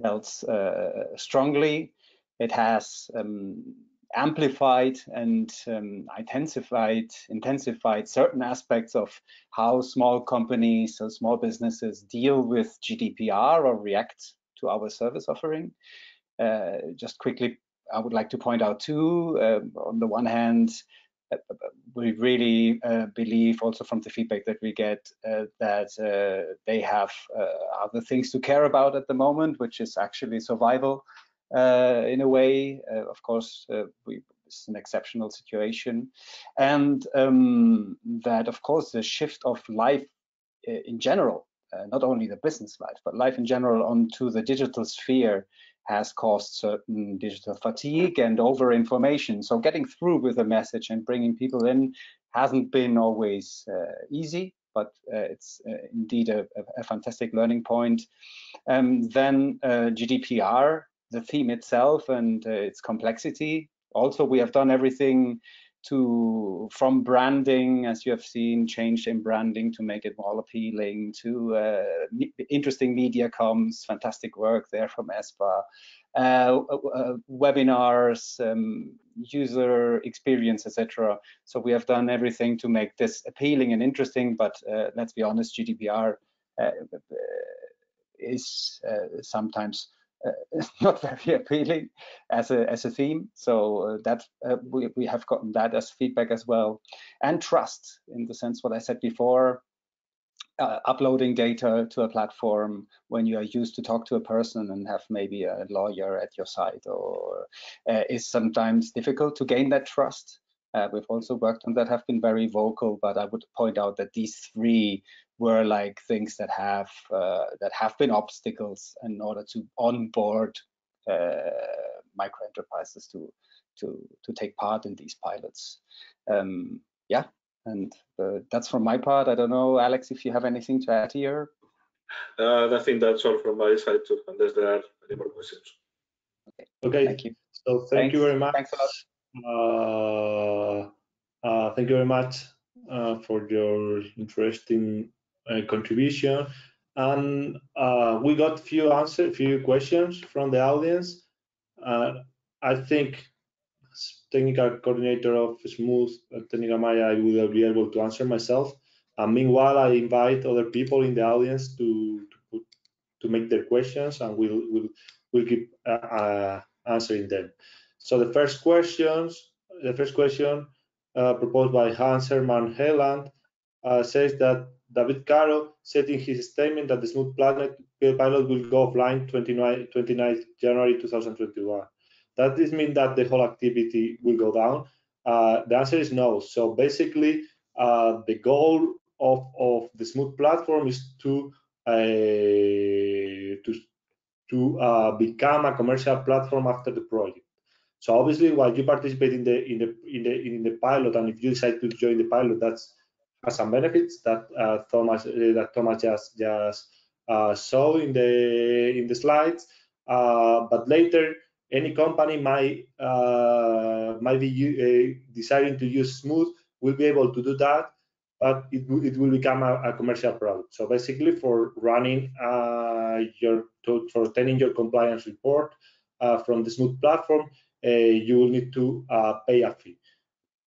felt uh, strongly. It has um, amplified and um, intensified intensified certain aspects of how small companies or small businesses deal with GDPR or react to our service offering. Uh, just quickly, I would like to point out two. Um, on the one hand, uh, we really uh, believe also from the feedback that we get uh, that uh, they have uh, other things to care about at the moment, which is actually survival uh, in a way. Uh, of course, uh, we, it's an exceptional situation, and um, that of course the shift of life uh, in general, uh, not only the business life, but life in general onto the digital sphere has caused certain digital fatigue and over information. So getting through with a message and bringing people in hasn't been always uh, easy, but uh, it's uh, indeed a, a, fantastic learning point. Um, then uh, GDPR, the theme itself and uh, its complexity. Also, we have done everything to from branding, as you have seen, changed in branding to make it more appealing. To uh, interesting media comes, fantastic work there from ESPA. Uh, uh, webinars, um, user experience, etc. So we have done everything to make this appealing and interesting. But uh, let's be honest, GDPR uh, is uh, sometimes uh, [LAUGHS] not very appealing as a as a theme. So uh, that uh, we we have gotten that as feedback as well, and trust in the sense what I said before. Uh, uploading data to a platform when you are used to talk to a person and have maybe a lawyer at your side or uh, is sometimes difficult to gain that trust. Uh, we've also worked on that, have been very vocal, but I would point out that these three were like things that have uh, that have been obstacles in order to onboard uh, micro enterprises to to to take part in these pilots. Um, yeah, and uh, that's from my part. I don't know, Alex, if you have anything to add here. Uh, I think that's all from my side too, unless there are any more questions. Okay. Okay. Thank you. So thank Thanks. you very much. Thanks a lot. Uh, uh, thank you very much uh, for your interesting uh, contribution. And uh, we got few answer, few questions from the audience. Uh, I think technical coordinator of Smooth Técnica Maya, I will be able to answer myself. And meanwhile, I invite other people in the audience to to, to make their questions, and we'll we'll we'll keep uh, uh, answering them. So the first questions, the first question uh, proposed by Hans Hermann Helland uh, says that David Caro said in his statement that the Smooth Planet pilot will go offline 29, 29 January 2021. Does this mean that the whole activity will go down? Uh, the answer is no. So basically, uh, the goal of, of the Smooth platform is to to to uh, become a commercial platform after the project. So obviously, while you participate in the in the in the in the pilot, and if you decide to join the pilot, that's some benefits that uh, Thomas uh, that Thomas just just uh, saw in the in the slides. Uh, but later, any company might uh, might be uh, deciding to use Smooth will be able to do that, but it will, it will become a, a commercial product. So basically, for running your to, for obtaining your compliance report from the Smooth platform, you will need to pay a fee.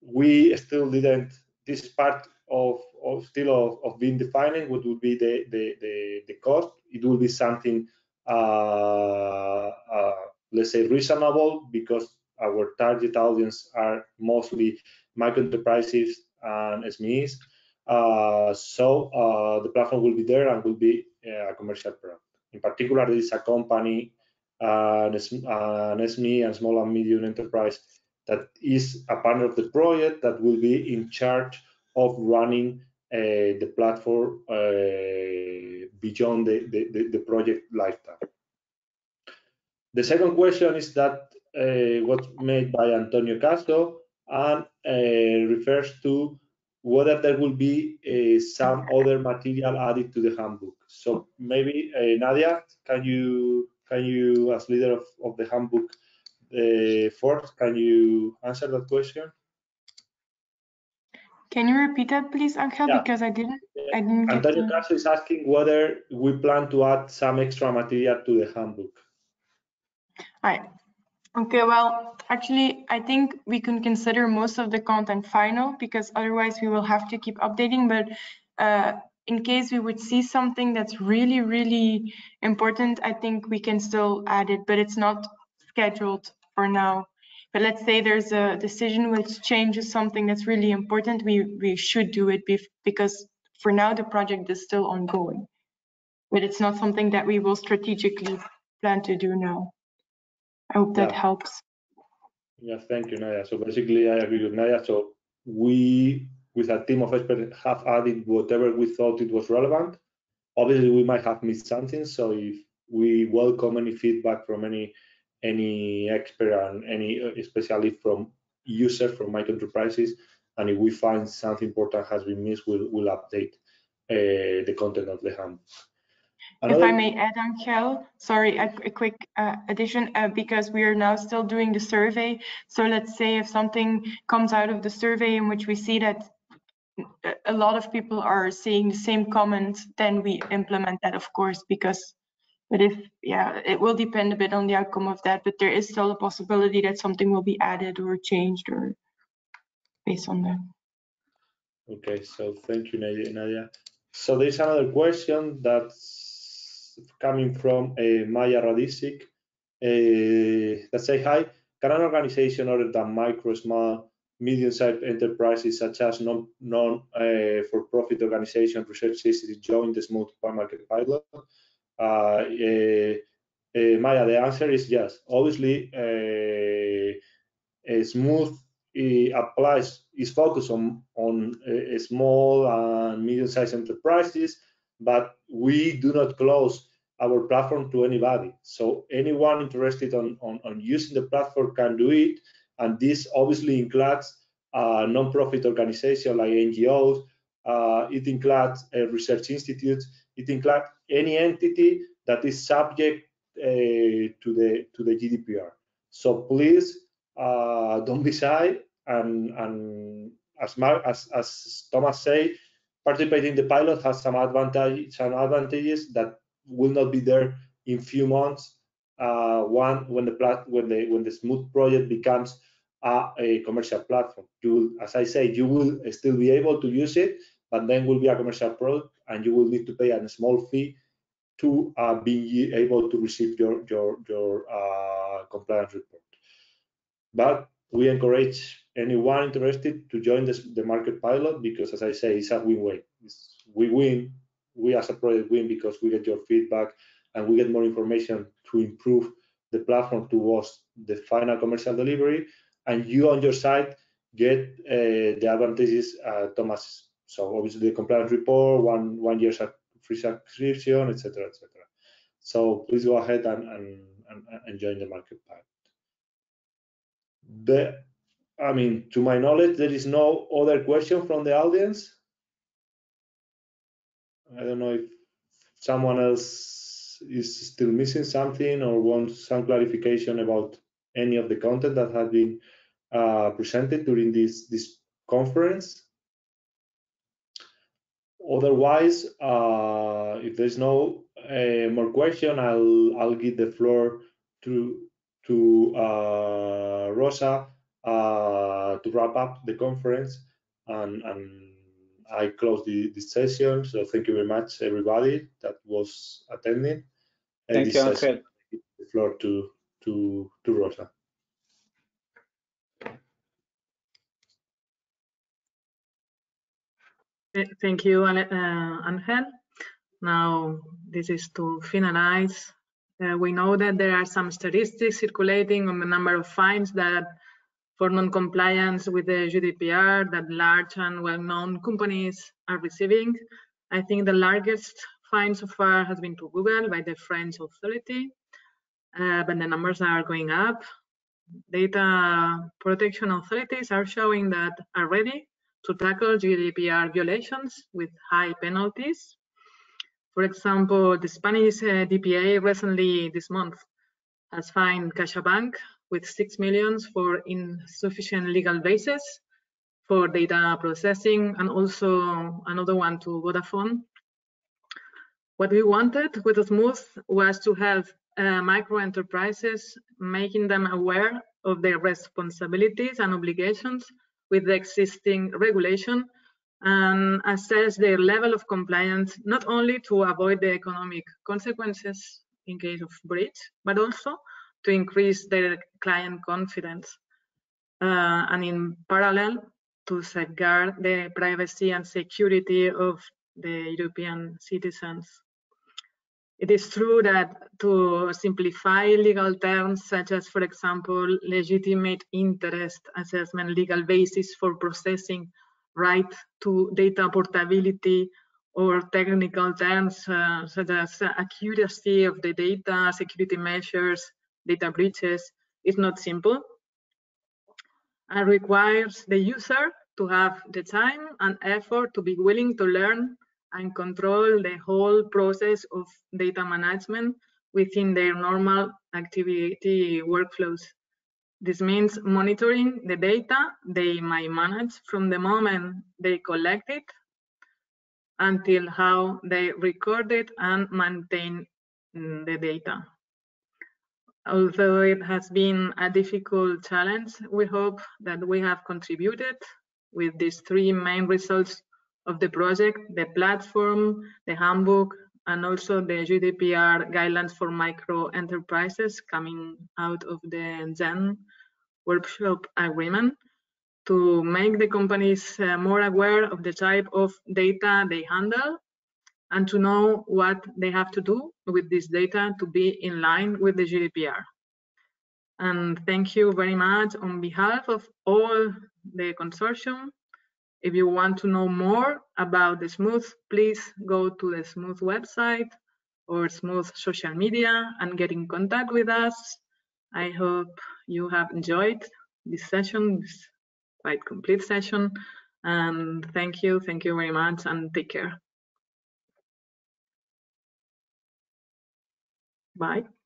We still didn't. This part of, of still of, of, being defining what would be the, the, the, the, cost. It will be something, uh, uh, let's say, reasonable because our target audience are mostly micro enterprises and SMEs. Uh, so uh, the platform will be there and will be uh, a commercial product. In particular, there is a company an, an SME and small and medium enterprise that is a partner of the project that will be in charge of running uh, the platform uh, beyond the, the, the, project lifetime. The second question is that uh, was made by Antonio Castro and refers to whether there will be uh, some other material added to the handbook. So maybe uh, Nadia, can you can you, as leader of, of the handbook, uh, first, can you answer that question? Can you repeat that, please, Angel? Yeah. Because I didn't, I didn't. Antonio get Castro is asking whether we plan to add some extra material to the handbook. All right. Okay. Well, actually, I think we can consider most of the content final because otherwise we will have to keep updating. But uh, in case we would see something that's really, really important, I think we can still add it, but it's not scheduled for now. But let's say there's a decision which changes something that's really important, we, we should do it because for now the project is still ongoing. But it's not something that we will strategically plan to do now. I hope that yeah. helps. Yeah, thank you, Naya. So basically, I agree with Naya. So we, with a team of experts, have added whatever we thought it was relevant. Obviously, we might have missed something. So if we welcome any feedback from any any expert and any uh, especially from users from micro enterprises and if we find something important has been missed we'll, we'll update uh, the content of the hand Another... If I may add, Angel, sorry, a, a quick uh, addition, uh, because we are now still doing the survey. So let's say if something comes out of the survey in which we see that a lot of people are seeing the same comment, then we implement that, of course, because but if, yeah, it will depend a bit on the outcome of that, but there is still a possibility that something will be added or changed or based on that. Okay, so thank you, Nadia. So there's another question that's coming from uh, Maya Radisic uh, that say, hi, can an organization other than micro, small, medium-sized enterprises such as non-for-profit non, uh, organization research institutes join the Smooth Market Pilot? Uh, eh, eh, Maya, the answer is yes. Obviously, eh, smooth applies is focused on on small and medium-sized enterprises, but we do not close our platform to anybody. So anyone interested on, on, on using the platform can do it. And this obviously includes uh, non-profit organizations like NGOs, uh, it includes uh, research institutes, it includes any entity that is subject uh, to the to the GDPR. So please uh, don't be shy and and as as as Thomas say, participating in the pilot has some advantage some advantages that will not be there in few months. Uh, one when the plat when the when the smooth project becomes a, a, commercial platform. You, as I say, you will still be able to use it, but then will be a commercial product, and you will need to pay a small fee to uh, be able to receive your your your uh, compliance report. But we encourage anyone interested to join this, the market pilot because, as I say, it's a win-win. We win, we as a project win because we get your feedback and we get more information to improve the platform towards the final commercial delivery, and you on your side get uh, the advantages uh, Thomas. So obviously the compliance report, one one year free subscription, etc., etc. So please go ahead and, and, and, and join the market pilot. The, I mean, to my knowledge, there is no other question from the audience. I don't know if someone else is still missing something or wants some clarification about any of the content that has been uh, presented during this, this conference. Otherwise, uh, if there's no uh, more question, I'll I'll give the floor to to uh, Rosa uh, to wrap up the conference, and and I close the, the session. So thank you very much, everybody that was attending. Thank you, Angel. The floor to to to Rosa. Thank you, uh, Angel. Now, this is to finalize Uh, we know that there are some statistics circulating on the number of fines that for non-compliance with the GDPR that large and well-known companies are receiving. I think the largest fine so far has been to Google by the French authority, uh, but the numbers are going up. Data protection authorities are showing that are ready to tackle GDPR violations with high penalties. For example, the Spanish uh, DPA recently this month has fined CaixaBank with 6 millions for insufficient legal basis for data processing and also another one to Vodafone. What we wanted with Smooth was to help uh, micro enterprises, making them aware of their responsibilities and obligations with the existing regulation and assess their level of compliance, not only to avoid the economic consequences in case of breach, but also to increase their client confidence. Uh, and in parallel, to safeguard the privacy and security of the European citizens. It is true that to simplify legal terms such as, for example, legitimate interest assessment, legal basis for processing, right to data portability, or technical terms uh, such as accuracy of the data, security measures, data breaches is not simple. And requires the user to have the time and effort to be willing to learn and control the whole process of data management within their normal activity workflows. This means monitoring the data they might manage from the moment they collect it until how they record it and maintain mm, the data. Although it has been a difficult challenge, we hope that we have contributed with these three main results of the project, the platform, the handbook, and also the GDPR guidelines for micro enterprises coming out of the CEN workshop agreement to make the companies uh, more aware of the type of data they handle and to know what they have to do with this data to be in line with the GDPR. And thank you very much on behalf of all the consortium if you want to know more about the Smooth, please go to the Smooth website or Smooth social media and get in contact with us. I hope you have enjoyed this session, this quite complete session. And thank you, thank you very much and take care. Bye.